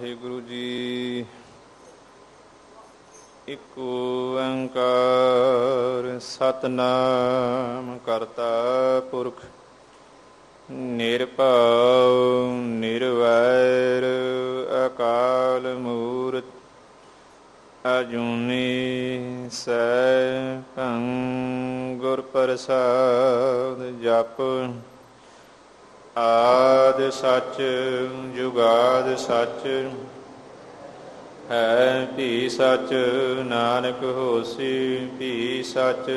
ਵਾਹਿਗੁਰੂ ਜੀ। ਇਕ ਓੰਕਾਰ ਸਤਨਾਮ ਕਰਤਾ ਪੁਰਖ, ਨਿਰਭਉ, ਨਿਰਵੈਰ, ਅਕਾਲ ਮੂਰਤ, ਅਜੂਨੀ ਸੈਭੰ ਗੁਰ ਪ੍ਰਸਾਦ ਜਪ। ਆਦ ਸੱਚ ਜੁਗਾਦ ਸੱਚ ਹੈ ਭੀ ਸੱਚ ਨਾਨਕ ਹੋਸੀ ਭੀ ਸੱਚ।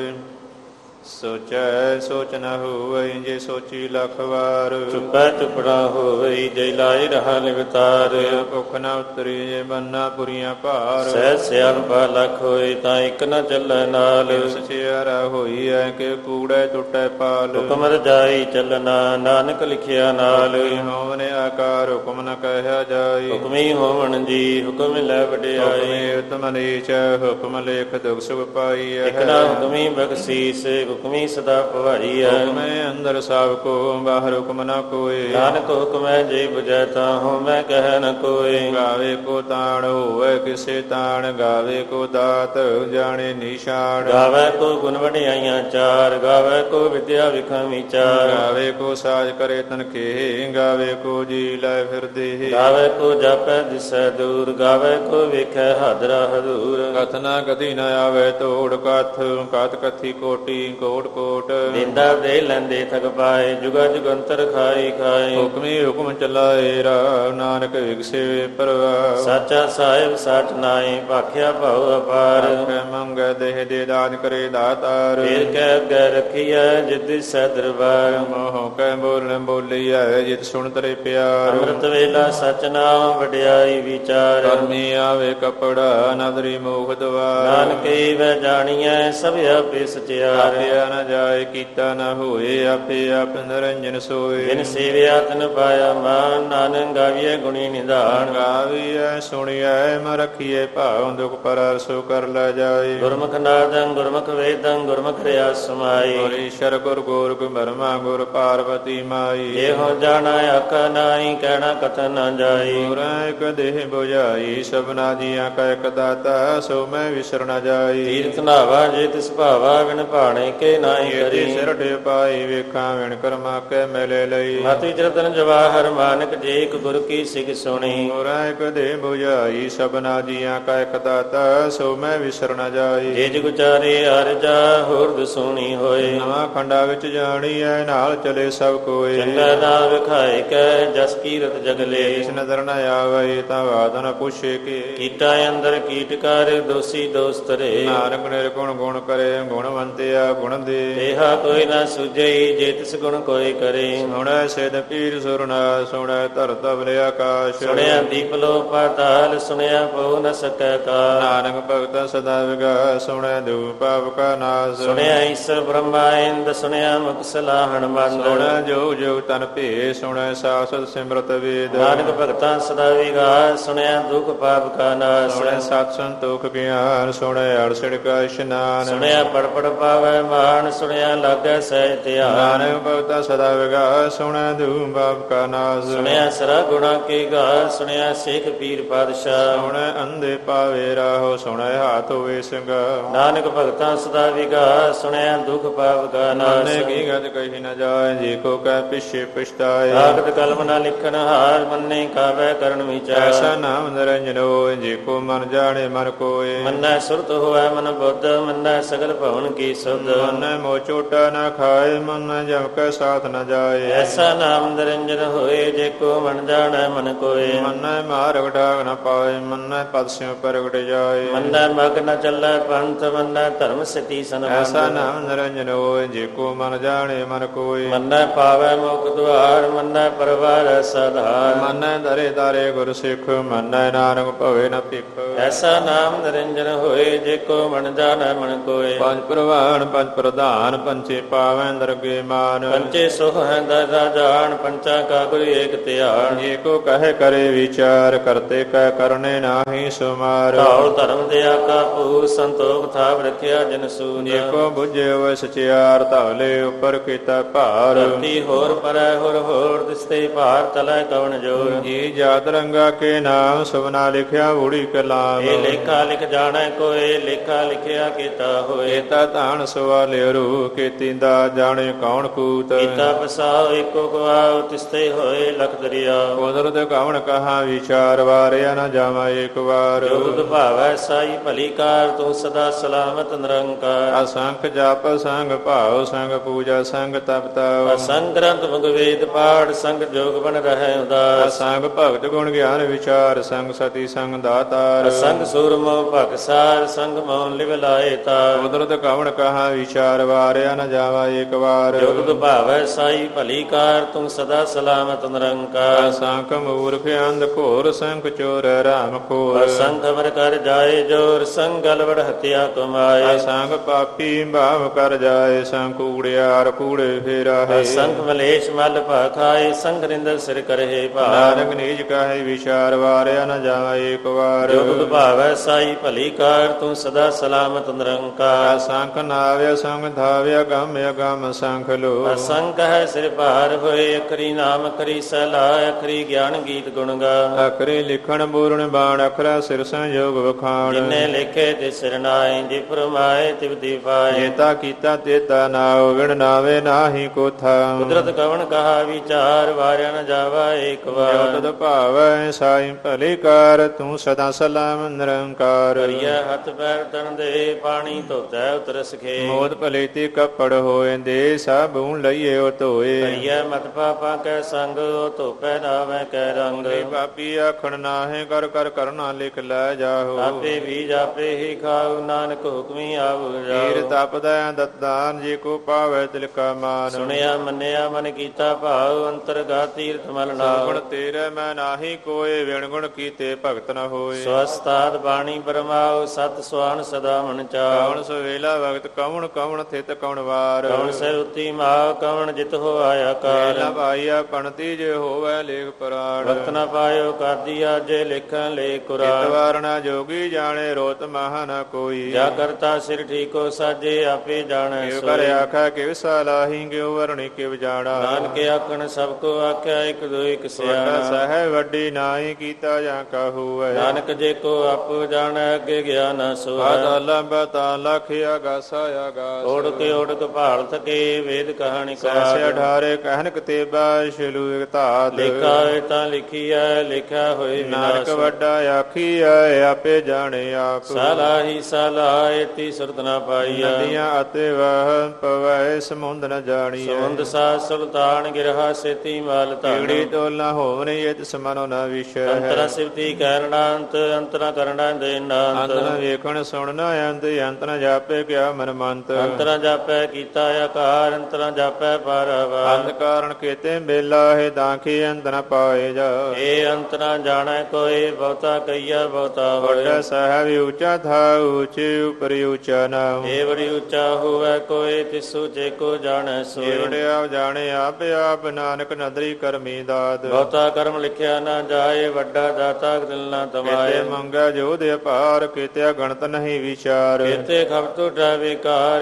ਸੋਚੈ ਸੋਚ ਨ ਹੋਵੈ ਜੇ ਸੋਚੀ ਲਖ ਵਾਰ। ਚੁਪੈ ਚੁਪੜਾ ਹੋਵਈ ਜੈ ਲਾਇ ਰਹਾ ਲਿਵਤਾਰ ਭੁਖ ਨ ਉਤਰੀ ਜੇ ਬੰਨਾ ਪੁਰੀਆਂ ਭਾਰ। ਸਹਿ ਸਿਆਲ ਪਾ ਲਖ ਹੋਏ ਤਾਂ ਇੱਕ ਨ ਚੱਲੈ ਨਾਲ। ਸਚਿਆਰਾ ਹੋਈ ਐ ਕਿ ਕੂੜੈ ਟੁੱਟੈ ਪਾਲ। ਹੁਕਮ ਰਜਾਈ ਚੱਲਣਾ ਨਾਨਕ ਲਿਖਿਆ ਨਾਲ। ਹੋਵਨ ਆਕਾਰ ਹੁਕਮ ਨ ਕਹਿਆ ਜਾਈ ਹੁਕਮੀ ਹੋਵਣ ਜੀ ਹੁਕਮ ਲੈ ਵਡਿਆਈ ਹੁਕਮੇ ਉਤਮ ਨੀਚ ਹੁਕਮ ਲੇਖ ਦੁਖ ਸੁਖ ਪਾਈ ਇਕ ਨਾ ਹੁਕਮੀ ਬਖਸ਼ੀਸ ਹੁਕਮੀ ਸਦਾ ਭਵਾਈ ਹੈ। ਹੁਕਮੇ ਅੰਦਰ ਸਭ ਕੋ ਬਾਹਰ ਹੁਕਮ ਨ ਕੋਏ। ਨਾਨਕ ਹੁਕਮੈ ਜੇ ਬੁਝੈ ਤਾ ਹਉ ਮੈਂ ਕਹਿ ਨ ਕੋਏ। ਗਾਵੇ ਕੋ ਤਾਣ ਹੋਵੇ ਕਿਸੇ ਤਾਣ ਗਾਵੇ ਕੋ ਦਾਤ ਜਾਣੇ ਨਿਸ਼ਾਨ। ਗਾਵੇ ਕੋ ਗੁਣ ਵਡਿਆਈਆਂ ਚਾਰ ਗਾਵੇ ਕੋ ਵਿਦਿਆ ਵਿਖਮ ਵਿਚਾਰ। ਗਾਵੇ ਕੋ ਸਾਜ ਕਰੇ ਤਨ ਕੇ ਗਾਵੇ ਕੋ ਜੀ ਲੈ ਫਿਰਦੇ ਗਾਵੇ ਕੋ ਜਾਪੈ ਦਿਸੈ ਦੂਰ ਗਾਵੇ ਕੋ ਵੇਖੈ ਹਾਦਰਾ ਹਦੂਰ। ਕਥਨਾ ਕਦੀ ਨ ਆਵੇ ਤੋੜ ਕਥ ਕਤ ਕਥੀ ਕੋਟੀ ਕੋਟ ਕੋਟ। ਦਿੰਦਾ ਦੇ ਲੈਂਦੇ ਥਕ ਪਾਏ ਜੁਗਾ ਜੁਗੰਤਰ ਖਾਈ ਖਾਏ। ਹੁਕਮੀ ਹੁਕਮ ਚਲਾਏ ਰਾ ਨਾਨਕ ਵਿਗਸੇ ਪਰਵਾ। ਸਾਚਾ ਸਾਹਿਬ ਸਾਚ ਨਾਏ ਭਾਖਿਆ ਭਉ ਅਪਾਰ। ਆਖੇ ਮੰਗੈ ਦੇਹ ਦੇ ਦਾਨ ਕਰੇ ਦਾਤਾਰ। ਫੇਰ ਕਹਿ ਅੱਗੇ ਰਖੀਐ ਜਿਤ ਸੈ ਦਰਬਾਰ। ਮੋਹ ਕੈ ਬੋਲਣ ਬੋਲੀਐ ਜਿਤ ਸੁਣ ਤਰੇ ਪਿਆਰ। ਅੰਮ੍ਰਿਤ ਵੇਲਾ ਸਚ ਨਾਮ ਵਡਿਆਈ ਵਿਚਾਰ। ਕਰਮੀ ਆਵੇ ਕਪੜਾ ਨਦਰੀ ਮੋਖ ਦਵਾਰ। ਨਾਨਕ ਵੈ ਜਾਣੀਐ ਸਭ ਆਪੇ ਸਚਿਆਰ ਆਪਿਆ ਨ ਜਾਏ ਕੀਤਾ ਨ ਹੋਏ ਆਪੇ ਆਪ ਨਿਰੰਜਨ ਸੋਏ। ਜਿਨ ਸੇਵਿਆ ਤਨ ਪਾਇਆ ਮਾਨ ਨਾਨਕ ਗਾਵੀਐ ਗੁਣੀ ਨਿਧਾਨ। ਗਾਵੀਐ ਸੁਣੀਐ ਮ ਰਖੀਐ ਭਾਵ ਦੁਖ ਪਰ ਸੋ ਕਰ ਲੈ ਜਾਏ। ਗੁਰਮੁਖ ਨਾਦੰ ਗੁਰਮੁਖ ਵੇਦੰ ਗੁਰਮੁਖ ਰਿਆ ਸਮਾਈ। ਗੁਰ ਈਸ਼ਰ ਗੁਰ ਗੋਰਖ ਬਰਮਾ ਗੁਰ ਪਾਰਵਤੀ ਮਾਈ। ਇਹੋ ਜਾਣਾ ਆਖਾ ਨਾਹੀ ਕਹਿਣਾ ਕਥਨ ਨ ਜਾਈ। ਗੁਰਾਂ ਇਕ ਦੇਹ 부ਝਾਈ ਸਭਨਾ ਜੀਆਂ ਕਾ ਇਕ ਦਾਤਾ ਸੋ ਮੈਂ ਵਿਸਰ ਨ ਜਾਈ। ਤੀਰਥ ਨਾਵਾ ਜੇ ਤਿਸ ਭਾਵਾ ਵਿਣ ਭਾਣੇ ਕੇ ਨਾਹੀ ਕਰੀ ਸਿਰ ਢੇ ਪਾਈ ਵੇਖਾਂ ਵਿਣ ਕਰਮਾ ਕੇ ਮਿਲੇ ਲਈ। ਮਤਿ ਚਰਤਨ ਜਵਾਹਰ ਮਾਨਕ ਜੇ ਇੱਕ ਗੁਰ ਕੀ ਸਿਖ ਸੁਣੀ। ਗੁਰਾਂ ਇਕ ਦੇਹ 부ਝਾਈ ਸਭਨਾ ਜੀਆਂ ਕਾ ਇਕ ਦਾਤਾ ਸੋ ਮੈਂ ਵਿਸਰ ਨ ਜਾਈ। ਜੇ ਜਗ ਉਚਾਰੇ ਅਰਜਾ ਹੋਰ ਦਸੂਣੀ ਹੋਏ। ਨਵਾਂ ਖੰਡਾ ਵਿੱਚ ਜਾਣੀ ਐ ਨਾਲ ਚਲੇ ਸਭ ਕੋਏ। ਚੰਗਾ ਨਾਮ ਵਿਖਾਏ ਕੈ ਜਸ ਕੀਰਤ ਜਗਲੇ ਇਸ ਨਦਰ ਨ ਆਵੇ ਤਾਂ ਬਾਤ ਨ ਪੁੱਛੇ ਕੇ। ਕੀਟਾ ਅੰਦਰ ਕੀਟਕਾਰ ਦੋਸੀ ਦੋਸਤਰੇ ਨਾਨਕ ਨਿਰਗੁਣ ਗੁਣ ਕਰੇ ਗੁਣਵੰਤਿਆ ਗੁਣ ਦੇ। ਦੇਹਾ ਕੋਈ ਨਾ ਸੁਝਈ ਜੇ ਤਿਸ ਗੁਣ ਕੋਈ ਕਰੇ। ਸੁਣੈ ਸਿਧ ਪੀਰ ਸੁਰਨਾ ਸੁਣੈ ਧਰ ਤਬਲੇ ਆਕਾਸ਼। ਸੁਣਿਆ ਦੀਪ ਲੋ ਪਾਤਾਲ ਸੁਣਿਆ ਪਉ ਨ ਸਕੈ ਕਾ ਨਾਨਕ ਭਗਤ ਸਦਾ ਵਿਗਾ ਸੁਣੈ ਦੂਪ ਪਾਪ ਕਾ ਨਾਸ। ਸੁਣਿਆ ਈਸ਼ਰ ਬ੍ਰਹਮਾ ਇੰਦ ਸੁਣਿਆ ਮੁਖ ਸਲਾਹਣ ਮੰਦ। ਸੁਣੈ ਜੋ ਜੋ ਤਨ ਭੇ ਸੁਣੈ ਸਾਸਤ ਸਿਮਰਤ ਵੇਦ। ਨਾਨਕ ਭਗਤਾਂ ਸਦਾ ਵਿਗਾ ਸੁਣਿਆ ਦੁਖ ਪਾਪ ਕਾ ਨਾਸ। ਸੁਣੈ ਸਤ ਸੰਤੋਖ ਗਿਆਨ ਸੁਣੈ ਅਰਸੜ ਕਾ ਇਸ਼ਨਾਨ। ਸੁਣਿਆ ਪੜ ਪੜ ਪਾਵੈ ਸੁਣਿਆ ਲਾਗੈ ਸਹਿ ਧਿਆਨ। ਨਾਨਕ ਭਗਤ ਸਦਾ ਵਿਗਾ ਸੁਣੈ ਦੂਪ ਪਾਪ ਕਾ ਨਾਸ। ਸੁਣਿਆ ਸਰਾ ਗੁਣਾ ਕੀ ਗਾ ਸੁਣਿਆ ਸਿੱਖ ਪੀਰ ਪਾਤਸ਼ਾਹ। ਸੁਣੈ ਅੰਧੇ ਪਾਵੇ ਰਾਹੋ ਸੁਣੈ ਹਾਥ ਹੋਵੇ ਸੰਗਾ ਨਾਨਕ ਭਗਤਾਂ ਸਦਾ ਵਿਗਾ ਸੁਣਿਆ ਦੁਖ ਪਾਪ ਕਾ ਨਾਸ। ਮੰਨੇ ਕੀ ਗਤ ਕਹੀ ਨ ਜਾਏ ਜੀ ਕੋ ਕਹਿ ਪਿਛੇ ਪਛਤਾਏ। ਆਗਤ ਕਲਮ ਨਾ ਲਿਖਣ ਹਾਰ ਮੰਨੇ ਕਾਵੈ ਕਰਨ ਵਿਚਾਰ। ਐਸਾ ਨਾਮ ਨਿਰੰਜਨ ਹੋਏ ਜੀ ਕੋ ਮਨ ਜਾਣੇ ਮਨ ਕੋਏ। ਮੰਨੈ ਸੁਰਤ ਹੋਵੈ ਮਨ ਬੁੱਧ ਮੰਨੈ ਸਗਲ ਭਵਨ ਕੀ ਸੁਧ। ਮਨ ਮੋ ਚੋਟਾ ਨ ਖਾਏ ਮਨ ਜਮ ਕੈ ਸਾਥ ਨ ਜਾਏ। ਐਸਾ ਨਾਮ ਨਿਰੰਜਨ ਹੋਏ ਜੇ ਕੋ ਮਨ ਜਾਣੈ ਮਨ ਕੋਏ। ਮਨ ਮਾਰਗ ਢਾਗ ਨ ਪਾਏ ਮਨ ਪਦ ਸਿਉ ਪ੍ਰਗਟ ਜਾਏ। ਮੰਨੈ ਮਗ ਨ ਚੱਲੈ ਪੰਥ ਮੰਨੈ ਧਰਮ ਸਤੀ ਐਸਾ ਸੰਬੰਧ ਨਾਮ ਨਿਰੰਜਨ ਹੋਏ ਜੀ ਕੋ ਮਨ ਜਾਣੇ ਮਨ ਕੋਏ। ਮੰਨੈ ਪਾਵੈ ਮੁਖ ਦੁਆਰ ਮੰਨੈ ਪਰਵਾਰ ਸਧਾਰ ਮਨ ਦਰੇ ਦਾਰੇ ਗੁਰ ਸਿੱਖ ਮਨੈ ਨਾਨਕ ਭਵੇ ਨ ਭਿਖ। ਐਸਾ ਨਾਮ ਨਿਰੰਜਨ ਹੋਏ ਜੇ ਕੋ ਮਨ ਜਾਣੈ ਮਨ ਕੋਏ। ਪੰਜ ਪ੍ਰਵਾਨ ਪੰਜ ਪ੍ਰਧਾਨ ਪੰਚੇ ਪਾਵੈ ਦਰਗੇ ਮਾਨ। ਪੰਚੇ ਸੁਖ ਹੈ ਦਾਦਾ ਜਾਣ ਪੰਚਾ ਕਾ ਗੁਰੂ ਏਕ ਧਿਆਨ। ਜੇ ਕੋ ਕਹੇ ਕਰੇ ਵਿਚਾਰ ਕਰਤੇ ਕਹਿ ਕਰਨੇ ਨਾਹੀ ਸੁਮਾਰ। ਧੌਲ ਧਰਮ ਦਿਆ ਕਾ ਭੂ ਸੰਤੋਖ ਥਾਪ ਰਖਿਆ ਜਨ ਸੂਨ। ਜੇ ਕੋ ਬੁਝੇ ਹੋਏ ਸਚਿਆਰ ਧੌਲੇ ਉੱਪਰ ਕੀਤਾ ਭਾਰ। ਧਰਤੀ ਹੋਰ ਪਰੈ ਹੋਰ ਹੋਰ ਦਿਸਤੇ ਭਾਰ ਤਲੈ ਕਵਣ ਜੋਰ। ਜੀ ਜਾਤ ਰੰਗਾ ਕੇ ਨਾਮ ਸੁਵਨਾ ਲਿਖਿਆ ਊੜੀ ਕਲਾਮ। ਇਹ ਲੇਖਾ ਲਿਖ ਜਾਣੈ ਕੋਏ ਲੇਖਾ ਲਿਖਿਆ ਕੀਤਾ ਹੋਏ। ਕੀਤਾ ਧਾਨ ਸਵਾਲਿ ਰੂ ਕੀਤਿੰਦਾ ਜਾਣੇ ਕੌਣ ਕੂਤ? ਕੀਤਾ ਪਸਾਉ ਏਕੋ ਗਵਾਉ ਤਿਸਤੇ ਹੋਏ ਲਖ ਦਰਿਆ। ਕੁਦਰਤ ਕਵਣ ਕਹਾ ਵਿਚਾਰ ਵਾਰਿਆ ਨ ਜਾਵਾ ਏਕ ਵਾਰ। ਜੋਗ ਭਾਵੈ ਸਾਈ ਭਲੀ ਕਾਰ ਤੂੰ ਸਦਾ ਸਲਾਮਤ ਨਿਰੰਕਾਰ। ਅਸੰਖ ਜਪ ਸੰਗ ਭਾਉ ਸੰਗ ਪੂਜਾ ਸੰਗ ਤਪਤਾ ਅਸੰਗ ਗ੍ਰੰਥ ਭਗਵੇਦ ਪਾੜ ਸੰਗ ਜੋਗ ਬਨ ਰਹਿ ਉਦਾਸ। ਸੰਗ ਭਗਤ ਗੁਣ ਗਿਆਨ ਵਿਚਾਰ ਸੰਗ ਸਤੀ ਸੰਗ ਦਾਤਾਰ। ਸੰਗ ਸੂਰਮੋ ਭਗਸਾਰ ਸੰਗ ਮੌਨ ਲਿਵ ਲਾਏ ਤਾਰ। ਕੁਦਰਤ ਕਵਣ ਕਹਾ ਵਿਚਾਰ ਵਾਰਿਆ ਨ ਜਾਵਾ ਏਕ ਵਾਰ। ਜੋਗ ਭਾਵੈ ਸਾਈ ਭਲੀ ਕਾਰ ਤੂੰ ਸਦਾ ਸਲਾਮਤ ਨਿਰੰਕਾਰ। ਅਸੰਖ ਮੂਰਖ ਅੰਧ ਘੋਰ ਸੰਖ ਚੋਰ ਰਾਮ ਖੋਰ ਸੰਗ ਵਰ ਕਰ ਜਾਏ ਜੋਰ ਸੰਗਲ ਵੜ ਹਤਿਆ ਕਮਾਏ ਸੰਗ ਪਾਪੀ ਭਾਵ ਕਰ ਜਾਏ ਸੰਗ ਕੂੜਿਆਰ ਕੂੜੇ ਫੇਰਾ ਹੈ। ਸੰਗ ਮਲੇਸ਼ ਮਲ ਭਾਖਾਏ ਸੰਗ ਰਿੰਦਰ ਸਿਰ ਕਰਹਿ ਭਾਰ। ਨਾਨਕ ਨੀਜ ਕਹੇ ਵਿਚਾਰ ਵਾਰਿਆ ਨ ਜਾਵਾ ਏਕ ਵਾਰ। ਜੋਗ ਭਾਵੈ ਸਾਈ ਭਲੀ ਕਾਰ ਤੂੰ ਸਦਾ ਸਲਾਮਤ ਨਿਰੰਕਾਰ। ਸੰਖ ਨਾਵਿਆ ਸੰਗ ਧਾਵਿਆ ਗਮ ਅਗਮ ਸੰਖ ਲੋ। ਅਸੰਖ ਹੈ ਸਿਰ ਭਾਰ ਹੋਏ ਅਖਰੀ ਨਾਮ ਅਖਰੀ ਸਲਾ ਅਖਰੀ ਗਿਆਨ ਗੀਤ ਗੁਣ ਗਾ। ਅਕਰੇ ਲਿਖਣ ਬੋਲਣ ਬਾਣ ਅਖਰਾ ਸਿਰ ਸੰਯੋਗ ਵਖਾਣ। ਜਿਨੇ ਲਿਖੇ ਤੇ ਸਿਰ ਨਾਏ ਜੇ ਫਰਮਾਏ ਤਿਵ ਦੀ ਪਾਏ ਜੇਤਾ ਕੀਤਾ ਤੇਤਾ ਨਾਉ ਵਿਣ ਨਾਵੇ ਨਾਹੀ ਕੋਥਾ। ਕੁਦਰਤ ਕਵਣ ਕਹਾ ਵਿਚਾਰ ਵਾਰਿਆ ਨ ਜਾਵਾ ਏਕ ਵਾਰ। ਤਦ ਭਾਵੈ ਸਾਈ ਭਲੇ ਕਾਰ ਤੂੰ ਸਦਾ ਸਲਾਮ ਨਿਰੰਕਾਰ। ਕਰੀਐ ਹੱਥ ਪੈਰ ਤਨ ਦੇ ਪਾਣੀ ਧੋਤੈ ਉਤਰ ਸਖੇ ਮੋਦ ਭਲੇ ਤੇ ਕੱਪੜ ਹੋਏ ਦੇ ਸਾਬੂਨ ਲਈਏ ਉਹ ਧੋਏ। ਕਰੀਐ ਮਤ ਪਾਪਾ ਕੈ ਸੰਗ ਉਹ ਧੋਪੈ ਨਾਵੇਂ ਕੈ ਰੰਗ। ਤੇ ਪਾਪੀ ਆਖਣ ਨਾਹੇ ਕਰ ਕਰ ਕਰਨਾ ਲਿਖ ਲੈ ਜਾਹੋ। ਆਪੇ ਵੀ ਜਾਪੇ ਹੀ ਖਾਉ ਨਾਨਕ ਹੁਕਮੀ ਆਵ ਤੀਰ ਜਾਉ ਤਪਦਾ ਦਤਾਨ ਜੇ ਕੋ ਪਾਵੇ ਤਿਲ ਕਾ ਮਾਨ। ਸੁਣਿਆ ਮੰਨਿਆ ਮਨ ਕੀਤਾ ਭਾਉ ਅੰਤਰਗਾ ਤੀਰਥ ਮਲ ਨਾਉ। ਗੁਣ ਤੇਰੇ ਮੈਂ ਨਾਹੀ ਕੋਏ ਵਿਣ ਗੁਣ ਕੀਤੇ ਭਗਤ ਨ ਹੋਏ। ਸਵਸਤਾਦ ਬਾਣੀ ਪਰਮਾਉ ਸਤ ਸੁਆਨ ਸਦਾ ਮਨ ਚਾਉ। ਕੌਣ ਸਵੇਲਾ ਵਕਤ ਕੌਣ ਕੌਣ ਥਿਤ ਕੌਣ ਵਾਰ। ਕਵਣ ਸੇ ਉਤੀ ਮਾ ਕਵਣ ਜਿਤ ਹੋ ਆਇਆ ਕਾਰ। ਵੇਲਾ ਪਾਈਆ ਪਣਤੀ ਜੇ ਹੋਵੇ ਲੇਖ ਪੁਰਾਣ। ਵਕਤ ਨ ਪਾਇਓ ਕਰਦੀਆ ਜੇ ਲਿਖਣ ਲੈ ਕੁਰਾਨ। ਵਾਰਣਾ ਜੋਗੀ ਜਾਣੇ ਰੋਤ ਮਹਾ ਨ ਕੋਈ। ਜਾ ਕਰਤਾ ਸਿਰ ਠੀਕੋ ਸਾਜੇ ਆਪੇ ਜਾਣੈ ਸੋ ਕਰ ਆਖਾ ਕਿਵ ਸਲਾਹੀ ਕਿਵ ਵਰਣੀ ਕਿਵ ਜਾਣਾ। ਨਾਨਕ ਆਖਣ ਸਭ ਕੋ ਆਖਿਆ ਇੱਕ ਦੋ ਇੱਕ ਸਿਆਣਾ। ਸਹਿ ਵੱਡੀ ਨਾਹੀ ਕੀਤਾ ਜਾਂ ਕਹੂ ਹੈ ਨਾਨਕ ਜੇ ਕੋ ਆਪੋ ਜਾਣੈ ਅੱਗੇ ਗਿਆ ਨਾ ਸੋ ਬਾਦਾ ਲੰਬਤਾ ਲਖ ਅਗਾਸਾ ਅਗਾਸ ਓੜ ਕੇ ਓੜ ਕੇ ਭਾਲ ਥਕੇ ਵੇਦ ਕਹਾਣੀ ਕਾ ਅਠਾਰੇ ਕਹਿਨ ਕਤੇਬਾ ਸ਼ਲੂ ਇਕ ਧਾਤ ਲਿਖਾ ਤਾਂ ਲਿਖੀਐ ਲਿਖਿਆ ਹੋਏ ਨਾਨਕ ਵੱਡਾ ਆਖੀ ਐ ਆਪੇ ਜਾਣੇ ਆਪ। ਸਾਲਾਹੀ ਸਾਲਾਹ ਤੀ ਸੁਰਤ ਨਾ ਪਾਈਆ ਨਦੀਆਂ ਅਤੇ ਵਹ ਪਵੈ ਸਮੁੰਦ ਨ ਜਾਣੀਐ। ਸਮੁੰਦ ਸਾ ਸੁਲਤਾਨ ਗਿਰਹਾ ਸੇਤੀ ਮਾਲ ਧਾਨ। ਕੀੜੀ ਤੋਲਾ ਹੋਵਨੇ ਇਤ ਸਮਨੋ ਨ ਵਿਸ਼ੈ ਅੰਤਰਾ ਸਿਵਤੀ ਕਰਣਾੰਤ ਅੰਤਰਾ ਕਰਣਾ ਦੇਨਾੰਤ ਨ ਵੇਖਣ ਸੁਣਨਾ ਅੰਤ ਅੰਤ ਨ ਜਾਪੇ ਕਿਆ ਮਨ ਮੰਤ ਅੰਤਰਾ ਜਾਪੈ ਕੀਤਾ ਆਕਾਰ ਅੰਤਰਾ ਜਾਪੈ ਪਾਰਵਾ। ਅੰਧ ਕਾਰਣ ਕੀਤੇ ਮੇਲਾ ਹੈ ਦਾਖੀ ਨ ਪਾਏ ਜਾ। ਏ ਅੰਤਰਾ ਜਾਣੈ ਕੋਈ ਬਹੁਤਾ ਕਈਆ ਬਹੁਤਾ ਵੱਡਾ ਸਾਹਿਬ ਉੱਚਾ ਥਾ ਉੱਚੇ ਉਪਰ ਉੱਚਾ ਨਾਮ ਏ ਬੜੀ ਉੱਚਾ ਹੋਵੇ ਕੋਈ ਤਿਸੂ ਜੇ ਕੋ ਜਾਣੈ ਸੋਏ ਏਵੜਿਆ ਜਾਣੇ ਆਪ ਆਪ ਨਾਨਕ ਨਦਰੀ ਕਰਮੀ ਦਾਤ। ਬਹੁਤਾ ਕਰਮ ਲਿਖਿਆ ਨਾ ਜਾਏ ਵੱਡਾ ਦਾਤਾ ਦਿਲ ਨਾ ਤਮਾਏ ਮੰਗਾ ਜੋਧ ਅਪਾਰ ਕੀਤਿਆ ਗਣਤ ਨਹੀਂ ਵਿਚਾਰ। ਕਿਤੇ ਖਬਤ ਉਠਾ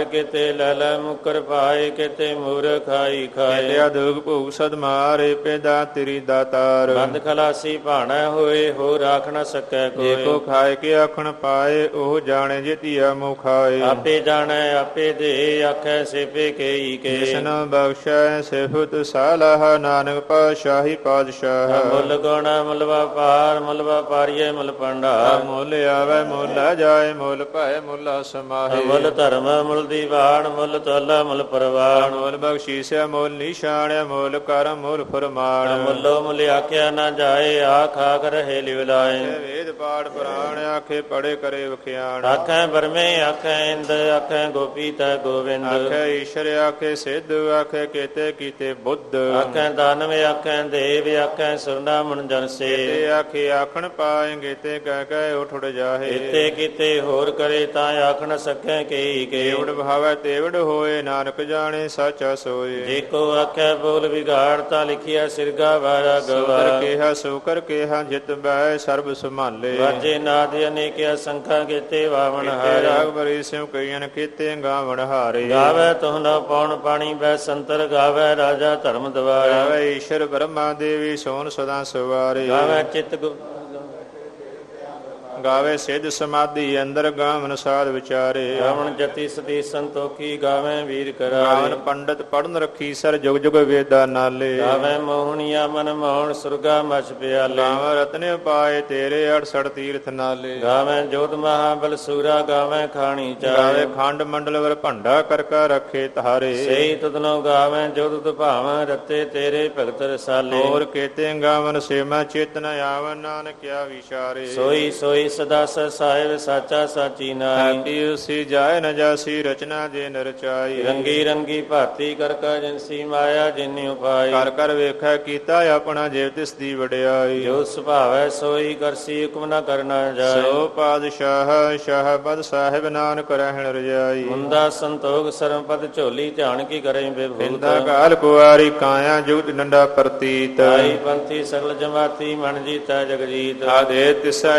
ਵਿਕਾਰ ਕਿਤੇ ਲੈ ਲੈ ਮੁਕਰ ਪਾਏ ਕਿਤੇ ਮੂਰ ਖਾਈ ਖਾਏ। ਕੀਤਿਆ ਦੁਖ ਭੂਖ ਸਦ ਮਾਰੇ ਪੈਦਾ ਤੇਰੀ ਦਾਤਾਰ। ਬੰਦ ਖਲਾਸੀ ਭਾਣਾ ਹੋਏ ਹੋ ਰਾਖ ਨਾ ਸਕੈ ਕੋਈ। ਖਾਏ ਕੇ ਆਖਣ ਪਾਏ ਉਹ ਜਾਣੇ ਜਿਤਿਆ ਮੁਖਾਏ ਆਪੇ ਜਾਣੈ ਆਪੇ ਦੇ ਆਖੈ ਸੇਪੇ ਕੇਈ ਕੇ। ਜਿਸਨ ਬਖਸ਼ੈ ਸਿਫਤ ਸਾਲਹ ਨਾਨਕ ਪਾਸ਼ਾਹੀ ਪਾਤਸ਼ਾਹ। ਮੁੱਲ ਗੁਣ ਮੁੱਲ ਵਪਾਰ ਮੁੱਲ ਵਪਾਰੀਏ ਮੁੱਲ ਭੰਡਾਰ ਮੁੱਲ ਆਵੇ ਮੁੱਲ ਜਾਏ ਮੁੱਲ ਭੈ ਮੁੱਲ ਸਮਾਹੇ ਮੁੱਲ ਧਰਮ ਮੁੱਲ ਦੀਵਾਨ ਮੁੱਲ ਤੋਲਾ ਮੁੱਲ ਪਰਵਾਨ। ਮੁੱਲ ਬਖਸ਼ੀਸਿਆ ਮੁੱਲ ਨਿਸ਼ਾਨਿਆ ਮੁੱਲ ਕਰਮ ਮੁੱਲ ਫਰਮਾਨ। ਮੁੱਲੋ ਮੁੱਲ ਆਖਿਆ ਨਾ ਜਾਏ ਆਖ ਆਖ ਰਹੇ ਲਿਵਲਾਏ। ਪਾੜ ਪੁਰਾਣ ਆਖੇ ਪੜੇ ਕਰੇ ਵਖਿਆਣ। ਆਖੈ ਬਰਮੇ ਆਖੈ ਇੰਦ ਆਖੈ ਗੋਪੀ ਤੈ ਗੋਵਿੰਦ। ਆਖੇ ਈਸ਼ਰ ਆਖੇ ਸਿੱਧ ਆਖੇ ਕੀਤੇ ਕੀਤੇ ਬੁੱਧ। ਆਖੈ ਦਾਨਵ ਆਖੈ ਦੇਵ ਆਖੈ ਸੁਰਨਾ ਮਨ ਜਨ ਸੇ। ਤੇ ਆਖੇ ਆਖਣ ਪਾਏਂਗੇ ਤੇ ਕਹਿ ਕਹਿ ਉਠ ਉਠ ਜਾਹੇ। ਇਤੇ ਕਿਤੇ ਹੋਰ ਕਰੇ ਤਾਂ ਆਖ ਨ ਸਕੈ ਕੇਈ ਕੇ ਤੇਵੜ ਭਾਵੈ ਤੇਵੜ ਹੋਏ ਨਾਨਕ ਜਾਣੇ ਸੱਚਾ ਸੋਏ। ਜੇ ਕੋ ਆਖੈ ਬੋਲ ਵਿਗਾੜ ਤਾਂ ਲਿਖਿਆ ਸਿਰਗਾ ਵਾਰਾ ਸੋਕਰ ਗਵਾ ਕੇਹਾ ਸੋਕਰ ਕੇਹਾ ਜਿਤ ਬੈ ਸਰਬ ਸੰਭਾਲੇ। ਵਾਜੇ ਨਾਦ ਅਨੇਕਿਆ ਸੰਖਾ ਕੀਤੇ ਵਾਵਣ ਹਾਰੇ। ਰਾਗ ਬਰੀ ਸਿਉ ਕਈਨ ਕੀਤੇ ਗਾਵਣ ਹਾਰੇ। ਗਾਵੇ ਤੁਹਨਾ ਪੌਣ ਪਾਣੀ ਬੈ ਸੰਤਰ ਗਾਵੇ ਰਾਜਾ ਧਰਮ ਦਵਾਰਾ। ਗਾਵੇ ਈਸ਼ਰ ਬ੍ਰਹਮਾ ਦੇਵੀ ਸੋਨ ਸਦਾ ਸਵਾਰੇ। ਗਾਵੇ ਚਿਤ ਗੁ- ਗਾਵੇ ਸਿੱਧ ਸਮਾਧੀ ਅੰਦਰ ਗਾਵਨ ਸਾਧ ਵਿਚਾਰੇ। ਗਾਵਣ ਜਤੀ ਸਤੀ ਸੰਤੋਖੀ ਗਾਵੇ ਵੀਰ ਗਾਵਨ ਕਰਾਰੇ ਪੰਡਤ ਪੜਨ ਰੱਖੀ ਸਰ ਜੁਗ ਜੁਗ ਵੇਦਾ ਨਾਲੇ। ਗਾਵੇ ਮੋਹਣੀਆ ਮਨ ਮੋਹਣ ਸੁਰਗਾ ਮਛ ਪਿਆਲੇ। ਗਾਵ ਰਤਨੇ ਪਾਏ ਤੇਰੇ 68 ਤੀਰਥ ਨਾਲੇ। ਗਾਵੇ ਜੋਤ ਮਹਾਬਲ ਸੂਰਾ ਗਾਵੇ ਖਾਣੀ ਗਾਵੇ ਚਾਵੇ ਖੰਡ ਮੰਡਲ ਵਰ ਭੰਡਾ ਕਰਕਾ ਰੱਖੇ ਤਾਰੇ ਸਹੀ ਤੁਧਨੋ ਗਾਵੇ ਜੋਤ ਤੁਭਾਵੈ ਰਤੇ ਤੇਰੇ ਭਗਤ ਰਸਾਲੇ। ਹੋਰ ਕੇਤੇ ਗਾਵਨ ਸੇਮਾ ਚੇਤਨ ਆਵਨ ਨਾਨਕਿਆ ਵਿਚਾਰੇ। ਸੋਈ ਸੋਈ ਸਦਾ ਸਰ ਸਾਹਿਬ ਸਾਚਾ ਸਾਚੀ ਨਾਈ ਆਤੀ ਉਸੀ ਜਾਏ ਨ ਜਾਸੀ ਰਚਨਾ ਜੇ ਨਰਚਾਈ ਰੰਗੀ ਰੰਗੀ ਭਾਤੀ ਕਰ ਕਾ ਜਿਨਸੀ ਮਾਇਆ ਜਿਨੀ ਉਪਾਈ। ਕਰ ਕਰ ਵੇਖੈ ਕੀਤਾ ਆਪਣਾ ਜੇਵ ਤਿਸ ਦੀ ਵਡਿਆਈ। ਜੋ ਸੁਭਾਵੈ ਸੋਈ ਕਰਸੀ ਹੁਕਮ ਨ ਕਰਨਾ ਜਾਏ ਸੋ ਪਾਦਸ਼ਾਹ ਸ਼ਾਹਬਦ ਸਾਹਿਬ ਨਾਨਕ ਰਹਿਣ ਰਜਾਈ। ਮੁੰਦਾ ਸੰਤੋਖ ਸਰਮ ਪਦ ਝੋਲੀ ਧਿਆਨ ਕੀ ਕਰੇ ਬੇਭੂਤ ਬਿੰਦਾ ਕਾਲ ਕੁਆਰੀ ਕਾਇਆ ਜੁਗਤ ਡੰਡਾ ਪ੍ਰਤੀਤ। ਆਈ ਪੰਥੀ ਸਗਲ ਜਮਾਤੀ ਮਨ ਜੀਤਾ ਜਗਜੀਤ। ਆਦੇ ਤਿਸਾ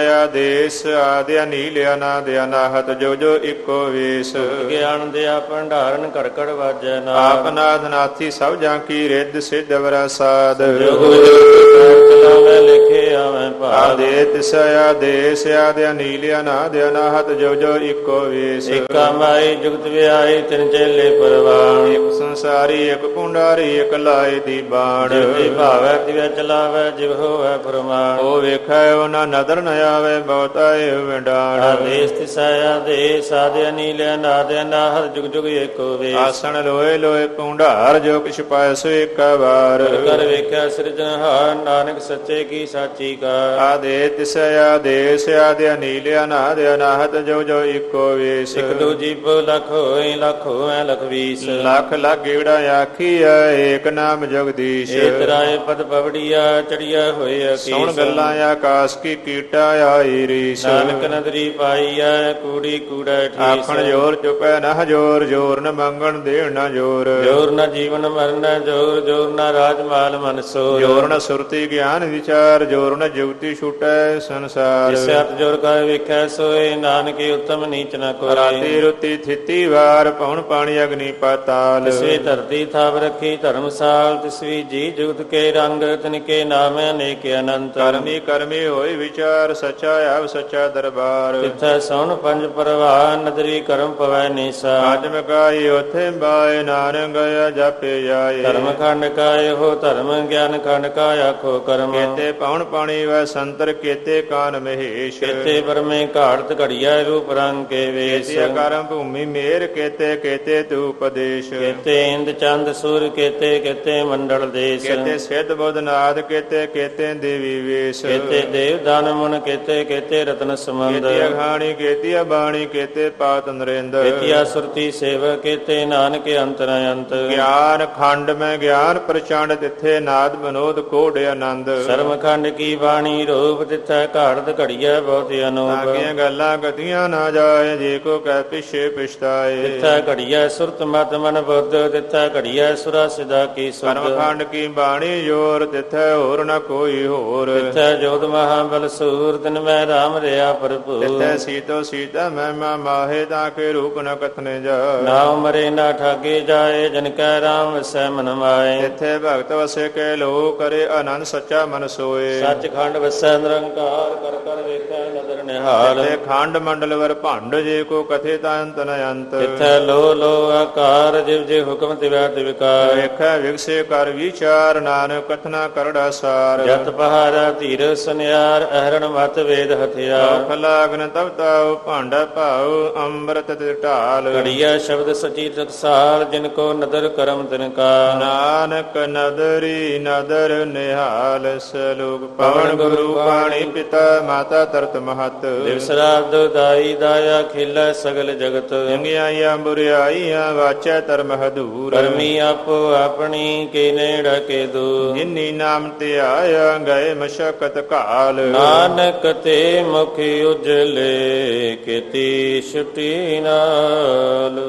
ਆਦੇਸ ਆਦਿਆ ਨੀਲ ਅਨਾਦ ਅਨਾਹਤ ਜੋ ਜੋ ਇੱਕੋ ਵੇਸ। ਗਿਆਨ ਦਿਆ ਭੰਡਾਰਨ ਘੜਕੜ ਵਾਜੈ ਨਾ ਆਪ ਨਾਥ ਸਭ ਜਾਂ ਕੀ ਰਿੱਧ ਸਿੱਧ ਵਰਾ ਸਾਧ ਜੋ ਚਲਾਵੇ ਲਿਖੇ ਆਵੇਂ ਭਾਗ ਆਦੇ ਤਿਸਾ ਆਦੇਸ ਆਦਿਆ ਨੀਲ ਅਨਾਦ ਅਨਾਹਤ ਜੋ ਜੋ ਇੱਕੋ ਵੇਸ। ਏਕਾ ਮਾਈ ਜੁਗਤ ਵਿਆਈ ਤਿਨ ਚੇਲੇ ਪਰਵਾਣ ਇੱਕ ਸੰਸਾਰੀ ਇੱਕ ਪੁੰਡਾਰੀ ਇੱਕ ਲਾਏ ਦੀ ਬਾਣ ਜਿਤੇ ਭਾਵੈ ਤਿਵ ਚਲਾਵੇ ਜਿਵ ਹੋਵੇ ਫਰਮਾਨ ਉਹ ਵੇਖੈ ਉਹਨਾਂ ਨਦਰ ਨ ਆਵੇ ਬਹੁਤਾ ਇਹ ਵਿਡਾਣ ਆਦੇਸ ਤਿਸਾ ਆਦੇਸ ਆਦਿ ਅਨੀਲ ਅਨਾਦ ਅਨਾਹਤ ਜੁਗ ਜੁਗ ਏਕੋ ਵੇਸ। ਆਸਣ ਲੋਏ ਲੋਏ ਪੁੰਡਾਰ ਜੋ ਕਿਛ ਪਾਇ ਸੋ ਇੱਕ ਵਾਰ। ਕਰ ਵੇਖਿਆ ਸਿਰਜਣਹਾਰ ਨਾਨਕ ਸੱਚੇ ਕੀ ਸਾਚੀ ਕਾ। ਆਦੇ ਤਿਸ ਆਦੇਸ ਆਦਿ ਅਨੀਲ ਅਨਾਦ ਅਨਾਹਤ ਜੋ ਜੋ ਇੱਕੋ ਵੇਸ। ਇਕ ਦੂ ਜੀਵ ਲਖ ਹੋਏ ਲਖ ਹੋਏ ਲਖ ਵੀਸ। ਲੱਖ ਏੜਾ ਆਖੀਐ ਏਕ ਨਾਮ ਜਗਦੀਸ਼। ਏ ਤਰਾਏ ਪਦ ਪਵੜੀਆ ਚੜੀਆ ਹੋਏ ਅਕੀਸ। ਸੁਣ ਗੱਲਾਂ ਆਕਾਸ ਕੀ ਕੀਟਾ ਆਈ ਰੀਸ। ਨਾਨਕ ਨਦਰੀ ਪਾਈਐ ਕੂੜੀ ਕੂੜਾ ਠੀਸ। ਆਖਣ ਜੋਰ ਚੁਪੈ ਨਾ ਜੋਰ ਜੋਰ ਨ ਮੰਗਣ ਦੇਣ ਨਾ ਜੋਰ। ਜੋਰ ਨ ਜੀਵਨ ਮਰਨ ਜੋਰ ਜੋਰ ਨ ਰਾਜ ਮਾਲ ਮਨ ਸੋ ਜੋਰ ਨ ਸੁਰਤੀ ਗਿਆਨ ਵਿਚਾਰ ਜੋਰ ਨ ਜੁਗਤੀ ਛੁਟੈ ਸੰਸਾਰ। ਜਿਸ ਅਤ ਜੋਰ ਕਰ ਵੇਖੈ ਸੋਏ ਨਾਨਕੇ ਉਤਮ ਨੀਚ ਨ ਕੋਏ। ਰਾਤੀ ਰੁੱਤੀ ਥਿੱਤੀ ਵਾਰ ਪਉਣ ਪਾਣੀ ਅਗਨੀ ਪਾਤਾਲ। ਤਿਸਵੀ ਧਰਤੀ ਥਾਪ ਰੱਖੀ ਧਰਮਸਾਲ ਤਿਸਵੀ ਜੀ ਜੁਗਤ ਕੇ ਰੰਗ ਤਿਨਕੇ ਨਾਮੇ ਅਨੇਕ ਅਨੰਤ। ਕਰਮੀ ਕਰਮੀ ਹੋਈ ਵਿਚਾਰ ਸਚਾ ਆਵ ਸਚਾ ਦਰਬਾਰ। ਤਿਥੈ ਸੋਨ ਪੰਜ ਪਰਵਾਹ ਨਦਰੀ ਕਰਮ ਪਵੈ ਨੀਸਾ। ਆਜ ਮਕਾਈ ਉਥੇ ਬਾਏ ਨਾਨਕ ਜਾਪੇ ਜਾਏ ਧਰਮ ਖੰਡ ਕਾ ਇਹੋ ਧਰਮ ਗਿਆਨ ਖੰਡ ਕਾ ਆਖੋ ਕਰਮ। ਕੇਤੇ ਪਉਣ ਪਾਣੀ ਵੈ ਸੰਤਰ ਕੇਤੇ ਕਾਨ ਮਹੇਸ਼। ਕੇਤੇ ਬਰਮੇ ਘਾੜਤ ਘੜੀਆ ਰੂਪ ਰੰਗ ਕੇ ਵੇਸ। ਕੇਤੇ ਕਰਮ ਭੂਮੀ ਮੇਰ ਕੇਤੇ ਕੇਤੇ ਤੂ ਉਪਦੇਸ਼। ਕੇਤੇ ਇੰਦ ਚੰਦ ਸੂਰ ਕੇਤੇ ਕੇਤੇ ਮੰਡਲ ਦੇਸ। ਕੇਤੇ ਸਿੱਧ ਬੁੱਧ ਨਾਦ ਕੇਤੇ ਕੇਤੇ ਦੇਵੀ ਵੇਸ਼। ਕੇਤੇ ਦੇਵ ਦਾਨ ਮਨ ਕੇਤੇ ਕੇਤੇ ਰਤਨ ਸਮੰਦ ਕੇਤੀ ਅਘਾਣੀ ਕੇਤੀ ਬਾਣੀ ਕੇਤੇ ਪਾਤ ਨਰਿੰਦ। ਕੇਤਿਆ ਸੁਰਤੀ ਸੇਵ ਕੇਤੇ ਨਾਨਕ ਅੰਤਰ ਅੰਤ। ਗਿਆਨ ਖੰਡ ਮੈਂ ਗਿਆਨ ਪ੍ਰਚੰਡ ਤਿੱਥੇ ਨਾਦ ਬਨੋਦ ਕੋੜ ਆਨੰਦ। ਸਰਮ ਖੰਡ ਕੀ ਬਾਣੀ ਰੂਪ ਤਿਥੈ ਘਾੜਤ ਘੜੀਆ ਬਹੁਤ ਅਨੂਪ। ਤਾਕੀਆਂ ਗੱਲਾਂ ਗਤੀਆਂ ਨਾ ਜਾਏ ਜੇ ਕੋ ਕਹਿ ਪਿਛੇ ਪਛਤਾਏ। ਤਿਥੈ ਘੜੀਆ ਸੁਰਤ ਮਤ ਮਨ ਬੁੱਧ ਤਿਥੈ ਘੜੀਆ ਸੁਰਾ ਸਿਦਾ ਕੀ ਸੁਧ। ਕੀ ਬਾਣੀ ਜੋਰ ਤਿੱਥੈ ਹੋਰ ਨ ਕੋਈ ਹੋਰ। ਤਿਥੈ ਜੋਤ ਮਹਾਬਲ ਸੂਰ ਤਿਨ ਮੈਂ ਰਾਮ ਰਿਆ ਭਰਪੂਰ। ਤਿੱਥੈ ਸੀਤੋ ਸੀਤਾ ਮਹਿਮਾ ਮਾਹੇ ਤਾਂ ਕੇ ਰੂਪ ਨ ਕਥਨੇ ਜਾ ਨਾਮ ਮਰੇ ਨਾ ਠਾਗੇ ਜਾਏ ਜਨ ਕੈ ਰਾਮ ਵਸੈ ਮਨ ਮਾਏ। ਤਿੱਥੇ ਭਗਤ ਵਸੇ ਕੇ ਲੋ ਕਰੇ ਆਨੰਦ ਸੱਚਾ ਮਨ ਸੋਏ। ਸੱਚਖੰਡ ਵਸੈ ਨਿਰੰਕਾਰ ਕਰ ਕਰ ਵੇਖੈ ਨਦਰ ਨਿਹਾਲ। ਤਿੱਥੇ ਖੰਡ ਮੰਡਲ ਵਰ ਭੰਡ ਜੇ ਕੋ ਕਥੇ ਤਾਂ ਅੰਤ ਨ ਅੰਤ। ਤਿਥੈ ਲੋ ਲੋ ਆਕਾਰ ਜਿਵ ਜੇ ਹੁਕਮ ਤਿਵੈ ਤਿਵਕਾਰ ਵੇਖੈ ਵਿਗਸੇ ਕਰ ਵਿਚਾਰ ਨਾਨਕ ਕਥਨਾ ਕਰੜਾ ਸਾਰ ਜਤ ਪਹਾਰਾ ਧੀਰ ਸੁਨਿਆਰ ਅਹਰਣ ਮਤ ਵੇਦ ਹਥ ਕਥਿਆ ਭੁਖ ਲਾਗਨ ਤਬ ਤਾਉ ਭਾਂਡਾ ਭਾਉ ਅੰਮ੍ਰਿਤ ਤੇ ਢਾਲ। ਘੜੀਆ ਸ਼ਬਦ ਸਚੀ ਟਕਸਾਲ ਜਿਨ ਕੋ ਨਦਰ ਕਰਮ ਤਿਨ ਕਾ ਨਾਨਕ ਨਦਰੀ ਨਦਰ ਨਿਹਾਲ ਸਲੋਕ ਪਵਨ ਗੁਰੂ ਬਾਣੀ ਪਿਤਾ ਮਾਤਾ ਤਰਤ ਮਹਤ। ਦਿਵਸ ਰਾਤ ਦਾਈ ਦਾਇਆ ਖੇਲਾ ਸਗਲ ਜਗਤ। ਚੰਗਿਆਈਆਂ ਬੁਰਿਆਈਆਂ ਵਾਚੈ ਧਰਮ ਹਦੂਰ। ਕਰਮੀ ਆਪੋ ਆਪਣੀ ਕੇ ਨੇੜਾ ਕੇ ਦੂ ਜਿਨੀ ਨਾਮ ਤੇ ਆਇਆ ਗਏ ਮਸ਼ਕਤ ਕਾਲ। ਨਾਨਕ ਤੇ ਮੁਖ ਉਜਲੇ ਕੀਤੀ ਛੁਟੀ ਨਾਲ।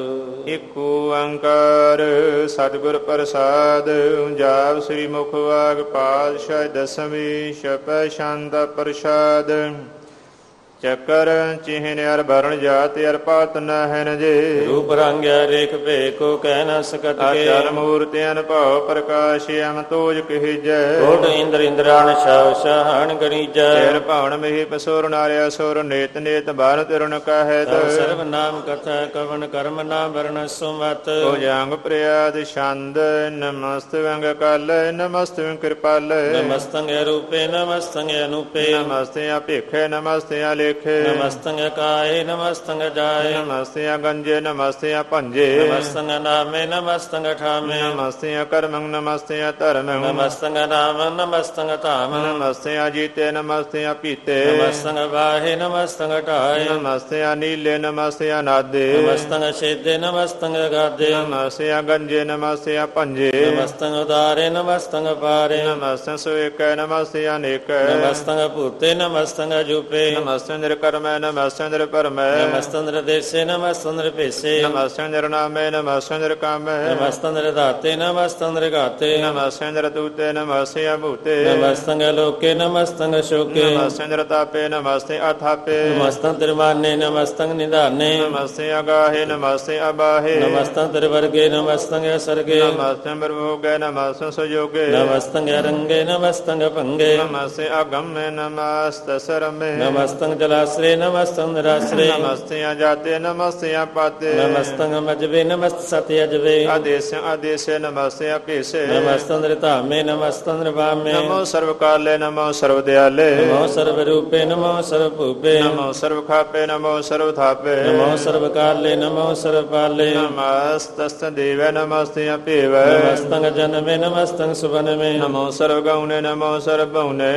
ਇਕ ਓੰਕਾਰ ਸਤਿਗੁਰ ਪ੍ਰਸਾਦ ਜਾਪ ਸ੍ਰੀ ਮੁਖ ਵਾਗ ਪਾਤਸ਼ਾਹ ਦਸਵੇਂ ਸ਼ਪੈ ਸ਼ਾਂਤ ਪ੍ਰਸਾਦ। ਚੱਕਰ ਚਿਹਨ ਅਰ ਭਰਨ ਜਾਤ ਅਰ ਪਾਤ ਨ ਹੈਨ ਜੇ। ਰੂਪ ਰੰਗਿਆ ਰੇਖ ਭੇ ਕੋ ਕਹਿ ਨ ਸਕਤ ਕੇ। ਆਚਾਰ ਮੂਰਤਿ ਅਨਭਉ ਪ੍ਰਕਾਸ਼ ਅਮ ਤੋਜ ਕਹਿਜੈ। ਕੋਟ ਇੰਦਰ ਇੰਦਰਾਣ ਸ਼ਾਵ ਸ਼ਾਹਣ ਗਣੀਜੈ। ਤੇਰ ਭਾਵਨ ਮਹੀ ਪਸੁਰ ਨਾਰਿਆ ਸੁਰ ਨੇਤ ਨੇਤ ਬਾਰ ਤਿਰੁਣ ਕਹੈ ਸਰਬ ਨਾਮ ਕਥਾ ਕਵਨ ਕਰਮ ਨਾ ਵਰਣ ਸੁਮਤ। ਕੋ ਜੰਗ ਪ੍ਰਿਆਦ ਛੰਦ ਨਮਸਤ ਵੰਗ ਕਲ ਨਮਸਤ ਵੰਗ ਕਿਰਪਾਲ। ਨਮਸਤੰਗ ਰੂਪੇ ਨਮਸਤੰਗ ਅਨੂਪੇ। ਨਮਸਤੇ ਆ ਭੇਖੇ ਨਮਸਤੇ ਆ ਲੇਖੇ ਨਮਸਤੰਗ ਕਾਏ ਨਮਸਤੰਗ ਜਾਏ। ਨਮਸਤੇ ਆ ਗੰਜੇ ਨਮਸਤੇ ਆ ਭੰਜੇ। ਨਮਸਤੰਗ ਨਾਮੇ ਨਮਸਤੰਗ ਠਾਮੇ। ਨਮਸਤੇ ਆ ਕਰਮੰ ਨਮਸਤੇ ਆ ਧਰਮੰ। ਨਮਸਤੰਗ ਨਾਮ ਨਮਸਤੰਗ ਧਾਮ। ਨਮਸਤੇ ਆ ਜੀਤੇ ਨਮਸਤੇ ਆ ਪੀਤੇ। ਨਮਸਤੰਗ ਬਾਹੇ ਨਮਸਤੰਗ ਢਾਏ ਨਮਸਤੇ ਆ ਨੀਲੇ ਨਮਸਤੇ ਆ ਨਾਦੇ। ਨਮਸਤੰਗ ਛੇਦੇ ਨਮਸਤੰਗ ਗਾਦੇ। ਨਮਸਤੇ ਆ ਗੰਜੇ ਨਮਸਤੇ ਆ ਭੰਜੇ। ਨਮਸਤੰਗ ਉਦਾਰੇ ਨਮਸਤੰਗ ਪਾਰੇ। ਨਮਸਤੇ ਸੋਇਕੈ ਨਮਸਤੇ ਆ ਨੇਕੈ। ਨਮਸਤੰਗ ਭੂਤੇ ਨਮਸਤੰਗ ਜੂਪੇ। ਨਮਸਤੇ ਨਿਰਕਰਮੈ ਨਮਸਤੇ ਨਿਰਪਰਮੈ ਨਮਸਤੰਦਰ ਦੇਸੇ ਨਮਸਤੰਦਰ ਭੇਸੇ ਨਮਸਤੇ ਨਿਰਨਾਮੈ ਨਮਸਤੇ ਨਿਰਕਾਮੈ ਨਮਸਤੰਦਰ ਦਾਤੇ ਨਮਸਤੰਦਰ ਗਾਤੇ ਨਮਸਤੇ ਨਿਰਤੂਤੇ ਨਮਸਤੇ ਅਭੂਤੇ ਨਮਸਤੰਗ ਲੋਕੇ ਨਮਸਤੰਗ ਸ਼ੋਕੇ ਨਮਸਤੇ ਨਿਰਤਾਪੇ ਨਮਸਤੇ ਅਥਾਪੇ ਨਮਸਤੰਤਰ ਮਾਨੇ ਨਮਸਤੰਗ ਨਿਧਾਨੇ ਨਮਸਤੇ ਅਗਾਹੇ ਨਮਸਤੇ ਅਬਾਹੇ ਵਰਗੇ ਨਮਸਤੰਗ ਸਰਗੇ ਨਮਸਤੇ ਮਰਭੋਗੇ ਨਮਸਤੇ ਸੁਜੋਗੇ ਨਮਸਤੰਗ ਰੰਗੇ ਨਮਸਤੰਗ ਭੰਗੇ ਨਮਸਤੇ ਅਗੰਮੇ ਨਮਸਤੇ ਸਰਮੇ ਨਮਸਤੇ ਜਾਤੇ ਨਮਸਤੇ ਪਾਤੇ। ਨਮਸਤੰਗ ਮਜਵੇ ਨਮਸਤ ਸਤਿ ਅਜਵੇ। ਆਦੇਸ ਆਦੇਸੇ ਨਮਸਤੇ ਅਪੇਸੇ ਨਮਸਤੰਦਰ ਧਾਮੇ ਨਮਸਤੰਦਰ ਵਾਮੇ ਨਮੋ ਸਰਵ ਕਾਲੇ ਨਮੋ ਸਰਵ ਦਿਆਲੇ ਨਮੋ ਸਰਵ ਰੂਪੇ ਨਮੋ ਸਰਵ ਭੂਪੇ ਨਮੋ ਸਰਵ ਖਾਪੇ ਨਮੋ ਸਰਵ ਥਾਪੇ ਨਮੋ ਸਰਵ ਕਾਲੇ ਨਮੋ ਸਰਵ ਪਾਲੇ ਨਮਸਤਸਤ ਦੇਵੈ ਨਮਸਤੇ ਅਪੇਵੈ ਨਮਸਤੰਗ ਜਨਮੇ ਨਮਸਤੰਗ ਸੁਬਨਮੇ ਨਮੋ ਸਰਵ ਗਉਨੇ ਨਮੋ ਸਰਵ ਭਉਨੇ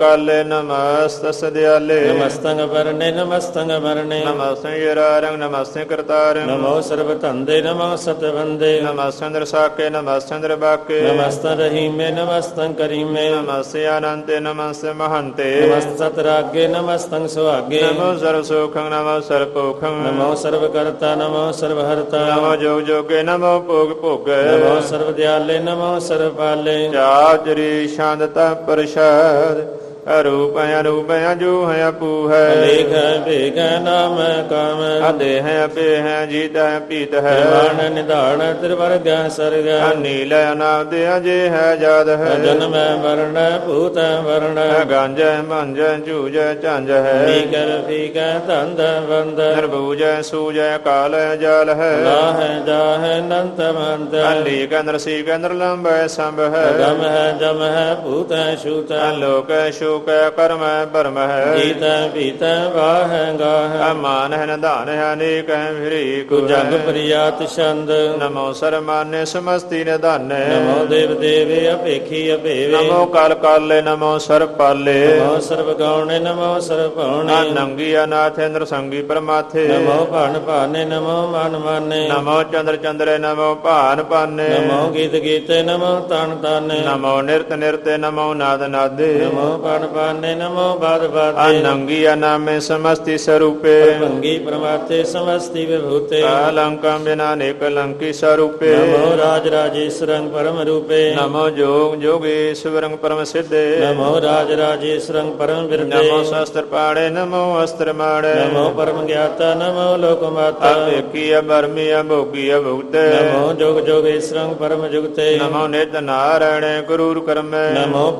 ਰੰਗੇ ਕਾਲ ਕਾਲੇ ਨਮਸਤਸ ਦਿਆਲੇ ਨਮਸਤੰਗ ਵਰਨੇ ਨਮਸਤੰਗ ਵਰਨੇ। ਨਮਸਤੇ ਯਰਾਰੰ ਨਮਸਤੇ ਕਰਤਾਰੰ ਨਮੋ ਸਰਬ ਧੰਦੇ ਨਮੋ ਸਤਵੰਦੇ। ਨਮਸਤੇ ਅੰਦਰ ਸਾਕੇ ਨਮਸਤੇ ਅੰਦਰ ਬਾਕੇ। ਨਮਸਤੰ ਰਹੀਮੇ ਨਮਸਤੰ ਕਰੀਮੇ। ਨਮਸਤੇ ਅਨੰਤੇ ਨਮਸਤੇ ਮਹੰਤੇ। ਨਮਸਤ ਸਤਰਾਗੇ ਨਮਸਤੰ ਸੁਹਾਗੇ। ਨਮੋ ਸਰਵ ਸੁਖੰ ਨਮੋ ਸਰਵ ਭੋਖੰ। ਨਮੋ ਸਰਬ ਕਰਤਾ ਨਮੋ ਸਰਬ ਹਰਤਾ ਨਮੋ ਜੋਗ ਜੋਗੇ ਨਮੋ ਭੋਗ ਭੋਗੈ। ਨਮੋ ਸਰਬ ਦਿਆਲੇ ਨਮੋ ਸਰਬ ਪਾਲੇ ਚਾਜਰੀ ਸ਼ਾਂਤਤਾ ਪ੍ਰਸਾਦ। ਅਰੂਪ ਅਰੂਪ ਅਜੂ ਹੈ ਅਪੂ ਹੈ। ਲੇਖ ਭੇਗ ਨਾਮ ਕਾਮ। ਅਦੇ ਹੈ ਅਪੇ ਹੈ ਜੀਤ ਹੈ ਪੀਤ ਹੈ। ਨਿਵਾਣ ਨਿਧਾਨ ਤਿਰਵਰਗ ਸਰਗ। ਨੀਲ ਅਨਾਦ ਅਜੇ ਹੈ ਜਦ ਹੈ। ਜਨਮ ਮਰਨ ਭੂਤ ਵਰਣ। ਗੰਜ ਮੰਜ ਝੂਜ ਝੰਜ ਹੈ। ਫੀਕਰ ਫੀਕ ਧੰਦ ਬੰਦ ਨਿਰਭੂਜ ਸੂਜ ਕਾਲ ਜਲ ਹੈ। ਲਾਹ ਜਾਹ ਨੰਤ ਮੰਤ ਅਲੀ ਕੰਦਰ ਸੀ ਕੰਦਰ ਲੰਬੈ ਸੰਭ ਹੈ। ਗਮ ਹੈ ਜਮ ਹੈ ਭੂਤ ਸ਼ੂਤ ਲੋਕ ਸ਼ੋਕ ਕਰਮ ਭਰਮ ਹੈ ਜੀਤ ਪੀਤ ਵਾਹ ਗਾਹ। ਅਮਾਨ ਹੈ ਨਿਧਾਨ ਹੈ ਅਨੇਕ ਹੈ ਫਿਰੀ ਕੋ ਜਗ ਪ੍ਰਿਆਤ ਛੰਦ। ਨਮੋ ਸਰਮਾਨੇ ਸਮਸਤੀ ਨਿਧਾਨੇ ਨਮੋ ਦੇਵ ਦੇਵੇ ਅਪੇਖੀ ਅਭੇਵੇ। ਨਮੋ ਕਾਲ ਕਾਲੇ ਨਮੋ ਸਰ ਪਾਲੇ। ਨਮੋ ਸਰਬ ਗਾਉਣੇ ਨਮੋ ਸਰਬ ਭਾਉਣੇ ਨੰਗੀ ਅਨਾਥ ਇੰਦਰ ਸੰਗੀ ਪਰਮਾਥੇ। ਨਮੋ ਭਾਨ ਭਾਨੇ ਨਮੋ ਮਨ ਮਾਨੇ। ਨਮੋ ਚੰਦਰ ਚੰਦਰੇ ਨਮੋ ਭਾਨ ਪਾਨੇ ਨਮੋ ਗੀਤ ਗੀਤੇ ਨਮੋ ਤਨ ਤਾਨੇ। ਨਮੋ ਨਿਰਤ ਨਿਰਤੇ ਨਮੋ ਨਾਦ ਨਾਦੇ। ਨਮੋ ਭਾਨ ਭਾਨੇ ਨਮੋ ਬਾਦ ਬਾਦੇ ਅਨੰਗੀ ਅਨਾਮੇ ਸਮਸਤੀ ਸਰੂਪੇ ਭੰਗੀ ਪ੍ਰਮਾਤੇ ਸਮਸਤੀ ਵਿਭੂਤੇ ਅਲੰਕੰ ਬਿਨਾ ਨੇਕ ਲੰਕੀ ਸਰੂਪੇ ਨਮੋ ਰਾਜ ਰਾਜੇਸ਼ਰੰ ਪਰਮ ਰੂਪੇ ਨਮੋ ਜੋਗ ਜੋਗੇਸ਼ਵਰੰ ਪਰਮ ਸਿੱਧੇ ਨਮੋ ਰਾਜ ਰਾਜੇਸ਼ਰੰ ਪਰਮ ਬਿਰਦੇ ਨਮੋ ਸ਼ਸਤਰ ਪਾੜੇ ਨਮੋ ਅਸਤਰ ਮਾੜੇ ਨਮੋ ਪਰਮ ਗਿਆਤਾ ਨਮੋ ਲੋਕ ਮਾਤਾ ਅਵੇਕੀ ਅਬਰਮੀ ਅਭੋਗੀ ਅਭੁਗਤੇ ਨਮੋ ਜੋਗ ਜੋਗੇਸ਼ਰੰ ਪਰਮ ਜੁਗਤੇ ਨਮੋ ਨਿਤ ਨਾਰਾਇਣ ਗੁਰੂ ਕਰਮੈ ਨਮੋ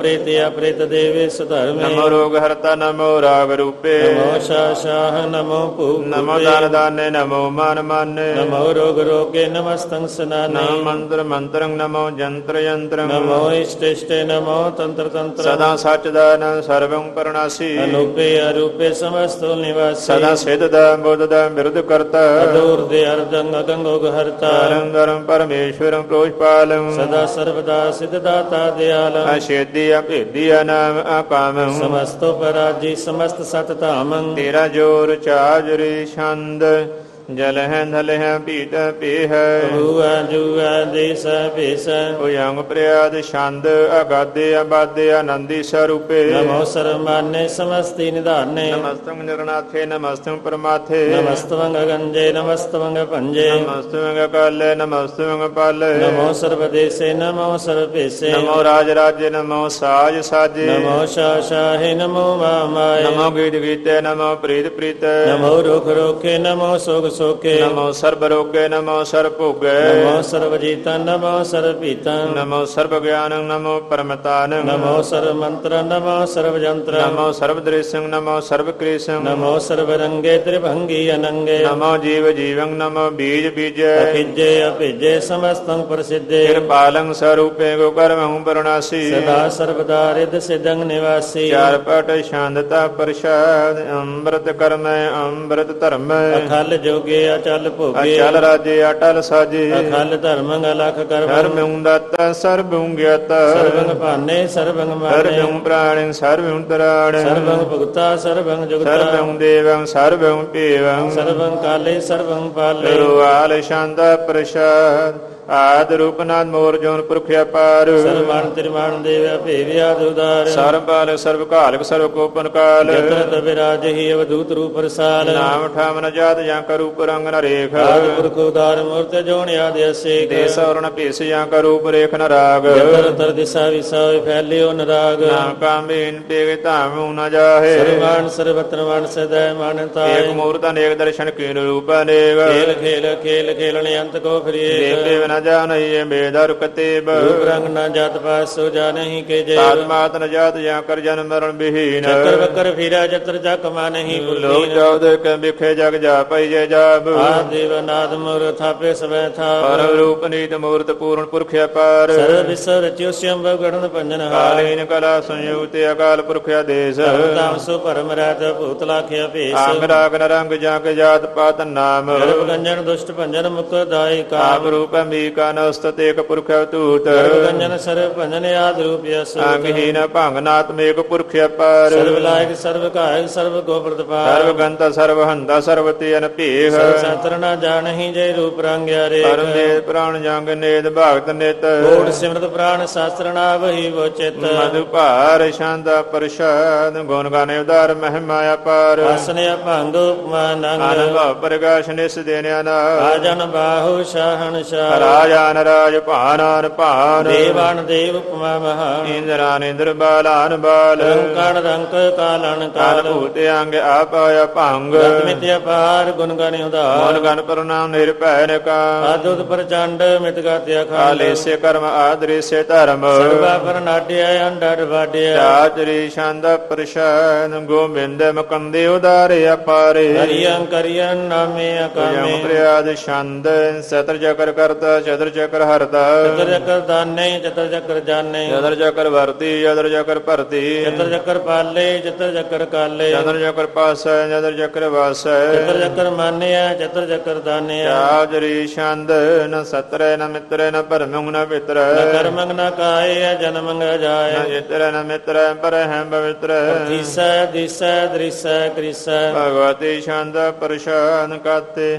ਧਰਮੇ ਨਮੋ ਰੋਗ ਹਰਤਾ ਨਮੋ ਰਾਗ ਰੂਪੇ ਨਮੋ ਸ਼ਾਹ ਸ਼ਾਹ ਨਮੋ ਭੂਪ ਨਮੋ ਦਾਨ ਦਾਨੇ ਨਮੋ ਮਨ ਮਾਨੇ ਨਮੋ ਰੋਗ ਰੋਗੇ ਨਮਸਤੰ ਸਨਾਨੇ ਨਮੋ ਮੰਤਰ ਮੰਤਰੰ ਨਮੋ ਜੰਤਰ ਯੰਤਰੰ ਨਮੋ ਇਸ਼ਟ ਇਸ਼ਟੇ ਨਮੋ ਤੰਤਰ ਤੰਤਰ ਸਦਾ ਸਚ ਦਾਨ ਸਰਵੰ ਪਰਣਾਸੀ ਅਨੂਪੇ ਅਰੂਪੇ ਸਮਸਤੋ ਨਿਵਾਸੀ ਸਦਾ ਸਿਧ ਦਾ ਬੁੱਧ ਦਾ ਬਿਰਧ ਕਰਤਾ ਅਦੂਰ ਦੇ ਅਰਜੰਗ ਅਗੰਗੋਗ ਹਰਤਾ ਧਰਮ ਪਰਮੇਸ਼ਵਰੰ ਪ੍ਰੋਸ਼ਪਾਲੰ ਸਦਾ ਸਰਵਦਾ ਸਿਧ ਦਾਤਾ ਦਿਆਲੰ ਅਸ਼ੇਦੀ ਅਭੇਦੀ ਅਨਾਮ ਅਕਾਮੰ ਸਮਸਤੋ ਪਰਾਜੀ ਸਮਸਤ ਸਤ ਧਾਮੰ। ਤੇਰਾ ਜੋਰ ਚਾਜਰੀ ਛੰਦ। ਜਲ ਹੈ ਧਲ ਹੈ ਪੀਤ ਪੀਹ ਹੂਆ ਜੂਆ ਦੇਸ ਭੇਸ। ਉਯੰਗ ਪ੍ਰਿਆਦ ਛੰਦ ਅਗਾਦੇ ਅਬਾਦੇ ਆਨੰਦੀ ਸਰੂਪੇ। ਨਮੋ ਸਰਮਾਨੇ ਸਮਸਤੀ ਨਿਧਾਨੇ। ਨਮਸਤੰ ਨਿਰਨਾਥੇ ਨਮਸਤੰ ਪਰਮਾਥੇ। ਨਮਸਤਵੰਗ ਗੰਜੇ ਨਮਸਤਵੰਗ ਪੰਜੇ ਨਮਸਤੰ ਕਾਲੇ ਨਮਸਤੰ ਪਾਲੇ ਨਮੋ ਸਰਬਦੇਸੇ ਨਮੋ ਸਰਭੇਸੇ ਨਮੋ ਰਾਜ ਰਾਜੇ ਨਮੋ ਸਾਜ ਸਾਜੇ। ਨਮੋ ਸ਼ਾ ਸ਼ਾਹੇ ਨਮੋ ਮਾਮਾਏ। ਨਮੋ ਗੀਤ ਗੀਤੇ ਨਮੋ ਪ੍ਰੀਤ ਪ੍ਰੀਤੈ। ਨਮੋ ਰੁਖ ਰੋਖੇ ਨਮੋ ਸੋਗ ਸੋਕੇ। ਨਮੋ ਸਰਬ ਰੋਗੇ ਨਮੋ ਸਰਬ ਭੋਗੇ ਨਮੋ ਸਰਬ ਜੀਤਾ ਨਮੋ ਸਰਬ ਪੀਤਾ ਨਮੋ ਸਰਬ ਗਿਆਨੰ ਨਮੋ ਪਰਮਤਾਨੰ। ਨਮੋ ਸਰਬ ਮੰਤਰ ਨਮੋ ਸਰਬ ਜੰਤਰ ਨਮੋ ਸਰਬ ਦ੍ਰਿਸ਼ੰ ਨਮੋ ਸਰਬ ਕ੍ਰਿਸ਼ੰ ਨਮੋ ਸਰਬ ਰੰਗੇ ਤ੍ਰਿਭੰਗੀ ਅਨੰਗੇ। ਨਮੋ ਜੀਵ ਜੀਵੰ ਨਮੋ ਬੀਜ ਬੀਜੈ। ਅਭਿਜੇ ਅਭਿਜੇ ਸਮਸਤੰ ਪ੍ਰਸਿੱਧੇ। ਕਿਰਪਾਲੰ ਸਰੂਪੇ ਗੋ ਕਰਮਹੁ ਪਰਣਾਸੀ ਸਦਾ ਸਰਬਦਾ ਰਿਦ ਸਿਦੰਗ ਨਿਵਾਸੀ। ਚਾਰ ਪਟ ਸ਼ਾਂਦਤਾ ਪ੍ਰਸਾਦ ਅੰਮ੍ਰਿਤ ਕਰਮੈ ਅੰਮ੍ਰਿਤ ਧਰਮੈ। ਅਖਲ ਜੋਗੇ ਅਚਲ ਭੋਗੇ। ਅਚਲ ਰਾਜੇ ਅਟਲ ਸਾਜੇ। ਅਖਲ ਧਰਮੰਗ ਲਖ ਕਰਮ। ਧਰਮੁ ਦਤ ਸਰਬੁ ਗਿਆਤ ਸਰਬੰਗ ਭਾਨੇ ਸਰਬੰਗ ਮਾਨੇ। ਸਰਬੁ ਪ੍ਰਾਣਿ ਸਰਬੁ ਤਰਾਣ। ਸਰਬੰਗ ਭੁਗਤਾ ਸਰਬੰਗ ਜੁਗਤਾ। ਸਰਬੁ ਦੇਵੰ ਸਰਬੁ ਪੀਵੰ ਸਰਬੰਗ ਕਾਲੇ ਸਰਬੰਗ ਪਾਲੇ। ਗੁਰਵਾਲ ਛੰਦ ਪ੍ਰਸਾਦ। ਆਦ ਰੂਪਨਾਥ ਮੋਰ ਜੋਨ ਪੁਰਖਿਆ ਪਾਰ। ਸਰਵਣ ਤਿਰਮਾਨ ਦੇਵ ਭੇਵਿਆਦ ਉਦਾਰ। ਸਰਬ ਸਰਬ ਕਾਲਕ ਸਰਬ ਕੋਪਨ ਕਾਲ। ਜਤਰ ਤਬ ਰਾਜ ਹੀ ਅਵਧੂਤ ਰੂਪ ਰਸਾਲ। ਨਾਮ ਠਾਮ ਨ ਜਾਤ ਜਾਂ ਕਾ ਰੂਪ ਰੰਗ ਨ ਰੇਖ। ਆਦ ਪੁਰਖ ਉਦਾਰ ਮੂਰਤ ਜੋਣ ਆਦ ਅਸੇਕ। ਦੇਸ ਔਰਨ ਭੇਸ ਜਾਂ ਕਾ ਰੂਪ ਰੇਖ ਨ ਰਾਗ। ਜਤਰ ਤਰ ਦਿਸਾ ਵਿਸਾਇ ਫੈਲਿਓ ਨਰਾਗ ਨਾਮ ਕਾਮੇਨ ਪੇਗ ਧਾਮੁ ਨ ਜਾਹੇ। ਸਰਵਾਨ ਸਰਬਤਰ ਮਨ ਸਦੈ ਮਾਨਤਾ ਏਕ ਮੂਰਤ ਅਨੇਕ ਦਰਸ਼ਨ ਕੀਨ ਰੂਪ ਅਨੇਕ। ਖੇਲ ਖੇਲ ਖੇਲ ਖੇਲਣੇ ਅੰਤ ਕੋ ਫਿਰਿਏ। ਦੇਵ ਦੇਵ ਨ ਜਾਣਈਏ ਬੇਦਰ ਕਤੇਬ ਰੂਪ ਰੰਗ ਨਾ ਜਾਤ ਪਾਸ ਸੋ ਜਾਣਹੀ ਕੇ ਜੇ ਆਤਮਾਤ ਨ ਜਾਤ ਜਾਂ ਕਰ ਜਨਮ ਮਰਨ ਬਿਹੀਨ ਚੱਕਰ ਬੱਕਰ ਫਿਰਾ ਜਤਰ ਜਕ ਮਾ ਨਹੀਂ ਲੋਕ ਭੁੱਲੀ ਜਾਉ ਦੇ ਕੇ ਵਿਖੇ ਜਗ ਜਾ ਪਈ ਜੇ ਜਾਬ। ਆ ਦੇਵ ਨਾਦ ਮੁਰ ਥਾਪੇ ਸਵੈ ਥਾ ਪਰਮ ਰੂਪ ਨੀਤ ਮੂਰਤ ਪੂਰਨ ਪੁਰਖਿਆ ਪਾਰ ਸਰਬ ਵਿਸਰ ਰਚਿਓ ਸਿਅੰ ਗੜਨ ਪੰਜਨ ਹਾਰ। ਕਾਲੀਨ ਕਲਾ ਸੰਯੁਕਤ ਅਕਾਲ ਪੁਰਖ ਆਦੇਸ਼। ਤਾਮ ਸੋ ਪਰਮ ਰਾਤ ਭੂਤ ਲਾਖਿਆ ਭੇਸ। ਅੰਗ ਰਾਗ ਨ ਰੰਗ ਜਾਂ ਕੇ ਜਾਤ ਪਾਤ ਅੰਬੀਕਾ ਨਸਤਤ ਏਕ ਪੁਰਖ ਅਵਤੂਤ ਸਰਬ ਭੰਜਨ ਆਦ ਰੂਪ ਯਸ ਅੰਗਹੀਨ ਭੰਗਨਾਤਮ ਏਕ ਪੁਰਖ ਅਪਾਰ ਸਰਬ ਲਾਇਕ ਸਰਬ ਕਾਇਕ ਪ੍ਰਤਪਾਰ ਸਰਬ ਗੰਤਾ ਸਰਬ ਹੰਦਾ ਸਰਬ ਤੇ ਅਨਭੇਖ ਸਰਬ ਸਤਰ ਨਾ ਜਾਣਹੀ ਜੈ ਰੂਪ ਰੰਗ ਆਰੇ ਪਰਮ ਦੇ ਪ੍ਰਾਣ ਜੰਗ ਨੇਦ ਭਗਤ ਨਿਤ ਕੋਟ ਸਿਮਰਤ ਪ੍ਰਾਣ ਸ਼ਾਸਤਰ ਨਾ ਵਹੀ ਵੋ ਚਿਤ ਮਧੁ ਭਾਰ ਸ਼ਾਂਦਾ ਪ੍ਰਸ਼ਾਦ ਗੁਣ ਗਾਨੇ ਉਦਾਰ ਮਹਿਮਾ ਅਪਾਰ ਆਸਨਿ ਭੰਗ ਉਪਮਾ ਨੰਗ ਅਨੰਭਵ ਪ੍ਰਗਾਸ਼ ਨਿਸ ਦੇਨਿਆ ਨਾ ਆਜਨ ਬਾਹੂ ਸ਼ਾਹਨ ਸ਼ਾਹ ਰਾਜਾ ਨਰਾਜ ਭਾਨਾਨ ਭਾਨ ਦੇਵਾਨ ਦੇਵ ਉਪਮਾ ਮਹਾਨ ਇੰਦਰਾਨ ਇੰਦਰ ਬਾਲਾਨ ਬਾਲ ਰੰਕਣ ਰੰਕ ਕਾਲਣ ਕਾਲ ਭੂਤ ਅੰਗ ਆਪਾਇਆ ਭੰਗ ਮਿਤਿਆ ਪਾਰ ਗੁਣ ਗਾਣੇ ਉਧਾਰ ਮਨ ਗਨ ਪ੍ਰਣਾਮ ਨਿਰਭੈ ਨਿਕਾ ਆਦੁਤ ਪ੍ਰਚੰਡ ਮਿਤ ਗਾਤਿਆ ਖਾਲ ਆਲੇਸੇ ਕਰਮ ਆਦਰੇਸੇ ਧਰਮ ਸਰਬਾ ਪਰ ਨਾਟਿਆ ਅੰਡਰ ਵਾਡਿਆ ਚਾਚਰੀ ਛੰਦ ਪ੍ਰਸ਼ਾਦ ਗੋਬਿੰਦ ਮਕੰਦੇ ਉਦਾਰੇ ਅਪਾਰੇ ਹਰੀਅੰ ਕਰੀਅੰ ਨਾਮੇ ਅਕਾਮੇ ਪ੍ਰਿਆਦ ਛੰਦ ਸਤਰ ਚਕਰ ਕਰਤਾ ਚਤਰ ਚਕਰ ਹਰਤਾ ਚਤਰ ਚੱਕਰ ਦਾਨੇ ਚਤਰ ਚੱਕਰ ਜਾਣੇ। ਚਤਰ ਚਕਰ ਵਰਤੀ ਚਤਰ ਚਕਰ ਭਰਤੀ ਚਤਰ ਚੱਕਰ ਪਾਲੇ ਚਤਰ ਚੱਕਰ ਕਾਲੇ। ਚਤਰ ਚਕਰ ਪਾਸੈ ਚਤਰ ਚਕਰ ਵਾਸੈ। ਚਤਰ ਚੱਕਰ ਮਾਨਿਆ ਚਤਰ ਚੱਕਰ ਦਾਨਿਆ। ਚਾਜਰੀ ਛੰਦ ਨ ਸਤਰੈ ਨ ਮਿਤਰੈ ਨ ਭਰਮੁ ਨ ਪਿਤਰੈ ਨ ਕਰਮੰਗ ਨ ਕਾਏ ਜਨਮੰਗ ਨ ਜਾਏ। ਜਿਤਰੈ ਨ ਮਿਤਰੈ ਪਰਹਿ ਪਵਿੱਤਰੈ। ਦੀਸੈ ਦੀਸੈ ਦ੍ਰਿਸੈ ਕ੍ਰਿਸੈ। ਭਗਵਤੀ ਛੰਦ ਪ੍ਰਸ਼ਾਨ ਕਾਤੇ।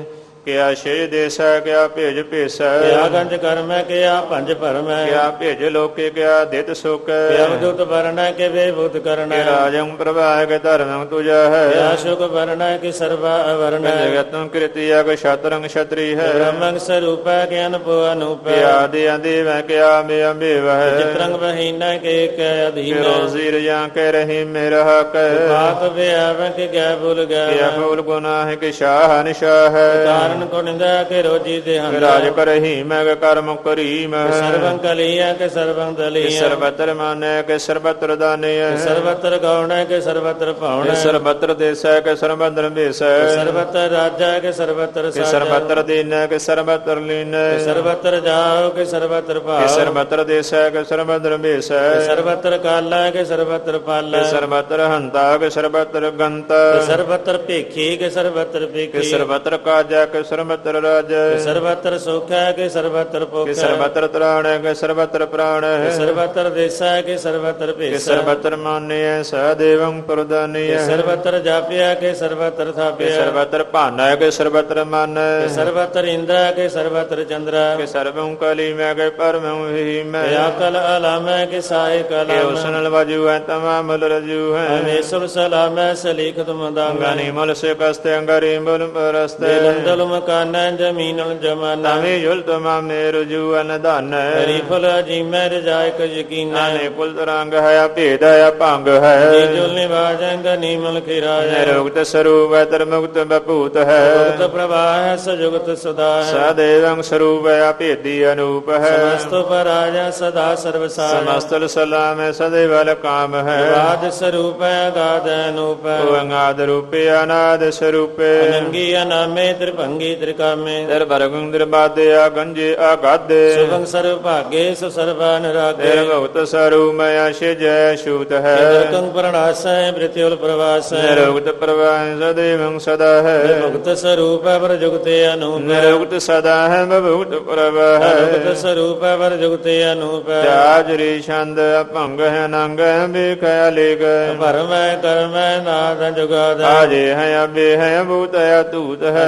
ਕਿਆ ਸ਼ੇ ਦੇਸੈ ਕਿਆ ਭੇਜ ਭੇਸੈ। ਕਿਆ ਗੰਜ ਕਰਮੈ ਕਿਆ ਭੰਜ ਭਰਮੈ। ਕਿਆ ਭੇਜ ਲੋਕੇ ਕਿਆ ਦਿੱਤ ਸੁਕੈ ਕਿਆ ਅਵਦੂਤ ਵਰਣੈ ਕਿ ਵੇਭੂਤ ਕਰਣੈ ਕਿ ਰਾਜੰ ਪ੍ਰਭਾਇ ਕੇ ਧਰਮੰ ਤੁਜਾ ਹੈ। ਕਿਆ ਸ਼ੁਕ ਵਰਣੈ ਕਿ ਸਰਵਾ ਅਵਰਣੈ। ਜਗਤੰ ਕ੍ਰਿਤੀ ਅਗ ਸ਼ਤਰੰਗ ਛਤਰੀ ਹੈ। ਬ੍ਰਹਮੰਗ ਸਰੂਪੈ ਕਿ ਅਨੁਪੋ ਅਨੂਪੈ। ਕਿਆ ਆਦਿ ਆਦਿ ਵੈ ਕਿਆ ਮੇ ਅੰਬੇ ਵਹਿ ਚਿਤਰੰਗ ਬਹੀਨੈ ਕਿ ਕੈ ਅਧੀਨ। ਰੋਜ਼ੀ ਰਜਾਂ ਕੇ ਰਹੀ ਮੇਰਾ ਹਕ ਪਾਪ ਵਿਆਵੈ ਕਿ ਗੈ ਭੁਲ ਕਿਆ ਗਿਆ ਫੂਲ ਗੁਨਾਹ ਹੈ ਕਿ ਸ਼ਾਹ ਨਿਸ਼ਾਹ ਹੈ। ਕਾਰ ਕਰਨ ਕੋ ਨਿੰਦਾ ਕੇ ਰੋਜੀ ਦੇਹੰਦ ਰਾਜ ਕਰਹੀ ਮੈਂ ਕਰਮ ਕਰੀਮ ਸਰਬੰ ਕਲੀਆ ਕੇ ਸਰਬੰ ਦਲੀਆ ਸਰਬਤਰ ਮਾਨੈ ਕੇ ਸਰਬਤਰ ਦਾਨਿਐ ਸਰਬਤਰ ਗਾਉਣਾ ਕੇ ਸਰਬਤਰ ਭਾਉਣਾ ਸਰਬਤਰ ਦੇਸੈ ਕੇ ਸਰਬਤਰ ਭੇਸੈ ਸਰਬਤਰ ਰਾਜਾ ਕੇ ਸਰਬਤਰ ਸਾਜਾ ਸਰਬਤਰ ਦੀਨੈ ਕੇ ਸਰਬਤਰ ਲੀਨੈ ਸਰਬਤਰ ਜਾਓ ਕੇ ਸਰਬਤਰ ਭਾਉ ਸਰਬਤਰ ਦੇਸੈ ਕੇ ਸਰਬਤਰ ਭੇਸੈ ਸਰਬਤਰ ਕਾਲਾ ਕੇ ਸਰਬਤਰ ਪਾਲਾ ਸਰਬਤਰ ਹੰਤਾ ਕੇ ਸਰਬਤਰ ਗੰਤ ਸਰਬਤਰ ਭੇਖੀ ਕੇ ਸਰਬਤਰ ਭੇਖੀ ਸਰਬਤਰ ਕਾਜੈ ਕੇ ਸਰਬਤਰ ਰਾਜ ਸਰਬਤਰ ਸੁਖੈ ਕੇ ਸਰਬਤਰ ਭੁਖੈ ਸਰਬਤਰ ਤਰਾਣੈ ਕੇ ਸਰਬਤਰ ਪ੍ਰਾਣ ਸਰਬਤਰ ਦੇਸਾ ਕੇ ਸਰਬਤਰ ਭੇਸਾ ਸਰਬਤਰ ਮਾਨਿਐ ਸਦੇਵੰ ਪ੍ਰਦਾਨੀਐ ਸਰਬਤਰ ਜਾਪਿਆ ਕੇ ਸਰਬਤਰ ਥਾਪਿਆ ਸਰਬਤਰ ਭਾਨੈ ਕੇ ਸਰਬਤਰ ਮਾਨੈ ਸਰਬਤਰ ਇੰਦਰਾ ਕੇ ਸਰਬਤਰ ਚੰਦਰਾ ਕਿ ਸਰਬੰ ਕਲੀ ਮੈਂ ਕੇ ਪਰਮੰ ਹੀ ਮੈਂ ਯਾ ਕਲ ਅਲਾਮੈ ਕੇ ਸਾਇ ਕਿ ਕਲਾਮ ਉਸਨਲ ਵਜੂ ਹੈ ਤਮਾਮ ਰਜੂ ਹੈ ਅਮੇਸੁਰ ਸਲਾਮੈ ਸਲੀਖ ਤੁਮ ਦਾਂਗਾ ਗਾਨੀ ਮਲ ਸੇ ਕਸਤੇ ਅੰਗਰੀ ਬੁਲ ਪਰਸਤੇ ਲੰਦਲ ਮਕਾਨਾ ਜ਼ਮੀਨਲ ਜਮਾਨਾ। ਨਵੇਂ ਯੁਲ ਤਮਾ ਮੇ ਰਜੂ ਅਨ ਧਨ। ਹਰੀਫਲ ਅਜੀਮੈ ਰਜਾਇ ਕ ਯਕੀਨਾ। ਨਾਨੇ ਕੁਲ ਰੰਗ ਹੈ ਭੇਦ ਹੈ ਭੰਗ ਹੈ। ਜੀ ਜੁਲ ਨਿਵਾਜੰਗ ਨੀਮਲ ਖਿਰਾਇਆ ਨਿਰੁਕਤ ਸਰੂਪ ਹੈ ਧਰਮੁਕਤ ਬਪੂਤ ਹੈ। ਭਗਤ ਪ੍ਰਵਾਹ ਸਜੁਗਤ ਸਦਾ ਹੈ। ਸਦੇਵੰ ਸਰੂਪ ਹੈ ਭੇਦੀ ਅਨੂਪ ਹੈ। ਸਮਸਤ ਪਰਾਜਾ ਸਦਾ ਸਰਵਸਾਰ ਸਮਸਤਲ ਸਲਾਮ ਸਦੇਵਲ ਕਾਮ ਹੈ। ਆਦ ਸਰੂਪ ਅਗਾਧ ਅਨੂਪ ਅੰਗਾਦ ਰੂਪੇ ਅਨਾਦ ਸਰੂਪੇ। ਅਨੰਗੀ ਅਨਾਮੇ ਤ੍ਰਿਭੰਗੀ ਤ੍ਰਿਕਾਮੇ ਦਰ ਬਰਗੰ ਦਰਬਾਦੇ ਆ ਗੰਜੇ ਆ ਗਾਦੇ। ਸੁਭੰ ਸਰਵ ਭਾਗੇ ਸੁ ਸਰਬਾਨ ਰਾਗੇ ਤੇਰ ਭਗਤ ਸਰੂਪ ਮੈਂ ਆਸ਼ੇ ਜੈ ਸ਼ੂਤ ਹੈ। ਕੰਗ ਪ੍ਰਣਾਸੈ ਬ੍ਰਿਤਿਉਲ ਪ੍ਰਵਾਸੈ। ਨਿਰੁਕਤ ਪ੍ਰਵਾਹ ਸਦੇਵੰ ਸਦਾ ਹੈ। ਭਗਤ ਸਰੂਪ ਪਰ ਜੁਗਤੇ ਅਨੂਪ ਨਿਰੁਕਤ ਸਦਾ ਹੈ ਬਭੂਤ ਪ੍ਰਵਾਹ ਭਗਤ ਸਰੂਪ ਪਰ ਜੁਗਤੇ ਅਨੂਪ ਜਾਜਰੀ ਛੰਦ ਅਭੰਗ ਹੈ ਨੰਗ ਹੈ ਬੇਖਿਆ ਲੇਖ ਪਰਮੈ ਕਰਮੈ ਨਾਦ ਜੁਗਾਦ ਆਜੇ ਹੈ ਅਬੇ ਹੈ ਭੂਤ ਹੈ ਤੂਤ ਹੈ।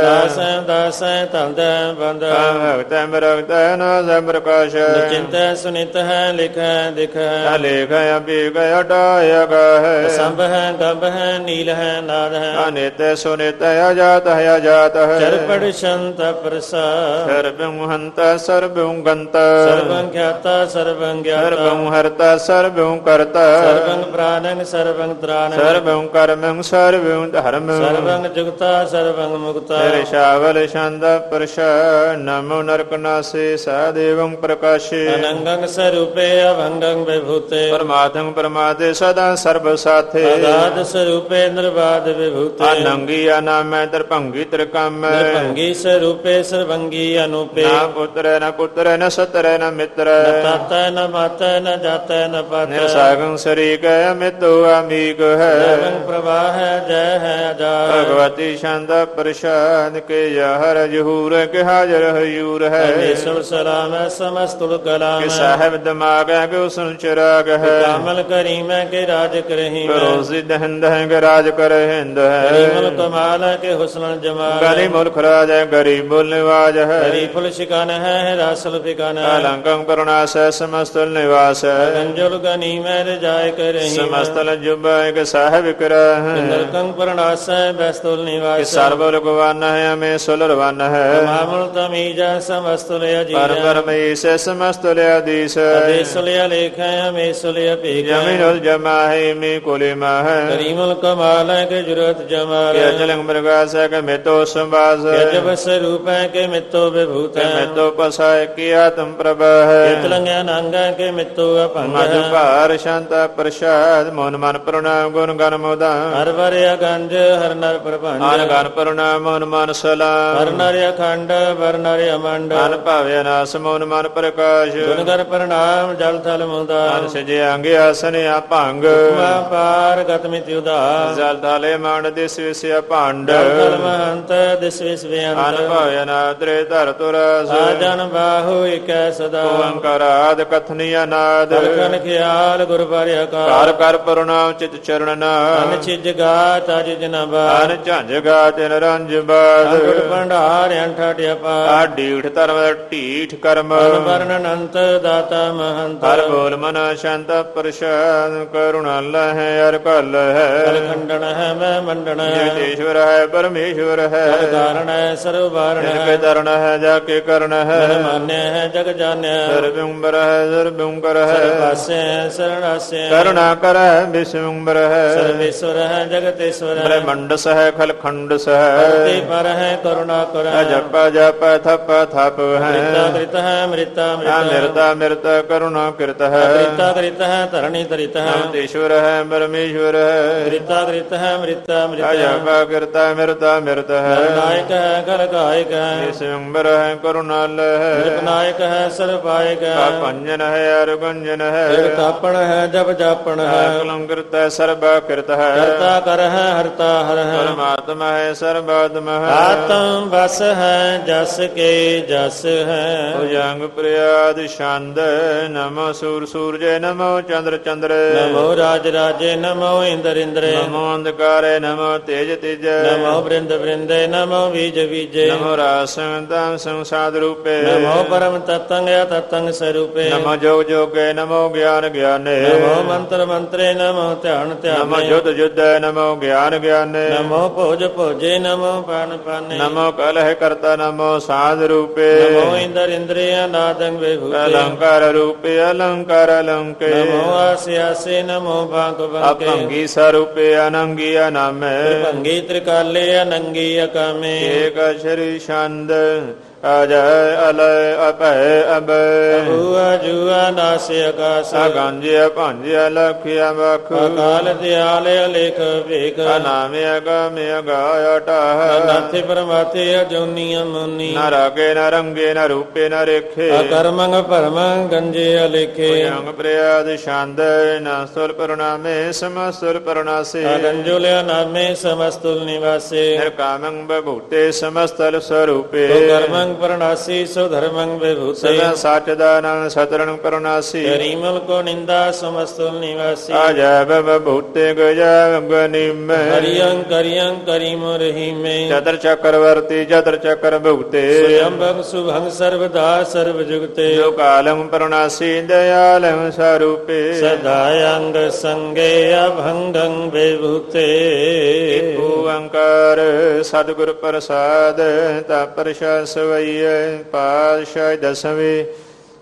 ਦਾਸੈ ਦਾਸੈ ਤਲਦੈ ਬੰਦ। ਭਗਤ ਮਰਗਤ ਨਾ ਸਭ ਪ੍ਰਕਾਸ਼ ਚਿੰਤੈ ਸੁਨਿਤ ਹੈ ਲਿਖੈ ਦਿਖੈ ਲੇਖ ਅਬੇ ਗਿਆ ਡਾਇ ਗਾ ਹੈ। ਸੰਭ ਹੈ ਗੰਭ ਹੈ ਨੀਲ ਹੈ ਨਾਦ ਹੈ। ਅਨਿਤ ਸੁਨਿਤ ਅਜਾਤ ਹੈ ਅਜਾਤ ਹੈ। ਚਰਪੜ ਸ਼ੰਤ ਪ੍ਰਸਾ ਸਰਬੰ ਹੰਤ ਸਰਬੰ ਗੰਤ ਸਰਵੰ ਗਿਆਤਾ ਸਰਵੰ ਗਿਆਤਾ। ਸਰਬੰ ਹਰਤਾ ਸਰਬੰ ਕਰਤਾ। ਸਰਵੰ ਪ੍ਰਾਨੰ ਸਰਵੰ ਤ੍ਰਾਨੰ। ਸਰਬੰ ਕਰਮੰ ਸਰਬੰ ਧਰਮ। ਸਰਵੰ ਜੁਗਤਾ ਸਰਵੰ ਮੁਕਤਾ। ਤੇਰੇ ਸ਼ਾਵਲ ਛੰਦ ਪ੍ਰਸ਼ ਨਮੋ ਨਰਕ ਨਾਸੇ ਸਦੇਵੰ ਪ੍ਰਕਾਸ਼ੇ ਅਨੰਗੰ ਸਰੂਪੇ ਅਭੰਗੰ ਵਿਭੂਤੇ ਪਰਮਾਤਮ ਪਰਮਾਤੇ ਸਦਾ ਸਰਬ ਸਾਥੇ ਅਗਾਧ ਸਰੂਪੇ ਨਿਰਬਾਦ ਵਿਭੂਤੇ ਅਨੰਗੀ ਅਨਾਮੈ ਦਰਭੰਗੀ ਤ੍ਰਿਕਮ ਭੰਗੀ ਸਰੂਪੇ ਸਰਵੰਗੀ ਅਨੂਪੇ ਨਾ ਪੁੱਤਰ ਨ ਪੁੱਤਰ ਨ ਸਤਰ ਨ ਮਿੱਤਰ ਤਾਤੈ ਨ ਮਾਤੈ ਨ ਜਾਤੈ ਨ ਪਾਤੈ ਨਿਰਸਾਗੰ ਸਰੀਕ ਅਮਿਤੋ ਅਮੀਕ ਹੈ ਪ੍ਰਵਾਹ ਹੈ ਜੈ ਹੈ ਅਜਾਰ ਭਗਵਤੀ ਛੰਦ ਪ੍ਰਸ਼ਾਦ ਕੇ ਯਹਰ ਜਹੂਰ ਕੇ ਹਾਜ਼ਰ ਹਯੂਰ ਹੈ। ਅਮੇਸ਼ਵਰ ਸਲਾਮ ਹੈ ਸਮਸਤੁਲ ਕਲਾਮ। ਕਿ ਹੈ ਸਾਹਿਬ ਦਿਮਾਗ ਹੈ ਕਿ ਉਸਨ ਚਿਰਾਗ ਹੈ। ਕਾਮਲ ਕਰੀ ਮੈਂ ਕੇ ਰਾਜ ਕਰਹੀ ਮੈਂ ਕਰੋਜ਼ੀ ਦਹਿੰਦ ਹੈ ਕਿ ਰਾਜ ਕਰ ਹਿੰਦ ਕਰੀਮਲ ਹੈ ਕਮਾਲ ਹੈ ਕਿ ਹੁਸਨ ਜਮਾਲ ਗਲੀ ਮੁਲਕ ਰਾਜ ਹੈ ਗਰੀਬ ਬੁਲ ਨਿਵਾਜ ਹੈ। ਹਰੀ ਫੁਲ ਸ਼ਿਕਾਨ ਹੈ ਰਾਸਲ ਫਿਕਾਨ ਹੈ। ਅਲੰਕੰ ਕਰੁਣਾਸ ਹੈ ਸਮਸਤਲ ਨਿਵਾਸ ਹੈ। ਗੰਜੁਲ ਗਨੀ ਮੈਂ ਰਜਾਇ ਕਰਹੀ ਸਮਸਤਲ ਜੁਬ ਹੈ ਕਿ ਸਾਹਿਬ ਕਰ ਹੈ। ਨਰਕੰ ਪਰਣਾਸੈ ਬੈਸਤੁਲ ਕਿ ਨਿਵਾਸ ਸਰਬ ਲਗਵਾਨ ਹੈ ਅਮੇ ਸੁਲਰਵਨ ਹੈ ਮਾਮੁਲ ਤਮੀਜਾ ਸਮਸਤੁਲ ਪਰ ਅਜੀਜਾ ਪਰਮੇਸ਼ ਸਮਸਤਲ ਆਦੀਸ ਅਦੇਸੁਲਿਆ ਲੇਖੈ ਅਮੇਸੁਲਿਆ ਭੇਖੈ ਜਮੀਨੁਲ ਜਮਾ ਹੈ ਮੇ ਕੋਲੇ ਮਾ ਹੈ ਕਰੀਮੁਲ ਕਮਾਲ ਹੈ ਕਿ ਜੁਰਤ ਜਮਾਲ ਕਿ ਅਜਲੰਗ ਪ੍ਰਗਾਸ ਹੈ ਕਿ ਮੇਤੋ ਸੰਵਾਸ ਕਿ ਜਬ ਸਰੂਪ ਹੈ ਕਿ ਮਿੱਤੋ ਵਿਭੂਤ ਹੈ ਮੇਤੋ ਪਸਾਇ ਕੀ ਆਤਮ ਪ੍ਰਭ ਹੈ ਇਤਲੰਗਿਆ ਨੰਗਾ ਕਿ ਮਿੱਤੋ ਅਪੰਗ ਹੈ ਭਾਰ ਸ਼ਾਂਤ ਪ੍ਰਸਾਦ ਮਨ ਮਨ ਪ੍ਰਣਾਮ ਗੁਣ ਗਨ ਮੋਦਾਨ ਹਰ ਵਰ ਅਗੰਜ ਹਰ ਨਰ ਪ੍ਰਭੰਜ ਆਨ ਗਨ ਪ੍ਰਣਾਮ ਮਨ ਮਨ ਹਰ ਸਲਾਮ ਨਰ ਅਖੰਡ ਵਰ ਨਰ ਅਮੰਡ ਅਨ ਭਾਵੇ ਨਾਸ ਮਨ ਮਨ ਪ੍ਰਕਾਸ਼। ਗੁਣ ਕਰ ਪ੍ਰਣਾਮ ਜਲ ਥਲ ਮੁਦਾ। ਅਨ ਸਜੇ ਅੰਗ ਆਸਨ ਆ ਭੰਗ। ਮਾ ਪਾਰ ਗਤ ਮਿਤਿ ਉਦਾਰ ਜਲ ਥਾਲੇ ਮਾਨ ਦਿਸ ਵਿਸਿਆ ਭਾਂਡ। ਕਲ ਮਹੰਤ ਦਿਸ ਵਿਸ ਅਨ ਬੇਅੰਤ ਭਾਵੇ ਨਾਦਰੇ ਧਰ ਤੁਰਸ। ਆਜਨ ਬਾਹੂ ਇਕੈ ਸਦਾ। ਓੰਕਾਰ ਆਦ ਕਥਨੀਆ ਨਾਦ ਕਨ ਖਿਆਲ ਗੁਰ ਪਰਿਆ ਕਰ ਕਾ। ਕਰ ਪ੍ਰਣਾਮ ਚਿਤ ਚਰਨ ਨਾਮ ਅਨ ਛਿਜ ਗਾ ਤਜ ਜਨ ਅਨ ਝੰਝ ਗਾ ਤਿਨ ਰੰਜ ਬਾਦ ਭੰਡਾਰ ਅੰਠ ਟਿਪਾ ਆ ਢੀਠ ਧਰਮ ਢੀਠ ਕਰਮ ਅਨ ਵਰਨ ਅਨੰਤ ਦਾਤਾ ਮਹੰਤ ਹਰ ਬੋਲ ਮਨ ਸ਼ਾਂਤ ਪ੍ਰਸ਼ਾਦ ਕਰੁਣਾ ਲਹਿ ਅਰ ਕਲ ਹੈ ਕਲ ਖੰਡਨ ਹੈ ਮੈਂ ਮੰਡਣ ਹੈ ਜਗਤੇਸ਼ਵਰ ਹੈ ਪਰਮੇਸ਼ਵਰ ਹੈ ਕਲ ਕਾਰਣ ਹੈ ਸਰਵ ਵਾਰਣ ਜਿਨ ਹੈ ਕੇ ਤਰਨ ਹੈ ਜਾ ਕੇ ਕਰਨ ਹੈ ਮਨ ਮਾਨਿਆ ਹੈ ਜਗ ਜਾਣਿਆ ਸਰਬੰਬਰ ਹੈ ਸਰਬੰਕਰ ਸਰਬ ਹੈ ਪਾਸੇ ਹੈ ਸਰਣਾਸੇ ਹੈ ਕਰੁਣਾ ਕਰ ਹੈ ਵਿਸ਼ਵੰਬਰ ਹੈ ਸਰਵੇਸ਼ਵਰ ਹੈ ਜਗਤੇਸ਼ਵਰ ਹੈ ਬ੍ਰਹਮੰਡ ਸਹਿ ਖਲ ਖੰਡ ਸਹਿ ਤੇ ਪਰ ਹੈ ਕਰੁਣਾ ਕਰ ਜਪ ਜਪ ਥਪ ਥਪ ਕ੍ਰਿਤਾ ਹੈ ਕ੍ਰਿਤ ਹੈ ਮ੍ਰਿਤਾ ਮ੍ਰਿਤ। ਅਮਿਰਤਾ ਮਿਰਤ ਕਰੁਣਾ ਕਿਰਤ ਹੈ। ਕ੍ਰਿਤਾ ਕ੍ਰਿਤ ਹੈ ਧਰਣੀ ਤਰਿਤ ਹੈ। ਅਮਤੇਸ਼ਵਰ ਹੈ ਪਰਮੇਸ਼ਵਰ ਹੈ। ਕ੍ਰਿਤਾ ਕ੍ਰਿਤ ਹੈ ਮ੍ਰਿਤਾ ਮ੍ਰਿਤ। ਜਪ ਕਿਰਤਾ ਮਿਰਤਾ ਮਿਰਤ ਹੈ। ਨਾਇਕ ਹੈ ਗਲ ਗਾਇਕ ਹੈ। ਸੰਬਰ ਹੈ ਕਰੁਣਾਲ ਹੈ। ਨਿਰਪਨਾਇਕ ਹੈ ਸਰਪਾਇਕ ਹੈ। ਪੰਜਨ ਹੈ ਅਰਗੰਜਨ ਹੈ। ਕਿਰਤਾਪਣ ਹੈ ਜਪ ਜਾਪਣ ਹੈ। ਹੈ ਸਰਬਾ ਕਿਰਤ ਹੈ। ਕਰਤਾ ਕਰ ਹੈ ਹਰਤਾ ਹਰ ਹੈ। ਪਰਮਾਤਮਾ ਹੈ ਸਰਬਾਤਮਾ ਹੈ। ਆਤਮ ਬਸ ਹੈ ਜਸ ਕੇ ਜਸ ਹੈ। ਭੁਜੰਗ ਪ੍ਰਿਆਦ ਛੰਦ ਨਮੋ ਸੂਰ ਸੂਰਜੇ ਨਮੋ ਚੰਦਰ ਚੰਦਰ। ਨਮੋ ਰਾਜ ਰਾਜੇ ਨਮੋ ਇੰਦਰ ਇੰਦਰੇ। ਨਮੋ ਅੰਧਕਾਰੇ ਨਮੋ ਤੇਜ ਤੇਜ। ਨਮੋ ਬ੍ਰਿੰਦ ਬ੍ਰਿੰਦੇ ਨਮੋ ਬੀਜ ਬੀਜੇ। ਨਮੋ ਰਾਸੰ ਤੰ ਸੰਸਾਦ ਰੂਪੇ। ਨਮੋ ਪਰਮ ਤਤੰਗ ਤਤੰਗ ਸਰੂਪੇ। ਨਮੋ ਜੋਗ ਜੋਗੇ ਨਮੋ ਗਿਆਨ ਗਿਆਨੇ। ਨਮੋ ਮੰਤਰ ਮੰਤਰੇ ਨਮੋ ਧਿਆਨ ਨਮੋ ਧਿਆਨੇ ਜੁਦ ਜੁਦੈ ਨਮੋ ਗਿਆਨ ਗਿਆਨੇ। ਨਮੋ ਭੋਜ ਭੋਜੇ ਨਮੋ ਪਾਨ ਪਾਨੇ। ਨਮੋ ਕਲਹ ਕਰਤਾ ਨਮੋ ਸਾਧ ਰੂਪੇ ਨਮੋ ਇੰਦਰ ਇੰਦਰੀਆ ਨਾਦੰ ਵਿਭੂਤੇ ਅਲੰਕਾਰ ਰੂਪੇ ਅਲੰਕਾਰ ਅਲੰਕੇ ਨਮੋ ਆਸੇ ਆਸੇ ਨਮੋ ਭਾਂਕ ਬੰਕੇ ਅਪੰਗੀ ਸਰੂਪੇ ਅਨੰਗੀ ਅਨਾਮੇ ਭੰਗੀ ਤ੍ਰਿਕਾਲੇ ਅਨੰਗੀ ਅਕਾਮੇ ਏਕ ਸ਼੍ਰੀ ਛੰਦ ਅਜੈ ਅਲੈ ਅਭੈ ਅਬੈ। ਬੂਆ ਜੂਆ ਨਾਸੇ ਆਕਾਸ। ਅਗੰਜਿ ਭਾਂਜਿ ਲਖਿਆ ਬਖ ਅਕਾਲ ਦਿਆਲ ਅਲੇਖ ਵੇਖ। ਅਨਾਮਿ ਅਗਮਿ ਅਗਾਇ ਟਾਹ ਨਾਥੇ ਪਰਮਾਤੇ ਅਜੋਨੀਆਂ ਮੁਨੀ ਨ ਰਾਗੇ ਨ ਰੰਗੇ ਨ ਰੂਪੇ ਨ ਰੇਖੇ ਅਕਰਮੰਗ ਭਰਮੰ ਗੰਜੇ ਅਲੇਖੇ। ਅੰਗ ਪ੍ਰਿਆਦ ਛੰਦ ਨ ਸੁਰ ਪਰਣਾਮੇ ਪਰਣਾਸੇ। ਅਗੰਜੁਲਿਆ ਨਾਮੇ ਸਮਸਤੁਲ ਨਿਵਾਸੇ। ਨਿਰ ਕਾਮੰ ਬਭੂਤੇ ਸਮਸਤਲ ਸਰੂਪੇ। ਕਰਮੰ ਪਰਣਾਸੀ ਸੋ ਧਰਮੰ ਵਿਭੂਤੇ। ਸਦਾ ਸਚ ਦਾਨੰ ਸਤਰੰ ਕਰੁਣਾਸੀ ਕਰੀਮਲ ਕੋ ਨਿੰਦਾ ਸਮਸਤੁਲ ਨਿਵਾਸੀ। ਅਜੈ ਬਭੂਤੇ ਗਜੈ ਗਨਿਮੇ ਕਰਿਯੰ ਕਰਿਯੰ ਕਰੀਮ ਰਹੀਮੇ। ਚਤਰ ਚੱਕਰਵਰਤੀ ਚਤਰ ਚੱਕਰ ਭੁਗਤੇ ਸਯੰਭੰ ਸੁਭੰ ਸਰਵਦਾ ਸਰਵ ਜੁਗਤੇ ਜੋ ਕਾਲੰ ਪਰਣਾਸੀ ਦਇਆਲੰ ਸਰੂਪੇ। ਸਦਾ ਅੰਗ ਸੰਗੇ ਅਭੰਗੰ ਵਿਭੂਤੇ। ਓੰਕਾਰ ਸਤਿਗੁਰ ਪ੍ਰਸਾਦ ਤਾ ਪ੍ਰਸ਼ਾਸ ਵਈਏ ਪਾਤਸ਼ਾਹ ਦਸਵੇਂ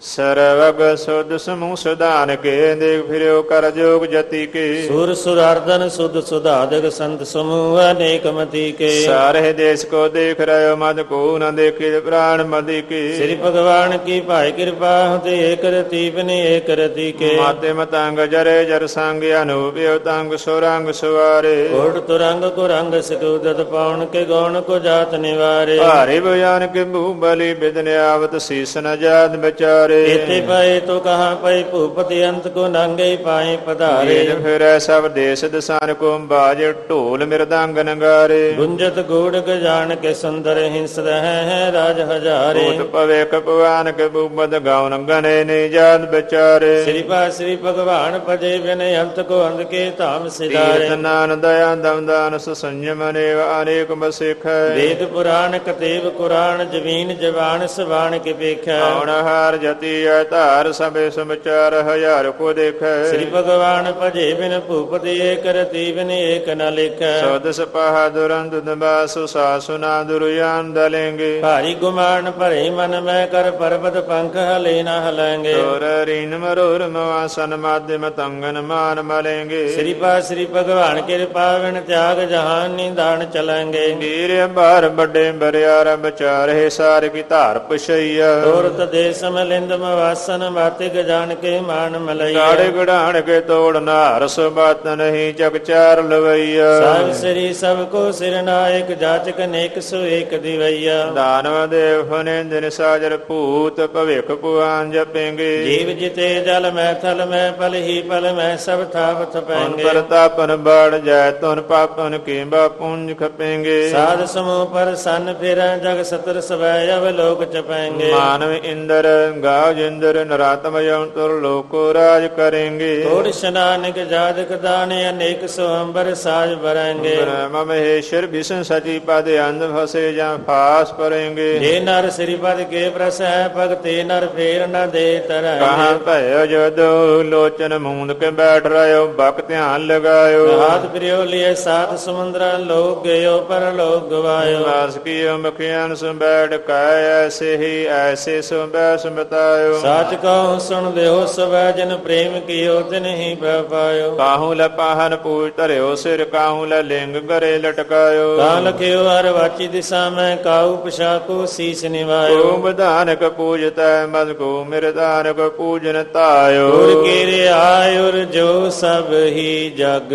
ਸਰਵਗ ਸੁਧ ਸਮੂਹ ਸੁਧਾਨ ਕੇ ਦੇਖ ਫਿਰਿਓ ਕਰ ਜੋਗ ਜਤੀ ਕੇ। ਸੁਰ ਸੁਰਾਰਦਨ ਸੁਧ ਸੁਧਾਦਕ ਸੰਤ ਸਮੂਹ ਅਨੇਕ ਮਤੀ ਕੇ। ਸਾਰੇ ਦੇਸ ਕੋ ਦੇਖ ਰਿਓ ਮਦ ਕੋ ਨ ਦੇਖੇ ਪ੍ਰਾਣ ਮਦੀ ਕੀ। ਸ੍ਰੀ ਭਗਵਾਨ ਕੀ ਭਾਇ ਕਿਰਪਾ ਹੋਤੇ ਏਕ ਰਤੀ ਬਨੇ ਏਕ ਰਤੀ ਕੇ। ਮਾਤੇ ਮਤੰਗ ਜਰੇ ਜਰ ਸੰਗ ਅਨੂਪਿਓ ਤੰਗ ਸੁਰੰਗ ਸੁਵਾਰੇ। ਕੋਟ ਤੁਰੰਗ ਕੋ ਰੰਗ ਸਕੂਦਤ ਪਾਉਣ ਕੇ ਗੌਣ ਕੋ ਜਾਤ ਨਿਵਾਰੇ। ਭਾਰੇ ਬਿਆਨ ਕੇ ਮੂਹ ਬਲੀ ਬਿਦਨ ਆਵਤ ਸੀਸ ਨ ਜਾਤ ਵਿਚਾਰੇ। ਇਤੇ ਪਏ ਤੋ ਕਹਾ ਪਈ ਭੂਪਤੀ ਅੰਤ ਕੋ ਨੰਗੇ ਪਾਏ ਪਧਾਰੇ। ਵੇਦ ਫਿਰੈ ਸਭ ਦੇਸ ਦਸਾਨ ਕੋ ਬਾਜ ਢੋਲ ਮਿਰਦੰਗ ਨਗਾਰੇ। ਗੁੰਜਤ ਗੂੜ ਗਜਾਨ ਕੇ ਸੁੰਦਰ ਹਿੰਸ ਰਹੈ ਹੈ ਰਾਜ ਹਜ਼ਾਰੇ। ਕੋਟ ਪਵੇ ਕਪਵਾਨ ਕੇ ਬੂਬਦ ਗਾਉਨ ਗਨੇ ਨੇ ਜਾਤ ਵਿਚਾਰੇ। ਸ੍ਰੀ ਪਾ ਸ੍ਰੀ ਭਗਵਾਨ ਭਜੇ ਬਿਨ ਅੰਤ ਕੋ ਅੰਧ ਕੇ ਧਾਮ ਸਿਦਾਰੇ ਤੀਰਤ ਨਾਨ ਦਇਆ ਦਮਦਾਨ ਸੰਜਮ ਨੇ ਅਨੇਕ ਬਸਿਖ ਵੇਦ ਪੁਰਾਣ ਕਤੇਬ ਕੁਰਾਨ ਜਵੀਨ ਜਵਾਨ ਸਵਾਨ ਕੇ ਵੇਖੈ। ਕੌਣ ਹਾਰ ਜਤੀ ਧਾਰ ਸਭੇ ਸਮਚਾਰ ਹਜ਼ਾਰ ਕੋ ਦੇਖੈ। ਸ੍ਰੀ ਭਗਵਾਨ ਭਜੇ ਬਿਨ ਭੂਪਤੀ ਏਕ ਰਤੀ ਬਿਨ ਏਕ ਨ ਲਿਖੈ। ਸੋਦ ਸਪਾਹ ਦੁਰੰਦ ਦਬਾਸੁ ਸਾਸੁਨਾ ਦੁਰਯਾਨ ਦਲੇਂਗੇ। ਭਾਰੀ ਗੁਮਾਨ ਭਰੇ ਮਨ ਮੈਂ ਕਰ ਪਰਬਤ ਪੰਖ ਹਲੇ ਨ ਹਲੈਂਗੇ। ਤੋਰ ਰੀਨ ਮਰੋਰ ਮਵਾਸਨ ਮਾਧਿਮ ਤੰਗਨ ਮਾਨ ਮਲੇਂਗੇ। ਸ੍ਰੀ ਪਾ ਸ੍ਰੀ ਭਗਵਾਨ ਕਿਰਪਾ ਬਿਨ ਤਿਆਗ ਜਹਾਨ ਨਿਦਾਨ ਚਲੈਂਗੇ। ਵੀਰ ਅੰਬਾਰ ਵੱਡੇ ਬਰਿਆਰ ਵਿਚਾਰੇ ਸਾਰ ਕੀ ਧਾਰ ਪਛਈਆ। ਤੋਰਤ ਦੇ ਸਮਲਿੰਦ ਮਵਾਸਨ ਮਾਤੇ ਗਜਾਨ ਕੇ ਮਾਨ ਮਲਈਆ। ਗਾੜੇ ਗੜਾਣ ਕੇ ਤੋੜ ਨਾਰ ਸੁਬਤ ਨਹੀਂ ਜਗ ਚਾਰ ਲਵਈਆ। ਸਭ ਸ੍ਰੀ ਸਭ ਕੋ ਸਿਰ ਨਾਇਕ ਜਾਚਕ ਨੇਕ ਸੋ ਏਕ ਦਿਵਈਆ। ਦਾਨਵ ਦੇਵ ਫਨੇ ਦਿਨ ਸਾਜਰ ਭੂਤ ਭਵਿਖ ਪੁਆਨ ਜਪੇਂਗੇ। ਜੀਵ ਜਿਤੇ ਜਲ ਮੈਂ ਥਲ ਮੈਂ ਪਲ ਹੀ ਪਲ ਮੈਂ ਸਭ ਥਾਪ ਹੁਣ ਥਪੈਂਗੇ। ਪ੍ਰਤਾਪਨ ਬਾੜ ਜੈ ਤੁਨ ਪਾਪਨ ਕੀਬਾ ਪੁੰਜ ਖਪੇਂਗੇ। ਸਾਧ ਸਮੂਹ ਪਰ ਸੰਨ ਫਿਰੈ ਜਗ ਸਤਰ ਸਵੈ ਅਵ ਲੋਕ ਚਪੈਂਗੇ ਮਾਨਵ ਇੰਦਰ ਗਾਵ ਜਿੰਦਰ ਨਰਾਤਮ ਯੰਤਰ ਲੋਕੋ ਰਾਜ ਕਰੇਂਗੇ। ਤੋੜ ਸ਼ਨਾਨਕ ਜਾਦਕ ਦਾਨੇ ਅਨੇਕ ਸੋ ਅੰਬਰ ਸਾਜ ਬਰੈਂਗੇ ਬ੍ਰਹਮ ਮਹੇਸ਼ਰ ਵਿਸ਼ਨ ਸਚੀ ਪਦ ਅੰਧ ਫਸੇ ਜਾਂ ਫਾਸ ਪਰੇਂਗੇ ਜੇ ਨਰ ਸ੍ਰੀ ਪਦ ਕੇ ਪ੍ਰਸ ਭਗਤੇ ਨਰ ਫੇਰ ਨ ਦੇ ਤਰੈ ਕਹਾਂ ਭਇਓ ਜਦੋ ਲੋਚਨ ਮੂੰਦ ਕੇ ਬੈਠ ਰਿਓ ਬਕ ਧਿਆਨ ਲਗਾਇਓ। ਹਾਥ ਪ੍ਰਿਓ ਲਿਏ ਸਾਤ ਸਮੁੰਦਰਾਂ ਲੋਕ ਗਇਓ ਪਰ ਲੋਕ ਗਵਾਇਓ। ਵਾਸ ਕੀਓ ਮੁਖਿਆਨ ਸੁ ਬੈਠ ਕੈ ਐਸੇ ਹੀ ਐਸੇ ਸੁ ਬੈ ਵਰਤਾਇਓ ਸਾਚ ਕਹੋ ਸੁਣ ਲਿਓ ਸਵੈ ਜਨ ਪ੍ਰੇਮ ਕੀਓ ਤਿਨ ਹੀ ਬਹਿ ਪਾਇਓ। ਕਾਹੂ ਲੈ ਪਾਹਨ ਪੂਜ ਧਰਿਓ ਸਿਰ ਕਾਹੂ ਲੈ ਲਿੰਗ ਗਰੇ ਲਟਕਾਇਓ। ਤਾਂ ਲਖਿਓ ਹਰ ਵਾਚੀ ਦਿਸ਼ਾ ਮੈਂ ਕਾਉ ਪਸ਼ਾਕੋ ਸੀਸ ਨਿਵਾਇਓ। ਓਮ ਵਿਧਾਨਕ ਪੂਜਤੈ ਮਦ ਕੋ ਮਿਰਦਾਨਕ ਪੂਜਨ ਤਾਇਓ ਗੁਰ ਕੀਰੇ ਆਯੁਰ ਜੋ ਸਭ ਹੀ ਜਗ।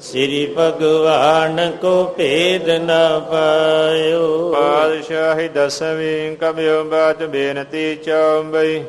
ਸ੍ਰੀ ਭਗਵਾਨ ਕੋ ਭੇਦ ਨਾ ਪਾਇਓ। ਪਾਤਸ਼ਾਹੀ ਦਸਵੀਂ ਕਬਿਓ ਬਾਤ ਬੇਨਤੀ ਚੌਂਬਈ।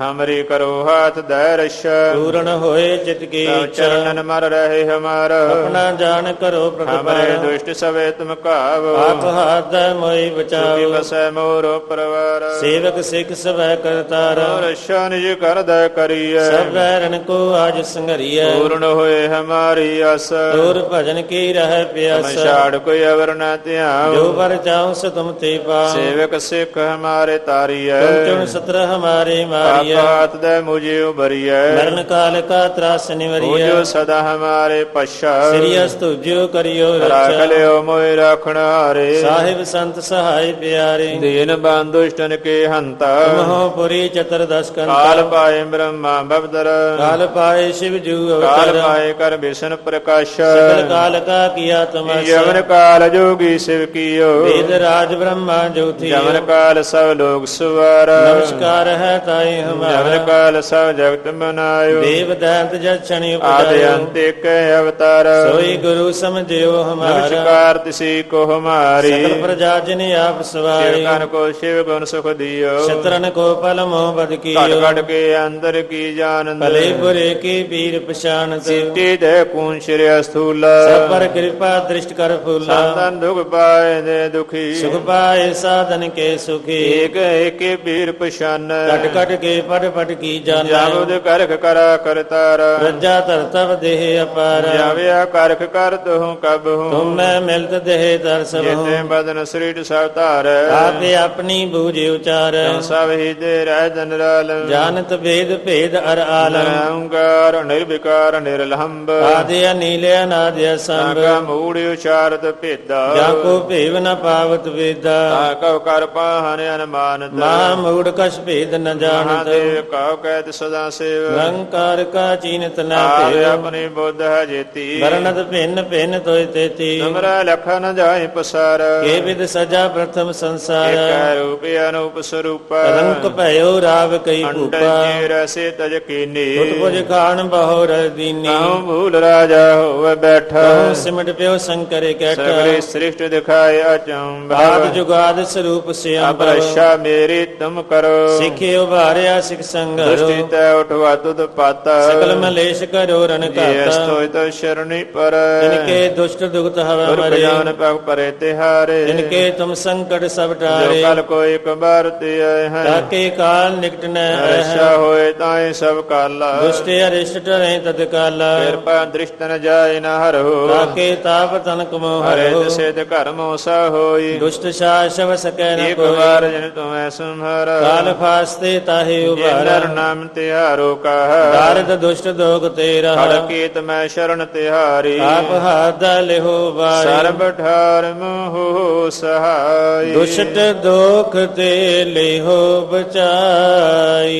ਹਮਰੀ ਕਰੋ ਹਾਥ ਦੈ ਰਛਾ ਪੂਰਨ ਹੋਏ ਚਿਤ ਕੀ ਚਰਨਨ ਮਰ ਰਹੇ ਹਮਾਰਾ। ਆਪਣਾ ਜਾਣ ਕਰੋ ਹਮਰੇ ਪ੍ਰਤਪਾਰ ਦੁਸ਼ਟ ਸਵੇ ਤੁਮ ਕਾਵੋ ਆਪ ਹਾਥ ਮੋਈ ਬਚਾਓ। ਬਸੈ ਮੋਰੋ ਪਰਵਾਰ। ਸੇਵਕ ਸਿੱਖ ਸਵੈ ਕਰਤਾਰ। ਰਛਾ ਨਿਜ ਕਰਦੈ ਕਰੀਐ। ਸਭ ਵੈਰਨ ਕੋ ਆਜ ਸੰਘਰੀਐ। ਪੂਰਨ ਹੋਏ ਹਮਾਰੀ ਆਸ। ਤੋਰ ਭਜਨ ਕੀ ਰਹਿ ਪਿਆਸ। ਛਾੜ ਕੋਈ ਅਵਰ ਨ ਜੋ ਧਿਆਉ ਪਰ ਚਾਹੂੰ ਸ ਤੁਮ ਤੇ ਪਾਉ ਸੇਵਕ ਸਿੱਖ ਹਮਾਰੇ ਤਾਰੀਐ। ਤੁਮ ਚੁਣ ਸਤਰ ਹਮਾਰੇ ਮਾਰੀਐ। ਆਕਾਤ ਦੇ ਮੁਝੇ ਉਬਰੀਐ ਮਰਨ ਕਾਲ ਕਾ ਤਰਾਸ ਨਿਵਰੀਐ। ਜੋ ਸਦਾ ਹਮਾਰੇ ਪਛਾ। ਸ੍ਰੀ ਅਸਤੁਜਿਓ ਕਰਿਓ ਰਾਖ ਲਿਓ ਮੋਇ ਰਾਖਣ ਹਾਰੇ। ਸਾਹਿਬ ਸੰਤ ਸਹਾਈ ਪਿਆਰੇ। ਦੀਨ ਬੰਦੁਸ਼ਟਨ ਕੇ ਹੰਤਾ। ਮੋਹ ਪੁਰੀ ਚਤੁਰਦਸ ਕਾਲ ਕੰਤਾ ਪਾਏ ਬ੍ਰਹਮਾ ਬਵਦਰ ਕਾਲ ਪਾਏ ਸ਼ਿਵ ਜੂ ਕਾਲ ਅਵਤਾਰ ਪਾਏ ਕਰ ਬਿਸ਼ਨ ਪ੍ਰਕਾਸ਼। ਸਕਲ ਕਾਲ ਕਾ ਕੀਆ ਤਮਸ। ਜਮਨ ਕਾਲ ਜੋਗੀ ਸਿਵ ਕੀਓ। ਵੇਦ ਰਾਜ ਬ੍ਰਹਮਾ ਜੋਤੀ। ਜਮਨ ਕਾਲ ਸਭ ਲੋਕ ਸੁਵਾਰ। ਨਮਸਕਾਰ ਹੈ ਤਾਈ ਜਮਨ ਹਮਾਰਾ ਕਾਲ ਸਭ ਜਗਤ ਮਨਾਇਓ। ਦੇਵ ਦੈਂਤ ਜਛਣੀ ਆਦਿ ਉਪਜਾਇਓ। ਅੰਤ ਇੱਕ ਅਵਤਾਰ। ਸੋਈ ਗੁਰੂ ਸਮਝਿਓ ਹਮਾਰਾ। ਨਮਸਕਾਰ ਤਿਸੀ ਕੋ ਹਮਾਰੀ। ਸਕਲ ਪ੍ਰਜਾ ਜਿਨ ਆਪ ਸਵਾਰੇ। ਸ਼ਿਵ ਕਨ ਕੋ ਸ਼ਿਵ ਗੁਣ ਸੁਖ ਦਿਓ। ਸ਼ਤਰਨ ਕੋ ਪਲ ਮੋਹ ਬਦ ਘਟ ਕੀਓ ਘਟ ਕੇ ਅੰਦਰ ਕੀ ਜਾਣਨ ਭਲੇ ਬੁਰੇ ਕੀ ਪੀਰ ਪਛਾਨਤ ਸਿੱਟੀ ਦੇ ਕੂਨ ਸ਼੍ਰੀ ਸਥੂਲ ਸਭ ਪਰ ਕਿਰਪਾ ਦ੍ਰਿਸ਼ਟ ਕਰ ਫੂਲਾ। ਸੰਤਨ ਦੁਖ ਪਾਏ ਦੇ ਦੁਖੀ। ਸੁਖ ਪਾਏ ਸਾਧਨ ਕੇ ਸੁਖੀ। ਏਕ ਏਕੇ ਪੀਰ ਪਛਾਨ। ਕਟ ਕਟ ਕੇ ਪਟ ਪਟ ਕੀ ਜਾਣੈ? ਜਾਵਦ ਕਰਖ ਕਰਾ ਕਰਤਾਰ ਰਜਾ ਧਰਤਵ ਦੇਹ ਅਪਾਰ। ਜਾਵਿਆ ਕਰਖ ਕਰ ਤੂੰ ਕਬ ਹੂੰ। ਤੁਮ ਮੈਂ ਮਿਲਤ ਦੇਹ ਦਰਸਬ ਜਿਤੇ ਬਦਨ ਸ੍ਰੀਟ ਸਭ ਧਾਰ। ਆਪੇ ਆਪਣੀ ਬੂਝ ਉਚਾਰ। ਸਭ ਹੀ ਦੇ ਰਹਿ ਜਨ ਰਾਲ। ਜਾਣਤ ਭੇਦ ਭੇਦ ਅਰ ਆਲਮ। ਨਿਰੰਕਾਰ ਨਿਰਵਿਕਾਰ ਨਿਰਲੰਭ। ਆਦਿ ਅਨੀਲ ਅਨਾਦ ਤਾਕਾ ਮੂੜ ਉਚਾਰਤ ਭੇਦਾ। ਜਾ ਕੋ ਭੇਵ ਨ ਪਾਵਤ ਵੇਦਾ। ਤਾਕਾ ਕਰ ਪਾਹਨ ਅਨਮਾਨਤ। ਮਾ ਮੂੜ ਕਛ ਭੇਦ ਨ ਜਾਣਤ। ਮਹਾਦੇਵ ਕਉ ਕਹਿਤ ਸਦਾ ਸੇਵ। ਨਿਰੰਕਾਰ ਕਾ ਚੀਨਤ ਨ ਭੇਵ ਆਪਣੀ ਬੁੱਧ ਹੈ ਜੇਤੀ। ਵਰਣਤ ਭਿੰਨ ਭਿੰਨ ਤੋਇ ਤੇਤੀ। ਤੁਮਰਾ ਲਖਨ ਜਾਏ ਪਸਾਰ। ਕੇ ਵਿਦ ਸਜਾ ਪ੍ਰਥਮ ਸੰਸਾਰ। ਏਕ ਰੂਪ ਅਨੂਪ ਸਰੂਪ। ਰੰਕ ਭਇਓ ਰਾਵ ਕਈ ਅੰਡ ਭੂਪਾ। ਜੀ ਰਸੇ ਤਜ ਕੀਨੀ। ਤੁਤ ਪੁਜ ਖਾਨ ਬਹੁ ਰਦੀਨੀ ਕਹੂੰ ਭੂਲ ਰਾਜਾ ਹੋਵੇ ਬੈਠਾ। ਸਿਮਟ ਪਿਓ ਸੰਕਰੇ ਕੈਟ ਸਗਲੇ ਸ੍ਰਿਸ਼ਟ ਦਿਖਾਏ ਅਚੰਭ ਆਦ ਜੁਗਾਦ ਸਰੂਪ ਅਪਰਸ਼ਾ ਮੇਰੀ ਤੁਮ ਕਰੋ। ਸਿੱਖੇ ਉਭਾਰਿਆ ਸਿਖ ਸੰਗਰੋ ਦ੍ਰਿਸ਼ਟੀ ਤੈ ਉਠਵਾ ਤੁਧ ਪਾਤਾ ਸਕਲ ਮਲੇਸ਼ ਕਰੋ ਰਨ ਜੇ ਘਾਤਾ। ਤੋ ਸ਼ਰਣੀ ਪਰ। ਇਨਕੇ ਦੁਸ਼ਟ ਦੁਗਤ ਹਵਾ ਗੁਰ ਮਰੇ। ਖਜ਼ਾਨ ਪਗ ਪਰੇ ਤਿਹਾਰੇ। ਇਨਕੇ ਤੁਮ ਸੰਕਟ ਸਭ ਜੋ ਟਾਰੇ। ਕਲ ਕੋ ਇੱਕ ਬਾਰ ਤੇ ਆਏ ਹੈ ਤਾਕੇ ਕਾਲ ਨਿਕਟ ਨ ਐਸਾ ਹੋਏ ਤਾਏ ਸਭ ਕਾਲਾ। ਦੁਸ਼ਟ ਅਰਿਸ਼ਟ ਟਰੇ ਤਦ ਕਾਲਾ। ਕਿਰਪਾ ਦ੍ਰਿਸ਼ਟ ਨ ਜਾਏ ਨ ਹਰੋ ਤਾਕੇ ਤਾਪ ਤਨਕ ਮੋਹ ਹਰੇ ਦਸੇ ਤੇ ਘਰ ਮੋਸਾ ਹੋਈ। ਦੁਸ਼ਟ ਸ਼ਾਸਵ ਸਕੈ ਨ ਇੱਕ ਕੋਈ। ਵਾਰ ਜਨ ਤੁਮੈ ਸੰਹਰ। ਕਾਲ ਫਾਸਤੇ ਤਾਹੇ ਨਰ ਉਭਾਰ ਨਾਮ ਤਿਹਾਰੋ ਕਹ। ਦਾਰਦ ਦੁਸ਼ਟ ਦੋਗ ਤੇਰਾ। ਹਰ ਕੀਤ ਮੈਂ ਸ਼ਰਨ ਤਿਹਾਰੀ। ਆਪ ਹਾਥ ਲਿਹੋ ਵਾਰੀ। ਸਰਬ ਠਾਰ ਮੋਹ ਸਹਾਈ। ਦੁਸ਼ਟ ਦੋਖ ਤੇ ਲਿਹੋ ਬਚਾਈ।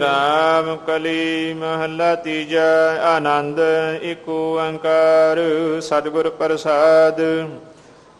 ਰਾਮ ਕਲੀ ਮਹੱਲਾ ਤੀਜਾ ਆਨੰਦ ਏਕ ਓੰਕਾਰ ਸਤਿਗੁਰ ਪ੍ਰਸਾਦ।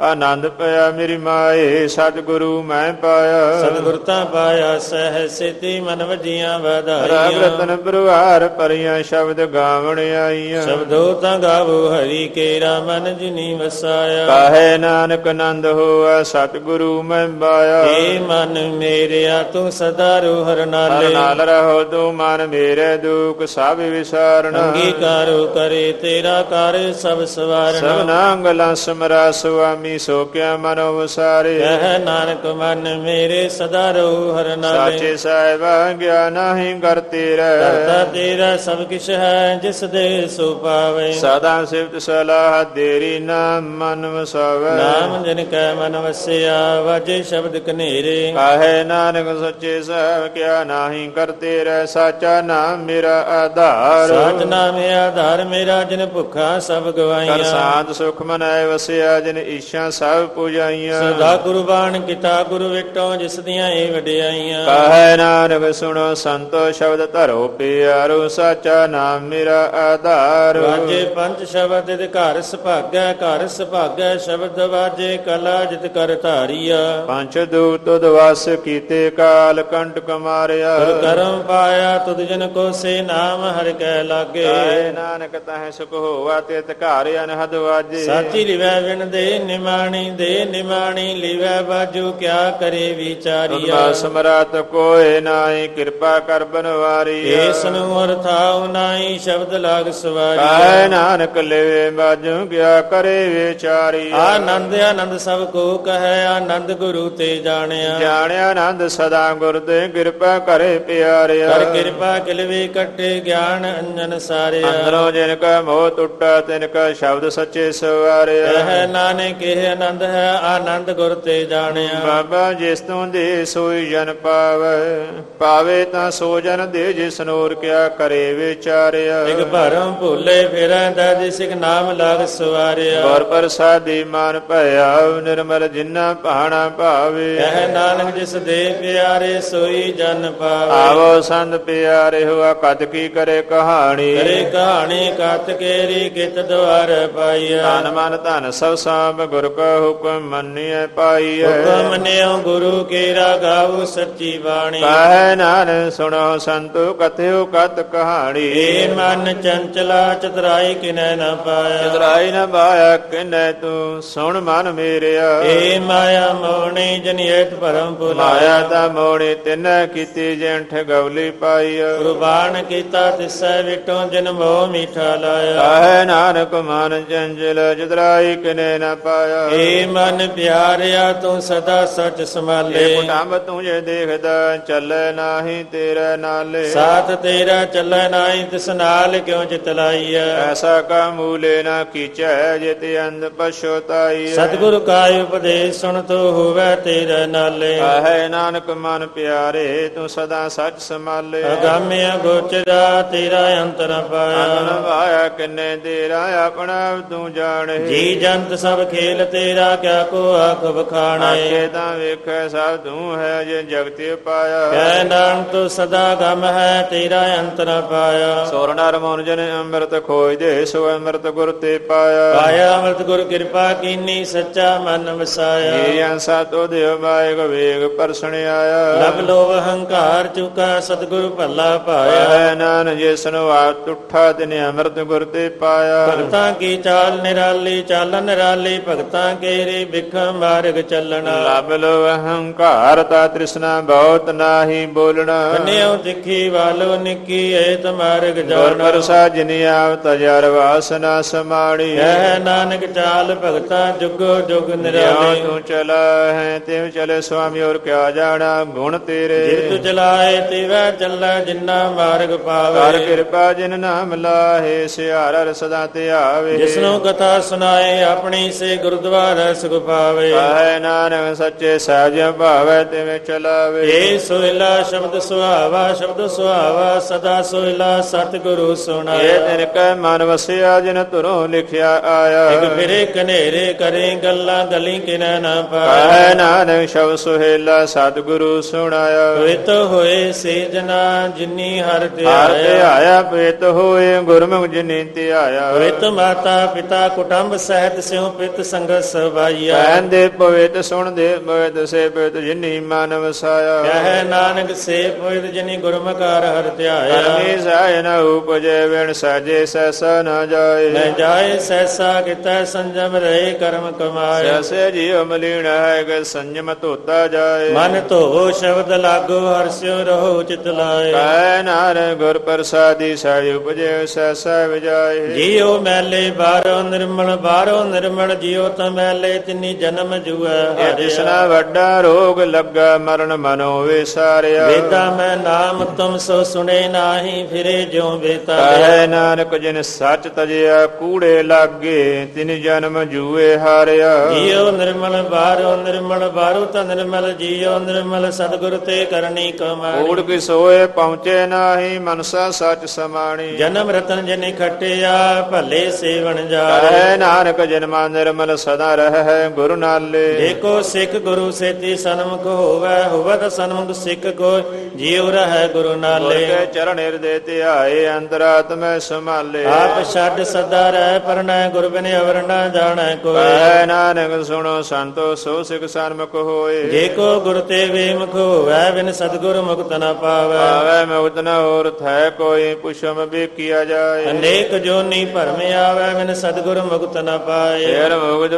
ਆਨੰਦ ਪਿਆ ਮੇਰੀ ਮਾਏ ਸਤਿਗੁਰੂ ਮੈਂ ਪਾਇਆ। ਸਤਿਗੁਰ ਤਾਂ ਪਾਇਆ ਸਹਿ ਸਿਤੀ ਮਨ ਵਜੀਆਂ ਵਧਾਈਆਂ। ਰਤਨ ਬਰਵਾਰ ਪਰੀਆਂ ਸ਼ਬਦ ਗਾਵਣ ਆਈਆਂ। ਸ਼ਬਦੋ ਤਾਂ ਗਾਵੋ ਹਰੀ ਕੇਰਾ ਮਨ ਜਿਨੀ ਵਸਾਇਆ। ਕਾਹੇ ਨਾਨਕ ਆਨੰਦ ਹੋਆ ਸਤਿਗੁਰੂ ਮੈਂ ਪਾਇਆ। ਏ ਮਨ ਮੇਰਿਆ ਤੂੰ ਸਦਾ ਰੋ ਹਰ ਨਾਲੇ। ਨਾਲ ਰਹੋ ਤੂੰ ਮਨ ਮੇਰੇ ਦੁਖ ਸਭ ਵਿਸਾਰਣ ਅੰਗੀਕਾਰੋ ਕਰੇ ਤੇਰਾ ਕਰ ਸਭ ਸਵਾਰਨਾ। ਸਭਨਾ ਅੰਗਲਾਂ ਸਮਰਾ ਸੁਆਮੀ ਸੋ ਕਿਆ ਮਨੋ ਵਸਾਰੇ। ਕਹਿ ਨਾਨਕ ਮਨ ਮੇਰੇ ਸਦਾ ਰੋ ਹਰ ਨਾਲੇ। ਸਾਚੇ ਸਾਹਿਬ ਗਿਆਨ ਨਹੀਂ ਕਰਤੇ ਕਰਤਾ ਰਹਿ ਤੇਰਾ ਸਭ ਕਿਛ ਹੈ ਜਿਸ ਦੇ ਸੋ ਪਾਵੇ। ਸਦਾ ਸਿਫਤ ਸਲਾਹ ਤੇਰੀ ਨਾਮ ਮਨ ਵਸਾਵੇ। ਨਾਮ ਜਿਨ ਕੈ ਮਨ ਵਸਿਆ ਵਾਜੇ ਸ਼ਬਦ ਕਨੇਰੇ। ਕਾਹੇ ਨਾਨਕ ਸੱਚੇ ਸਾਹਿਬ ਕਿਆ ਨਹੀਂ ਕਰਤੇ ਰਹਿ ਸਾਚਾ ਨਾਮ ਮੇਰਾ ਆਧਾਰ। ਸਾਚ ਨਾਮੇ ਆਧਾਰ ਮੇਰਾ ਜਿਨ ਭੁੱਖਾ ਸਭ ਕਰ ਗਵਾਈਆਂ ਸਾਧ ਸੁਖ ਮਨੈ ਵਸਿਆ ਜਿਨ ਈਸ਼ਾ ਸਿੱਖਿਆ ਸਭ ਪੂਜਾਈਆਂ। ਸਦਾ ਕੁਰਬਾਨ ਕੀਤਾ ਗੁਰੂ ਵਿਟੋ ਜਿਸ ਦੀਆਂ ਇਹ ਵਡਿਆਈਆਂ। ਕਹੈ ਨਾਨਕ ਸੁਣੋ ਸੰਤੋ ਸ਼ਬਦ ਧਰੋ ਪਿਆਰੋ ਸਾਚਾ ਨਾਮ ਮੇਰਾ ਆਧਾਰ। ਵਾਜੇ ਪੰਜ ਸ਼ਬਦ ਦੇ ਘਰ ਸੁਭਾਗੈ ਘਰ ਸੁਭਾਗੈ ਸ਼ਬਦ ਵਾਜੇ ਕਲਾ ਜਿਤ ਕਰ ਧਾਰੀਆ। ਪੰਜ ਦੂਤ ਤੁਧ ਵਾਸ ਕੀਤੇ ਕਾਲ ਕੰਟਕ ਮਾਰਿਆ ਹਰ ਕਰਮ ਪਾਇਆ ਤੁਧ ਜਨ ਕੋ ਸੇ ਨਾਮ ਹਰਿ ਕੈ ਲਾਗੇ। ਕਹੈ ਨਾਨਕ ਤਹਿ ਸੁਖ ਹੋਵਾ ਤੇ ਘਰ ਅਨਹਦ ਵਾਜੇ। ਸਾਚੀ ਲਿਵੈ ਵਿਣ ਦੇ ਨਿਮਾਣੀ ਦੇ ਨਿਮਾਣੀ ਲਿਵੈ ਬਾਜੂ ਕਿਆ ਕਰੇ ਵਿਚਾਰੀਆ? ਤੁਮਾ ਸਮਰਾਤ ਕੋਏ ਨਾਹੀ ਕਿਰਪਾ ਕਰ ਬਨਵਾਰੀ ਏਸ ਨੂੰ ਅਰਥਾਉ ਨਾਹੀ ਸ਼ਬਦ ਲਾਗ ਸਵਾਰੀ ਕਹੈ ਨਾਨਕ ਲੈਵੇ ਬਾਜੂ ਗਿਆ ਕਰੇ ਵਿਚਾਰੀ ਆਨੰਦ ਆਨੰਦ ਸਭ ਕੋ ਕਹੈ ਆਨੰਦ ਗੁਰੂ ਤੇ ਜਾਣਿਆ। ਜਾਣਿਆ ਆਨੰਦ ਸਦਾ ਗੁਰ ਦੇ ਕਿਰਪਾ ਕਰੇ ਪਿਆਰਿਆ। ਕਰ ਕਿਰਪਾ ਕਿਲਵੇ ਇਕੱਠੇ ਗਿਆਨ ਅੰਜਨ ਸਾਰਿਆ। ਅੰਦਰੋਂ ਜਿਨ ਕਾ ਮੋਹ ਟੁੱਟਾ ਤਿਨ ਕਾ ਸ਼ਬਦ ਸੱਚੇ ਸਵਾਰਿਆ। ਕਹਿ ਨਾਨਕ ਇਹ ਆਨੰਦ ਹੈ ਆਨੰਦ ਗੁਰ ਤੇ ਜਾਣਿਆ। ਬਾਬਾ ਜਿਸ ਤੋਂ ਦੇ ਸੋਈ ਜਨ ਪਾਵੇ ਪਾਵੇ ਤਾਂ ਸੋ ਜਨ ਦੇ ਜਿਸ ਨੂਰ ਕਿਆ ਕਰੇ ਵਿਚਾਰਿਆ। ਇਕ ਭਰਮ ਭੁੱਲੇ ਫਿਰੰਦਾ ਜਿਸ ਇਕ ਨਾਮ ਲਾਗ ਸਵਾਰਿਆ। ਗੁਰ ਪ੍ਰਸਾਦੀ ਮਨ ਭਇਆ ਨਿਰਮਲ ਜਿਨਾ ਭਾਣਾ ਭਾਵੇ। ਕਹਿ ਨਾਨਕ ਜਿਸ ਦੇ ਪਿਆਰੇ ਸੋਈ ਜਨ ਪਾਵੇ। ਆਵੋ ਸੰਤ ਪਿਆਰੇ ਹੋਆ ਕਦ ਕੀ ਕਰੇ ਕਹਾਣੀ। ਕਰੇ ਕਹਾਣੀ ਕਤ ਕੇਰੀ ਕਿਤ ਦਵਾਰ ਪਾਈਆ ਤਨ ਮਨ ਧਨ ਸਭ ਸਾਂਭ ਗੁਰ ਕਾ ਹੁਕਮ ਮੰਨਿਐ ਪਾਈਐ। ਹੁਕਮ ਨਿਉ ਗੁਰੂ ਕੇਰਾ ਗਾਉ ਸੱਚੀ ਬਾਣੀ। ਕਹੈ ਨਾਨਕ ਸੁਣੋ ਸੰਤੋ ਕਥਿਓ ਕਤ ਕਹਾਣੀ। ਏ ਮਨ ਚੰਚਲਾ ਚਤਰਾਈ ਕਿਨੈ ਨ ਪਾਇਆ। ਚਤਰਾਈ ਨ ਬਾਇਆ ਕਿਨੈ ਤੂੰ ਸੁਣ ਮਨ ਮੇਰਿਆ। ਏ ਮਾਇਆ ਮੋਣੀ ਜਨੀਏਤ ਭਰਮ ਭੁਲਾਇਆ ਮਾਇਆ ਦਾ ਮੋੜੀ ਤਿਨੈ ਕੀਤੀ ਜੈਂਠ ਗਵਲੀ ਪਾਈ ਕੁਰਬਾਨ ਕੀਤਾ ਤਿਸੈ ਵਿਟੋ ਜਨ ਮੋਹ ਮੀਠਾ ਲਾਇਆ। ਕਹੈ ਨਾਨਕ ਮਨ ਚੰਚਲ ਚਤਰਾਈ ਕਿਨੈ ਨ ਪਾਇਆ। ਏ ਮਨ ਪਿਆਰਿਆ ਤੂੰ ਸਦਾ ਸੱਚ ਸੰਭਾਲੇ। ਕੁਟੰਬ ਤੂੰ ਜੇ ਦੇਖਦਾ ਚੱਲੇ ਨਾਹੀ ਤੇਰੇ ਨਾਲੇ। ਸਾਥ ਤੇਰਾ ਚੱਲੈ ਨਾਹੀ ਤਿਸ ਨਾਲ ਕਿਉ ਚਿਤ ਲਾਈਐ? ਐਸਾ ਕਾ ਮੂਲੇ ਨਾ ਕੀਚੈ ਜਿਤ ਅੰਧ ਪਛੋਤਾਈ ਸਤਿਗੁਰ ਕਾ ਉਪਦੇਸ਼ ਸੁਣ ਤੋ ਹੋਵੇ ਤੇਰੇ ਨਾਲੇ। ਕਹੈ ਨਾਨਕ ਮਨ ਪਿਆਰੇ ਤੂੰ ਸਦਾ ਸੱਚ ਸੰਭਾਲੇ। ਅਗਾਮਿਆ ਗੋਚਰਾ ਤੇਰਾ ਅੰਤਰ ਪਾਇਆ। ਵਾਇਆ ਕਿੰਨੇ ਤੇਰਾ ਆਪਣਾ ਤੂੰ ਜਾਣੇ। ਜੀ ਜੰਤ ਸਭ ਖੇਲ ਤੇਰਾ ਕਿਆ ਕੋ ਆਖ ਬਖਾਣੇ ਆਖੇ ਤਾਂ ਵੇਖੈ ਸਭ ਤੂੰ ਹੈ ਜੇ ਜਗਤਿ ਪਾਇਆ। ਕਹਿ ਨਾਮ ਤੋ ਸਦਾ ਗਮ ਹੈ ਤੇਰਾ ਅੰਤਰ ਪਾਇਆ। ਸੋਰ ਨਰ ਮਨ ਜਨ ਅੰਮ੍ਰਿਤ ਖੋਜ ਦੇ ਸੋ ਅੰਮ੍ਰਿਤ ਗੁਰ ਤੇ ਪਾਇਆ। ਪਾਇਆ ਅੰਮ੍ਰਿਤ ਗੁਰ ਕਿਰਪਾ ਕੀਨੀ ਸੱਚਾ ਮਨ ਵਸਾਇਆ। ਜੀ ਅੰਸਾ ਤੋ ਦਿਵ ਮਾਇਕ ਵੇਗ ਪਰਸਣ ਆਇਆ। ਲਬ ਲੋਭ ਹੰਕਾਰ ਚੁਕਾ ਸਤਿਗੁਰ ਭੱਲਾ ਪਾਇਆ। ਪਾਇਆ ਨਾਨ ਜਿਸਨੁ ਆਪ ਤੁਠਾ ਤਿਨੇ ਅੰਮ੍ਰਿਤ ਗੁਰ ਤੇ ਪਾਇਆ। ਭਗਤਾਂ ਕੀ ਚਾਲ ਨਿਰਾਲੀ ਚਾਲਨ ਨਿਰਾਲੀ ਭਗਤਾਂ ਕੇਰੇ ਬਿਖਮ ਮਾਰਗ ਚੱਲਣਾ। ਲਬ ਲੋ ਅਹੰਕਾਰ ਤਾ ਤ੍ਰਿਸ਼ਨਾ ਬਹੁਤ ਨਾਹੀ ਬੋਲਣਾ। ਕੰਨਿਓ ਤਿੱਖੀ ਵਾਲੋ ਨਿੱਕੀ ਏਤ ਮਾਰਗ ਗੁਰ ਜਾਣਾ ਪ੍ਰਸਾਦ ਜਿਨੀ ਆਪ ਤਜਰ ਵਾਸਨਾ ਸਮਾਣੀ। ਕਹਿ ਨਾਨਕ ਚਾਲ ਭਗਤਾਂ ਜੁਗੋ ਜੁਗ ਨਿਰਾਲੀ ਤੂੰ ਚਲਾ ਹੈ ਤਿਉ ਚਲੇ ਸੁਆਮੀ ਔਰ ਕਿਆ ਜਾਣਾ ਗੁਣ ਜਿਤ ਤੇਰੇ ਚਲਾਏ ਤਿਵੈ ਚੱਲੈ ਜਿਨਾ ਮਾਰਗ ਕਰ ਪਾਵੇ ਕਿਰਪਾ ਜਿਨ ਨਾਮ ਲਾਹੇ ਸਿਆਰ ਹਰ ਸਦਾ ਤੇ ਆਵੇ। ਜਿਸਨੂੰ ਕਥਾ ਸੁਨਾਏ ਆਪਣੀ ਸੇ ਗੁਰਦੁਆਰਾ ਸੁਖ ਪਾਵੇ। ਕਹੈ ਨਾਨਕ ਸੱਚੇ ਸਹਿਜ ਭਾਵੈ ਤਿਵੇਂ ਚਲਾਵੇ। ਏ ਸੋਹਿਲਾ ਸ਼ਬਦ ਸੁਹਾਵਾ ਸ਼ਬਦ ਸੁਹਾਵਾ ਸਦਾ ਸੋਹਿਲਾ ਸਤਿਗੁਰੂ ਸੁਣਾਇਆ ਦਿਨ ਕੈ ਮਨ ਵਸਿਆ ਜਿਨ ਤੁਰੋਂ ਲਿਖਿਆ ਆਇਆ। ਇਕ ਫਿਰੇ ਕਨੇਰੇ ਕਰੇ ਗੱਲਾਂ ਗਲੀ ਕਿਨੈ ਨਾ ਪਾਇਆ। ਕਹੈ ਨਾਨਕ ਸ਼ਬ ਸੁਹੇਲਾ ਸਤਿਗੁਰੂ ਸੁਣਾਇਆ। ਪਵਿੱਤ ਹੋਏ ਸੇ ਜਨਾ ਜਿਨੀ ਹਰ ਤੇ ਹਰ ਤੇ ਆਇਆ ਪੇਤ ਹੋਏ ਗੁਰਮੁਖ ਜਿਨੀ ਤੇ ਆਇਆ ਪਵਿੱਤ ਮਾਤਾ ਪਿਤਾ ਕੁਟੰਬ ਸਹਿਤ ਸਿਉ ਪਿਤ ਸੰਗਤ ਸਭਾਈਆ ਕਹਿੰਦੇ ਪਵਿੱਤ ਸੁਣਦੇ ਪਵਿੱਤ ਸੇ ਪਵਿੱਤ ਜਿਨੀ ਮਨ ਵਸਾਇਆ। ਕਹਿ ਨਾਨਕ ਸੇ ਪਵਿੱਤ ਜਿਨੀ ਗੁਰਮਕਾਰ ਹਰ ਧਿਆਇਆ। ਕਰਮੀ ਸਾਇ ਨ ਉਪਜੇ ਵਿਣ ਸਾਜੇ ਸੈਸਾ ਨ ਜਾਏ। ਮੈਂ ਜਾਏ ਸੈਸਾ ਕਿਤੈ ਸੰਜਮ ਰਹੇ ਕਰਮ ਕਮਾਏ। ਸੈਸੇ ਜੀਵ ਮਲੀਣ ਹੈ ਕਿ ਸੰਜਮ ਧੋਤਾ ਜਾਏ। ਮਨ ਧੋ ਸ਼ਬਦ ਲਾਗੋ ਹਰਸਿਓ ਰਹੋ ਚਿਤ ਲਾਏ। ਕੈ ਨਾਰ ਗੁਰ ਪ੍ਰਸਾਦੀ ਸਾਇ ਉਪਜੇ ਸੈਸਾ ਵਿਜਾਏ। ਜੀਉ ਮੈਲੇ ਬਾਹਰੋਂ ਨਿਰਮਲ ਬਾਹਰੋਂ ਨਿਰਮਲ ਜੀਉ ਤ ਮੈਲੇ ਤਿਨੀ ਜਨਮ ਜੁਐ ਤਿਸਨਾ ਵੱਡਾ ਰੋਗ ਲੱਗਾ ਮਰਨ ਮਨੋ ਵਿਸਾਰਿਆ ਵੇਦਾ ਮੈਂ ਨਾਮ ਤੁਮ ਸੋ ਸੁਣੇ ਨਾਹੀ ਫਿਰੇ ਜਿਉ ਵੇਤਾ ਕਹੈ ਨਾਨਕ ਜਿਨ ਸੱਚ ਤਜਿਆ ਕੂੜੇ ਲਾਗੇ ਤਿਨ ਜਨਮ ਜੂਏ ਹਾਰਿਆ। ਜੀਉ ਨਿਰਮਲ ਬਾਹਰੋਂ ਨਿਰਮਲ ਬਾਹਰੋਂ ਤ ਨਿਰਮਲ ਜੀਉ ਨਿਰਮਲ ਸਤਿਗੁਰ ਤੇ ਕਰਨੀ ਕਮਾਣੀ। ਕੂੜ ਕੀ ਸੋਏ ਪਹੁੰਚੇ ਨਾਹੀ ਮਨਸਾ ਸੱਚ ਸਮਾਣੀ। ਜਨਮ ਰਤਨ ਜਨੇ ਖਟਿਆ ਭਲੇ ਸੇਵਨ ਜਾਰੇ ਕਹੈ ਨਾਨਕ ਜਨਮਾ ਨਿਰਮਲ ਸਦਾ ਰਹਿ ਗੁਰੂ ਨਾਲੇ। ਦੇਖੋ ਸਿੱਖ ਗੁਰੂ ਸੇਤੀ ਸਨਮੁਖ ਹੋਵੇ ਹੋਵਤ ਸਨਮੁਖ ਸਿੱਖ ਕੋ ਜੀਉ ਰਹਿ ਗੁਰੂ ਗੁਰ ਨਾਲੇ। ਕੇ ਚਰਨ ਹਿਰਦੇ ਧਿਆਏ ਅੰਤਰਾਤਮੈ ਸੰਭਾਲੇ। ਆਪ ਛੱਡ ਸਦਾ ਰਹਿ ਪਰਣੈ ਗੁਰ ਬਿਨ ਅਵਰ ਨਾ ਜਾਣੈ ਕੋਈ। ਨਾਨਕ ਸੁਣੋ ਸੰਤੋ ਸੋ ਸਿਖ ਸਨਮੁਖ ਹੋਏ। ਜੇ ਕੋ ਗੁਰ ਤੇ ਵੇਮੁਖ ਹੋਵੈ ਬਿਨ ਸਤਿਗੁਰ ਮੁਕਤ ਨ ਪਾਵੈ। ਆਵੇ ਮੁਕਤ ਨ ਹੋਰ ਥੈ ਕੋਈ ਪੁਛਮ ਵੇਖਿਆ ਜਾਏ। ਅਨੇਕ ਜੋਨੀ ਭਰਮ ਆਵੈ ਬਿਨ ਸਤਿਗੁਰ ਮੁਕਤ ਨ ਪਾਏ। ਫੇਰ ਮੁਕਤ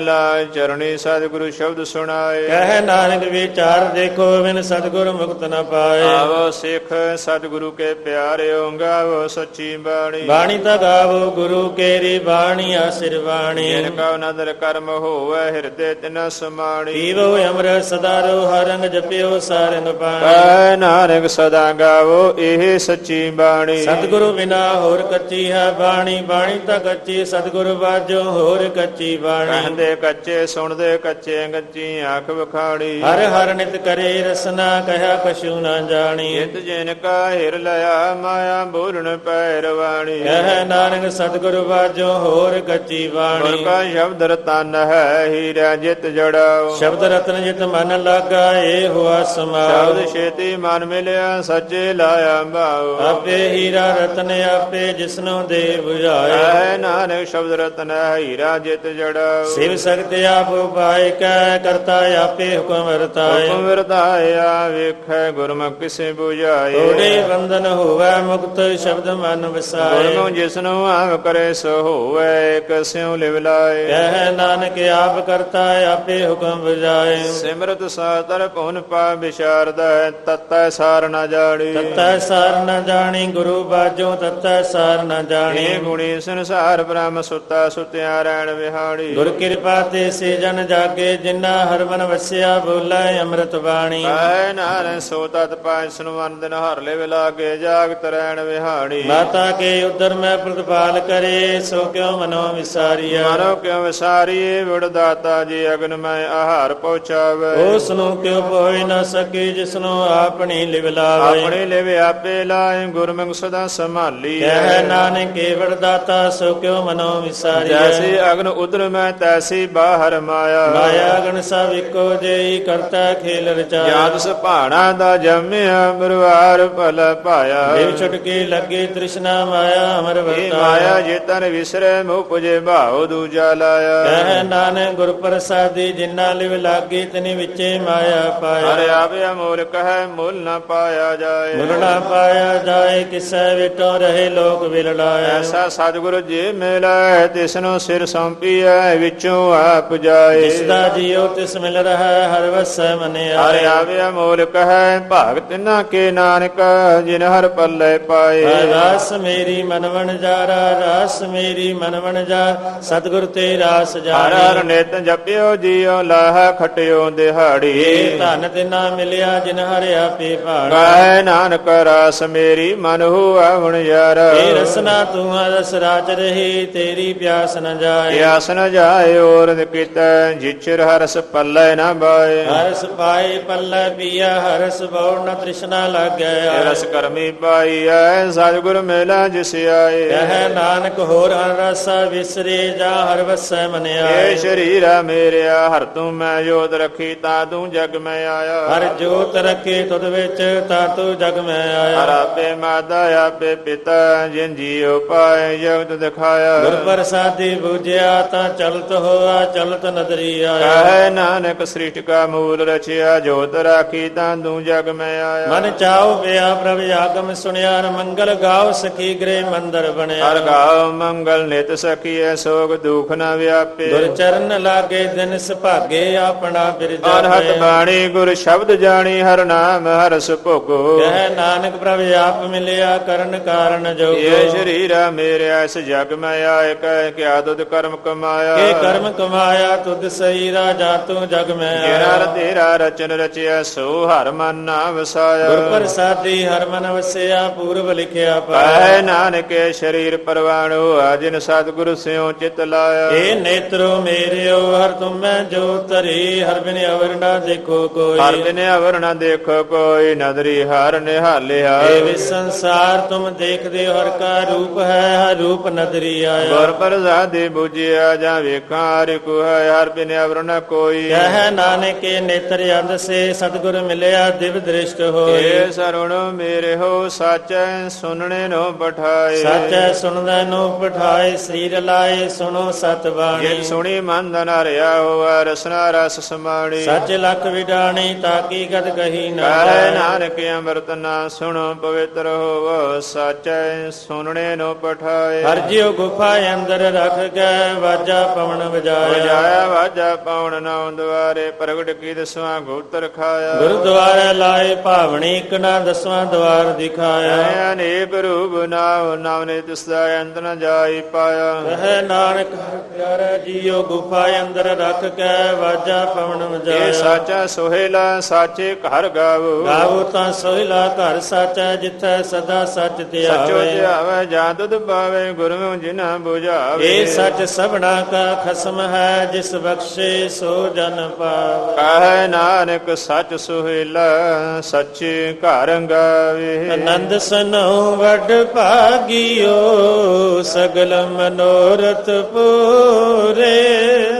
ਲਾ ਚਰਣੀ ਸਤਿਗੁਰੂ ਸ਼ਬਦ ਸੁਣਾਏ। ਕਹਿ ਨਾਨਕ ਵਿਚਾਰ ਦੇਖੋ ਬਿਨ ਸਤਿਗੁਰ ਮੁਕਤ ਨ ਪਾਏ। ਆਵੋ ਸਿੱਖ ਸਤਿਗੁਰੂ ਕੇ ਪਿਆਰਿਓ ਗਾਵੋ ਸੱਚੀ ਬਾਣੀ। ਬਾਣੀ ਤਾਂ ਗਾਵੋ ਗੁਰੂ ਕੇਰੀ ਬਾਣੀ ਆਸਿਰ ਬਾਣੀ ਜਿਨ ਕਾ ਨਦਰ ਕਰਮ ਹੋਵੇ ਹਿਰਦੇ ਤਿਨ ਸਮਾਣੀ। ਪੀਵੋ ਅੰਮ੍ਰਿਤ ਸਦਾ ਰੋ ਹਰੰਗ ਜਪਿਓ ਸਾਰੰਗ ਪਾਣੀ। ਕੈ ਨਾਨਕ ਸਦਾ ਗਾਵੋ ਇਹ ਸੱਚੀ ਬਾਣੀ। ਸਤਿਗੁਰੂ ਬਿਨਾ ਹੋਰ ਕੱਚੀ ਹੈ ਬਾਣੀ। ਬਾਣੀ ਤਾਂ ਕੱਚੀ ਸਤਿਗੁਰੂ ਬਾਝੋ ਹੋਰ ਕੱਚੀ ਬਾਣੀ। ਕਹਿੰਦੇ ਕੱਚੇ ਸੁਣਦੇ ਕੱਚੇ ਕੱਚੀ ਅੱਖ ਵਿਖਾੜੀ। ਹਰ ਹਰ ਨਿਤ ਕਰੇ ਰਸਨਾ ਕਹਿਆ ਕਛੂ ਨਾ ਜਾਣੀ। ਜਿਤ ਜਿਨ ਕਾ ਹਿਰ ਲਿਆ ਮਾਇਆ ਬੋਲਣ ਪੈਰਵਾਣੀ ਕਹਿ ਨਾਨਕ ਸਤਿਗੁਰੂ ਬਾਝੋ ਹੋਰ ਕੱਚੀ ਗੁਰ ਬਾਣੀ ਕਾ ਸ਼ਬਦ ਰਤਨ ਹੈ ਹੀਰਾ ਜਿਤ ਜੜਾਓ। ਸ਼ਬਦ ਰਤਨ ਜਿਤ ਮਨ ਲਾਗਾ ਏ ਹੋਆ ਸਮਾਉ ਸ਼ਬਦ ਛੇਤੀ ਮਨ ਮਿਲਿਆ ਸੱਚੇ ਲਾਇਆ ਭਾਉ ਆਪੇ ਹੀਰਾ ਰਤਨ ਆਪੇ ਜਿਸਨੂੰ ਦੇ 부ਝਾਏ ਹੈ ਨਾਨਕ ਸ਼ਬਦ ਰਤਨ ਹੈ ਹੀਰਾ ਜਿਤ ਜੜਾਓ ਸਿਵ ਸਖਤ ਆਪ ਉਪਾਇ ਕੈ ਕਰਤਾ ਆਪੇ ਹੁਕਮ ਵਰਤਾਏ। ਹੁਕਮ ਵਰਤਾਇਆ ਵੇਖੈ ਗੁਰਮੁਖ ਕਿਸੇ 부ਝਾਏ ਤੋੜੇ ਬੰਧਨ ਹੋਵੇ ਮੁਕਤ ਸ਼ਬਦ ਮਨ ਵਸਾਏ। ਗੁਰਮੁਖ ਜਿਸਨੂੰ ਆਪ ਕਰੇ ਸੋ ਹੋਵੇ ਕਸਿਉ ਲਿਵ ਲਾਏ। ਕਹਿ ਨਾਨਕ ਆਪ ਕਰਤਾ ਆਪੇ ਹੁਕਮ ਬੁਝਾਏ। ਸਿਮਰਤ ਸਾਦਰ ਭੁਨ ਪਾ ਵਿਚਾਰਦਾ ਤਤੈ ਸਾਰ ਨਾ ਜਾੜੀ ਤਤੈ ਸਾਰ ਨ ਜਾਣੀ ਗੁਰੂ ਬਾਝੋ ਤਤੈ ਸਾਰ ਨ ਜਾਣੀ। ਗੁਣੀ ਸੰਸਾਰ ਬ੍ਰਹਮ ਸੁਤਾ ਸੁਤਿਆ ਰਹਿਣ ਵਿਹਾੜੀ ਗੁਰ ਕਿਰਪਾ ਤੇ ਸੇ ਜਨ ਜਾਗੇ ਜਿਨਾ ਹਰ ਮਨ ਵਸਿਆ ਬੋਲੇ ਅੰਮ੍ਰਿਤ ਬਾਣੀ। ਕਾਇ ਨਾਨਕ ਸੋ ਤਤ ਪਾਇ ਸੁਨਵਨ ਦਿਨ ਹਰ ਲਿਵ ਲਾਗੇ ਜਾਗਤ ਰਹਿਣ ਵਿਹਾੜੀ ਮਾਤਾ ਕੇ ਉਦਰ ਮੈਂ ਪ੍ਰਤਪਾਲ ਕਰੇ ਸੋ ਕਿਉ ਮਨੋ ਵਿਸਾਰੀਆ ਮਾਰੋ ਕਿਉ ਵਿਸਾਰੀਏ ਵਿੜ ਦਾਤਾ ਜੀ ਅਗਨ ਮੈਂ ਆਹਾਰ ਪਹੁੰਚਾਵੇ। ਉਸ ਨੂੰ ਕਿਉ ਪੋਇ ਨ ਸਕੇ ਜਿਸ ਨੂੰ ਆਪਣੀ ਲਿਵ ਲਾਵੇ। ਆਪਣੇ ਲਿਵ ਆਪੇ ਲਾਏ ਗੁਰਮੁਖ ਸਦਾ ਸੰਭਾਲੀ ਕਹਿ ਨਾਨਕ ਕੇਵੜ ਦਾਤਾ ਸੋ ਕਿਉ ਮਨੋ ਵਿਸਾਰੀਆ ਜੈਸੀ ਅਗਨ ਉਦਰ ਮੈਂ ਤੈਸੀ ਬਾਹਰ ਮਾਇਆ। ਮਾਇਆ ਗਣ ਸਭ ਇੱਕੋ ਜਿਹੀ ਕਰਤਾ ਖੇਲ ਰਚਾਇਆ ਯਾਦ ਸੁਭਾਣਾ ਦਾ ਜੰਮਿਆ ਮਰਵਾਰ ਭਲ ਪਾਇਆ। ਦੇਵ ਛੁਟਕੇ ਲੱਗੇ ਤ੍ਰਿਸ਼ਨਾ ਮਾਇਆ ਅਮਰ ਵਰਤਾਇਆ ਮਾਇਆ ਜੇਤਨ ਵਿਸਰੇ ਮੁ ਪੁਜੇ ਭਾਉ ਦੂਜਾ ਲਾਇਆ। ਕਹਿ ਨਾਨਕ ਗੁਰ ਪ੍ਰਸਾਦੀ ਜਿਨਾ ਲਿਵ ਲਾਗੇ ਤਨੇ ਵਿੱਚੇ ਮਾਇਆ ਪਾਇਆ। ਹਰ ਆਵੇ ਅਮੋਲਕ ਹੈ ਮੁੱਲ ਨਾ ਪਾਇਆ ਜਾਏ। ਮੁੱਲ ਨਾ ਪਾਇਆ ਜਾਏ ਕਿਸੈ ਵਿਟੋ ਰਹੇ ਲੋਕ ਵਿਲੜਾਇਆ ਐਸਾ ਸਤਿਗੁਰੂ ਜੀ ਮਿਲੈ ਤਿਸਨੂੰ ਸਿਰ ਸੌਂਪੀਐ। ਵਿੱਚੋਂ ਆਪ ਜਾਏ। ਜਿਸ ਦਾ ਜੀਉ ਤਿਸ ਮਿਲ ਰਹਾ ਹਰ ਵਸੈ ਮਨਿਆ ਹਰ ਆਵੇ ਅਮੋਲਕ ਹੈ ਭਾਗਤ ਨਾ ਕੇ ਨਾਨਕ ਜਿਨ ਹਰ ਪੱਲੇ ਪਾਏ। ਰਾਸ ਮੇਰੀ ਮਨ ਵਣ ਜਾਰਾ ਰਾਸ ਮੇਰੀ ਮਨ ਵਣ ਜਾ ਸਤਿਗੁਰ ਤੇ ਰਾਸ ਜਾਣੀ। ਹਰ ਨਿਤ ਜਪਿਓ ਜੀਉ ਲਾਹ ਖਟਿਓ ਦਿਹਾੜੀ। ਧਨ ਤੇ ਨਾ ਮਿਲਿਆ ਜਿਨ ਹਰ ਆਪੇ ਭਾਣਾ। ਕਹੈ ਨਾਨਕ ਰਸ ਮੇਰੀ ਮਨ ਹੁਆ ਹੁਣ ਯਾਰ। ਏ ਰਸਨਾ ਤੂੰ ਰਸ ਰਾਜ ਰਹੀ ਤੇਰੀ ਪਿਆਸ ਨ ਜਾਏ। ਪਿਆਸ ਨ ਜਾਏ ਔਰ ਕੀਤਾ ਜਿਚਰ ਹਰਸ ਪੱਲੇ ਨਾ ਬਾਏ। ਹਰਸ ਪਾਏ ਪੱਲੇ ਪੀਆ ਹਰਸ ਬਉ ਨ ਤ੍ਰਿਸ਼ਨਾ ਲੱਗਿਆ ਰਸ ਕਰਮੀ ਪਾਈ ਐ ਸਤਿਗੁਰ ਮੇਲਾ ਜਿਸ ਆਏ। ਕਹਿ ਨਾਨਕ ਹੋਰ ਹਰ ਰਸਾ ਵਿਸਰੇ ਜਾ ਹਰ ਵਸੈ ਮਨਿਆ ਏ ਸ਼ਰੀਰਾ ਮੇਰਿਆ ਹਰ ਤੂੰ ਮੈਂ ਜੋਤ ਰੱਖੀ ਤਾਂ ਤੂੰ ਜਗ ਮੈਂ ਆਇਆ। ਹਰ ਜੋਤ ਰੱਖੇ ਤੁਧ ਵਿੱਚ ਤਾ ਤੂੰ ਜਗ ਮੈਂ ਹਰ ਆਇਆ ਆਪੇ ਮਾਤਾ ਆਪੇ ਪਿਤਾ ਜਿਨ ਜੀਉ ਪਾਏ ਜਗਤ ਦਿਖਾਇਆ। ਗੁਰ ਪ੍ਰਸਾਦੀ ਬੂਝਿਆ ਤਾਂ ਚਲਤ ਹੋਆ ਚਲਤ ਨਦਰੀ ਆਇਆ। ਕਹੈ ਨਾਨਕ ਸ੍ਰਿਸ਼ਟ ਕਾ ਮੂਲ ਰਚਿਆ ਜੋਤ ਰਾਖੀ ਤਾਂ ਤੂੰ ਜਗ ਮੈਂ ਆਇਆ। ਮਨ ਚਾਉ ਪਿਆ ਪ੍ਰਭ ਆਗਮ ਸੁਣਿਆ ਮੰਗਲ ਗਾਉ ਸਖੀ ਗ੍ਰਹਿ ਮੰਦਰ ਬਣਿਆ। ਹਰ ਗਾਉ ਮੰਗਲ ਨਿਤ ਸਕੀਐ ਸੋਗ ਦੁਖ ਨ ਵਿਆਪੇ। ਗੁਰ ਚਰਨ ਲਾਗੇ ਦਿਨ ਸੁਭਾਗੇ ਆਪਣਾ ਬਿਰਜਾ ਅਨਹਤ ਬਾਣੀ ਗੁਰ ਸ਼ਬਦ ਜਾਣੀ ਹਰ ਨਾਮ ਹਰ ਸੁਭੋਗੋ। ਕਹਿ ਨਾਨਕ ਪ੍ਰਭ ਆਪ ਮਿਲਿਆ ਕਰਨ ਕਾਰਨ ਇਹ ਜੋਗੋ ਸ਼ਰੀਰਾ ਮੇਰੇ ਇਸ ਜਗ ਮੈਂ ਆਏ ਕਹਿ ਕਿਆ ਤੁਧ ਕਰਮ ਕਮਾਇਆ। ਇਹ ਕਰਮ ਕਮਾਇਆ ਤੁਧ ਸਹੀ ਰਾਜਾ ਤੂੰ ਜਗ ਮੈਂ ਆਇਆ ਤੇਰਾ ਰਚਨ ਰਚਿਆ ਸੋ ਹਰ ਮਨ ਨਾ ਵਸਾਇਆ। ਗੁਰ ਪ੍ਰਸਾਦੀ ਹਰ ਮਨ ਵਸਿਆ ਪੂਰਬ ਲਿਖਿਆ ਪਾਇਆ। ਨਾਨਕੇ ਸਰੀਰ ਪਰਵਾਣੋ ਆਜਿਨ ਸਤਿਗੁਰ ਸਿਓ ਚਿਤ ਲਾਇਆ। ਏ ਨੇਤਰੋ ਮੇਰਿਓ ਹਰ ਤੁਮੈ ਜੋ ਤਰੀ ਹਰ ਬਿਨ ਅਵਰ ਨਾ ਦੇਖੋ ਹਰ ਕੋਈ ਬਿਨ ਅਵਰ ਨ ਦੇਖੋ ਕੋਈ ਨਦਰੀ ਹਰ ਨਿਹਾਲਿਆ ਏ ਵੀ ਸੰਸਾਰ ਤੁਮ ਦੇਖਦੇ ਹਰ ਕਾ ਰੂਪ ਹੈ ਹਰ ਰੂਪ ਨਦਰੀ ਆਇਆ। ਗੁਰ ਪ੍ਰਸਾਦੀ ਬੁਝਿਆ ਜਾਂ ਵੇਖਾਂ ਹਰਿ ਕੋ ਹੈ ਹਰ ਬਿਨ ਅਵਰ ਨ ਕੋਈ। ਕਹਿ ਨਾਨਕੇ ਨੇਤਰ ਅੰਧ ਸੇ ਸਤਿਗੁਰ ਮਿਲਿਆ ਦਿਵ ਦ੍ਰਿਸ਼ਟ ਹੋਏ। ਏ ਸਰੁਣ ਮੇਰੇ ਹੋ ਸਾਚੈ ਸੁਨਣੇ ਨੋ ਪਠਾਏ ਸੱਚ ਸੁਣਦਾ ਨੂੰ ਪਠਾਏ ਸਰੀਰ ਲਾਏ ਸੁਣੋ ਸਤ ਜੇ ਬਾਣੀ ਸੁਣੀ ਮਨ ਧਨ ਹਰਿਆ ਹੋਆ ਰਸਨਾ ਰਸ ਸਮਾਣੀ। ਸੱਚ ਲਖ ਵਿਡਾਣੀ ਤਾਕੀ ਗਦ ਕਹੀ ਨਾ। ਨਾਨਕ ਅੰਮ੍ਰਿਤ ਨਾ ਸੁਣੋ ਪਵਿੱਤਰ ਹੋਵ ਸਾਚੈ ਸੁਨਣੇ ਨੋ ਪਠਾਏ ਹਰ ਜਿਉ ਗੁਫਾ ਅੰਦਰ ਰੱਖ ਕੇ ਵਾਜਾ ਪਵਨ ਵਜਾਇਆ। ਵਜਾਇਆ ਵਾਜਾ ਪਾਉਣ ਨਾਉ ਦੁਆਰੇ ਪ੍ਰਗਟ ਕੀ ਦਸਵਾਂ ਗੋਤਰ ਖਾਇਆ। ਗੁਰਦੁਆਰਾ ਲਾਏ ਭਾਵਣੀ ਇੱਕ ਨਾ ਦਸਵਾਂ ਦਵਾਰ ਦਿਖਾਇਆ। ਅਨੇਕ ਰੂਪ ਨਾਉ ਨਾਮ ਨੇ ਤਿਸ ਦਾ ਅੰਤ ਨ ਜਾਈ ਪਾਇਆ। ਕਹੇ ਨਾਨਕ ਪਿਆਰਾ ਜੀਉ ਗੁਫਾ ਅੰਦਰ ਰੱਖ ਕੇ ਵਾਜਾ ਪਵਨ ਇਹ ਵਜਾਇਆ ਸਾਚਾ ਸੋਹਿਲਾ ਸਾਚੇ ਘਰ ਗਾਵੋ। ਗਾਵੋ ਤਾਂ ਸੋਹਿਲਾ ਘਰ ਸਾਚਾ ਜਿੱਥੈ ਸਦਾ ਸੱਚ ਸਚੋ ਧਿਆਵੇ ਧਿਆਵੇ ਜਾਂ ਤੁਧ ਪਾਵੇ ਗੁਰੂ ਜਿਨਾ 부ਝਾਵੇ ਇਹ ਸੱਚ ਸਭਨਾ ਕਾ ਖਸਮ ਹੈ ਜਿਸ ਬਖਸ਼ੇ ਸੋ ਜਨ ਪਾਵੇ। ਕਹੈ ਨਾਨਕ ਸੱਚ ਸੁਹਿਲਾ ਸੱਚੇ ਘਰ ਗਾਵੇ। ਆਨੰਦ ਸਨੋ ਵੱਡ ਭਾਗਿਓ ਸਗਲ ਮਨੋਰਥ ਪੂਰੇ।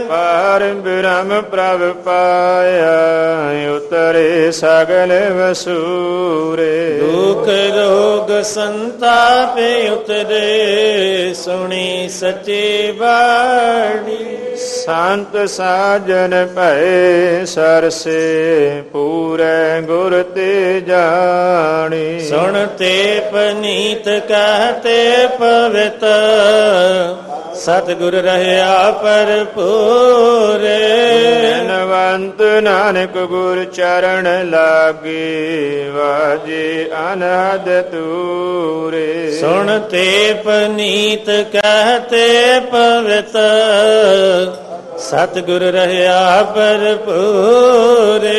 ਪਾਰ ਬ੍ਰਹਮ ਪ੍ਰਭ ਪਾਇਆ ਉਤਰੇ ਸਗਲ ਵਸੂਰੇ। ਦੁਖ ਰੋਗ ਸੰਤਾਪ ਉਤਰੇ ਸੁਣੀ ਸੱਚੀ ਬਾਣੀ ਸੰਤ ਸਾਜਨ ਭਏ ਸਰਸੇ ਪੂਰੇ ਗੁਰ ਤੇ ਜਾਣੀ। ਸੁਣ ਤੇ ਪਨੀਤ ਕਹਤੇ ਪਵਿੱਤ ਸਤਿਗੁਰ ਰਹਿਆ ਪਰਪੂਰੇ ਨਵੰਤ ਨਾਨਕ ਗੁਰ ਚਰਨ ਲਾਗੇ ਵਾਜੇ ਅਨਹਦ ਤੂਰੇ ਸੁਣ ਤੇ ਪਨੀਤ ਕਹਤੇ ਪਵਿੱਤ ਸਤਿਗੁਰ ਰਹਿਆ ਪਰਪੂਰੇ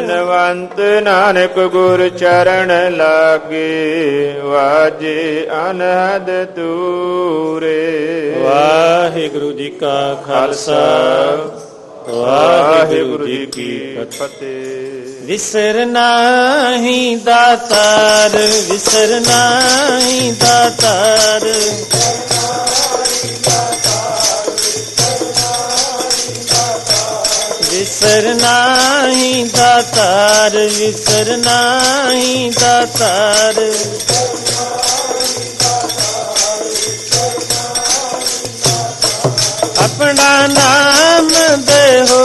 ਨਵੰਤ ਨਾਨਕ ਗੁਰ ਚਰਨ ਲਾਗੇ ਵਾਜੇ ਅਨਹਦ ਤੂਰੇ ਵਾਹਿਗੁਰੂ ਜੀ ਕਾ ਖਾਲਸਾ ਵਾਹਿਗੁਰੂ ਜੀ ਕੀ ਫਤਿਹ ਫਤਿਹ। ਵਿਸਰ ਨਾਹੀ ਦਾਤਾਰ ਵਿਸਰ ਨਾਹੀ ਦਾਤਾਰ। ਵਿਸਰ ਨਾਹੀ ਦਾਤਾਰ ਵਿਸਰ ਨਾਹੀ ਦਾਤਾਰ ਆਪਣਾ ਨਾਮ ਦੇਹੋ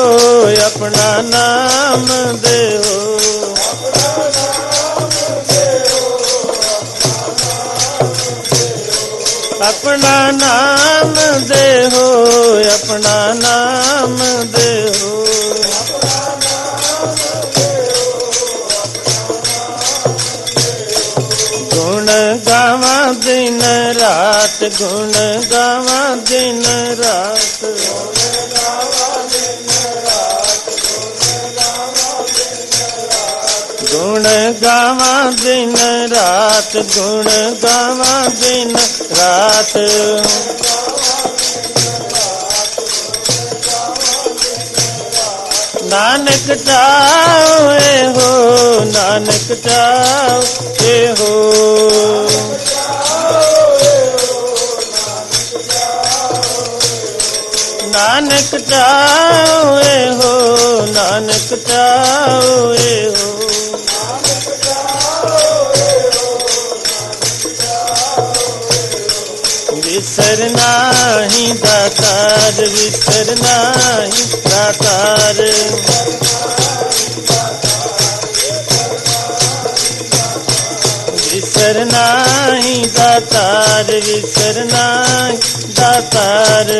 ਆਪਣਾ ਨਾਮ ਦੇਹੋ ਆਪਣਾ ਨਾਮ ਦੇਹੋ ਆਪਣਾ ਨਾਮ ਰਾਤ ਗੁਣ ਗਾਵਾਂ ਦਿਨ ਰਾਤ। ਗੁਣ ਗਾਵਾਂ ਦਿਨ ਰਾਤ, ਗੁਣ ਗਾਵਾਂ ਦਿਨ ਰਾਤ। ਨਾਨਕ ਚਾਹੇ ਹੋ ਨਾਨਕ ਚਾਹੇ ਹੋ ਨਾਨਕ ਚਾਉਏ ਹੋ, ਨਾਨਕ ਚਾਉਏ ਹੋ। ਵਿਸਰਨਾ ਹੀ ਦਾਤਾਰ ਵਿਸਰਨਾ ਹੀ ਦਾਤਾਰ ਵਿਸਰਨਾ ਹੀ ਦਾਤਾਰ ਵਿਸਰਨਾ ਦਾਤਾਰ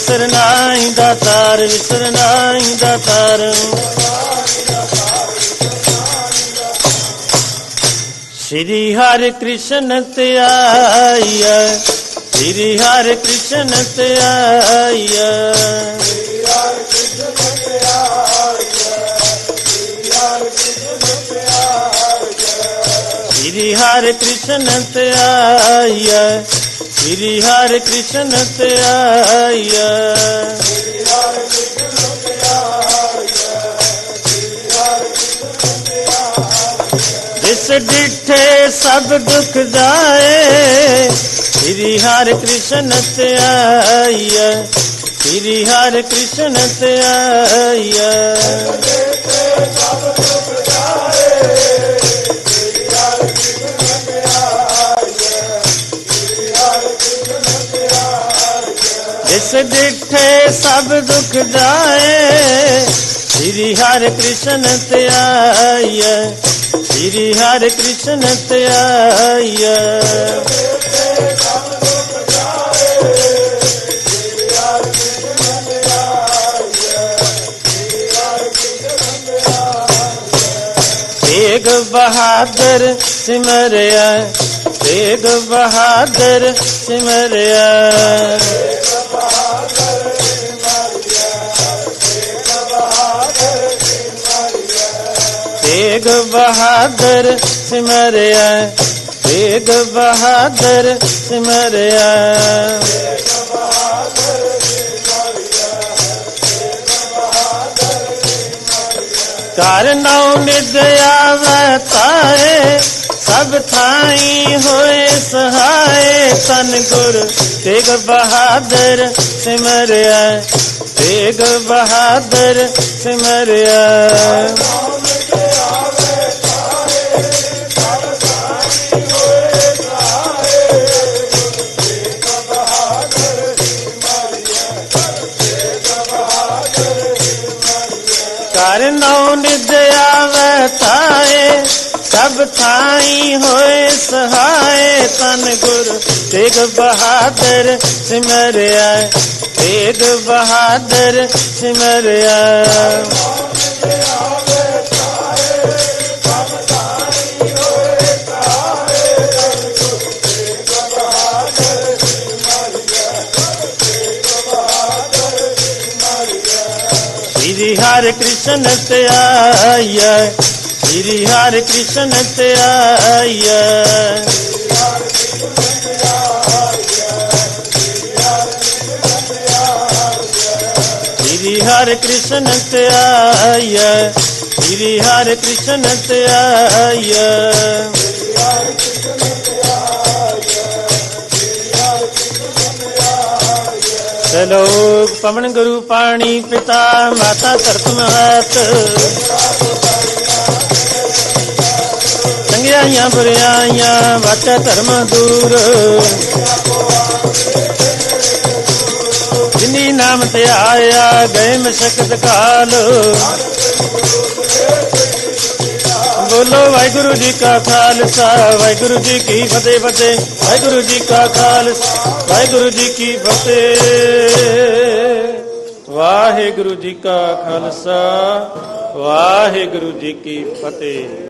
ਵਿਸਰਨਾਈ ਦਾਤਾਰ ਵਿਸਰਨਾਈ ਦਾਤਾਰ ਸ੍ਰੀ ਹਰਿ ਕ੍ਰਿਸ਼ਨ ਧਿਆਈਐ ਸ੍ਰੀ ਹਰਿ ਕ੍ਰਿਸ਼ਨ ਧਿਆਈਐ ਸ੍ਰੀ ਹਰਿ ਕ੍ਰਿਸ਼ਨ ਧਿਆਈਐ ਸ੍ਰੀ ਹਰਿ ਕ੍ਰਿਸ਼ਨ ਤੇ ਸ੍ਰੀ ਹਰਿ ਕ੍ਰਿਸ਼ਨ ਤੇ ਜਿਸ ਡਿਠੇ ਸਭ ਦੁਖ ਜਾਏ ਸ੍ਰੀ ਹਰਿ ਕ੍ਰਿਸ਼ਨ ਤੇ ਆਇਆ ਸ੍ਰੀ ਹਰਿ ਕ੍ਰਿਸ਼ਨ ਤੇ ਜਿਸ ਡਿਠੇ ਸਭ ਦੁਖ ਜਾਏ ਇਸ ਦਿੱਠੇ ਸਭ ਦੁੱਖ ਜਾਏ ਸ੍ਰੀ ਹਰਿ ਕ੍ਰਿਸ਼ਨ ਧਿਆਇ ਸ੍ਰੀ ਹਰਿ ਕ੍ਰਿਸ਼ਨ ਧਿਆਇ बहादुर सिमरिया तेग बहादुर सिमरिया तेग बहादुर सिमरिया तेग बहादुर सिमरिया ਕਰ ਨਉ ਨਿਦ ਆਵੈ ਤਾਏ, ਸਭ ਥਾਈ ਹੋਏ ਸਹਾਏ। ਤਨ ਗੁਰ ਤੇਗ ਬਹਾਦਰ ਸਿਮਰਿਆ, ਤੇਗ ਬਹਾਦਰ ਸਿਮਰਿਆ। ਆਵੈ ਸਭ ਥਾਈ ਹੋਏ ਸਹਾਏ, ਤਨ ਗੁਰ ਤੇਗ ਬਹਾਦਰ ਸਿਮਰਿਆ, ਤੇਗ ਬਹਾਦਰ ਸਿਮਰਿਆ। ਸ੍ਰੀ ਹਰਿ ਕ੍ਰਿਸ਼ਨ ਤੇ ਸ੍ਰੀ ਹਰਿ ਕ੍ਰਿਸ਼ਨ ਤੇ ਸ੍ਰੀ ਹਰਿ ਕ੍ਰਿਸ਼ਨ ਤੇ ਸ੍ਰੀ ਹਰਿ ਕ੍ਰਿਸ਼ਨ ਤੇ ਆਇਆ ਚਲੋ ਪਵਨ ਗੁਰੂ ਪਾਣੀ ਪਿਤਾ, ਮਾਤਾ ਧਰਤ ਮਾਤ ਚੰਗਿਆਈਆਂ ਬੁਰਿਆਈਆਂ, ਵਾਚਾ ਧਰਮ ਦੂਰ। ਜਿਨੀ ਨਾਮ ਤੇ ਆਇਆ, ਗਏ ਮਸ਼ਕਤ ਕਾਲ ਬੋਲੋ ਵਾਹਿਗੁਰੂ ਜੀ ਕਾ ਖਾਲਸਾ, ਵਾਹਿਗੁਰੂ ਜੀ ਕੀ ਫਤਿਹ ਫਤਿਹ। ਵਾਹਿਗੁਰੂ ਜੀ ਕਾ ਖਾਲਸਾ, ਵਾਹਿਗੁਰੂ ਜੀ ਕੀ ਫਤਿਹ। ਵਾਹਿਗੁਰੂ ਜੀ ਕਾ ਖਾਲਸਾ, ਵਾਹਿਗੁਰੂ ਜੀ ਕੀ ਫਤਿਹ।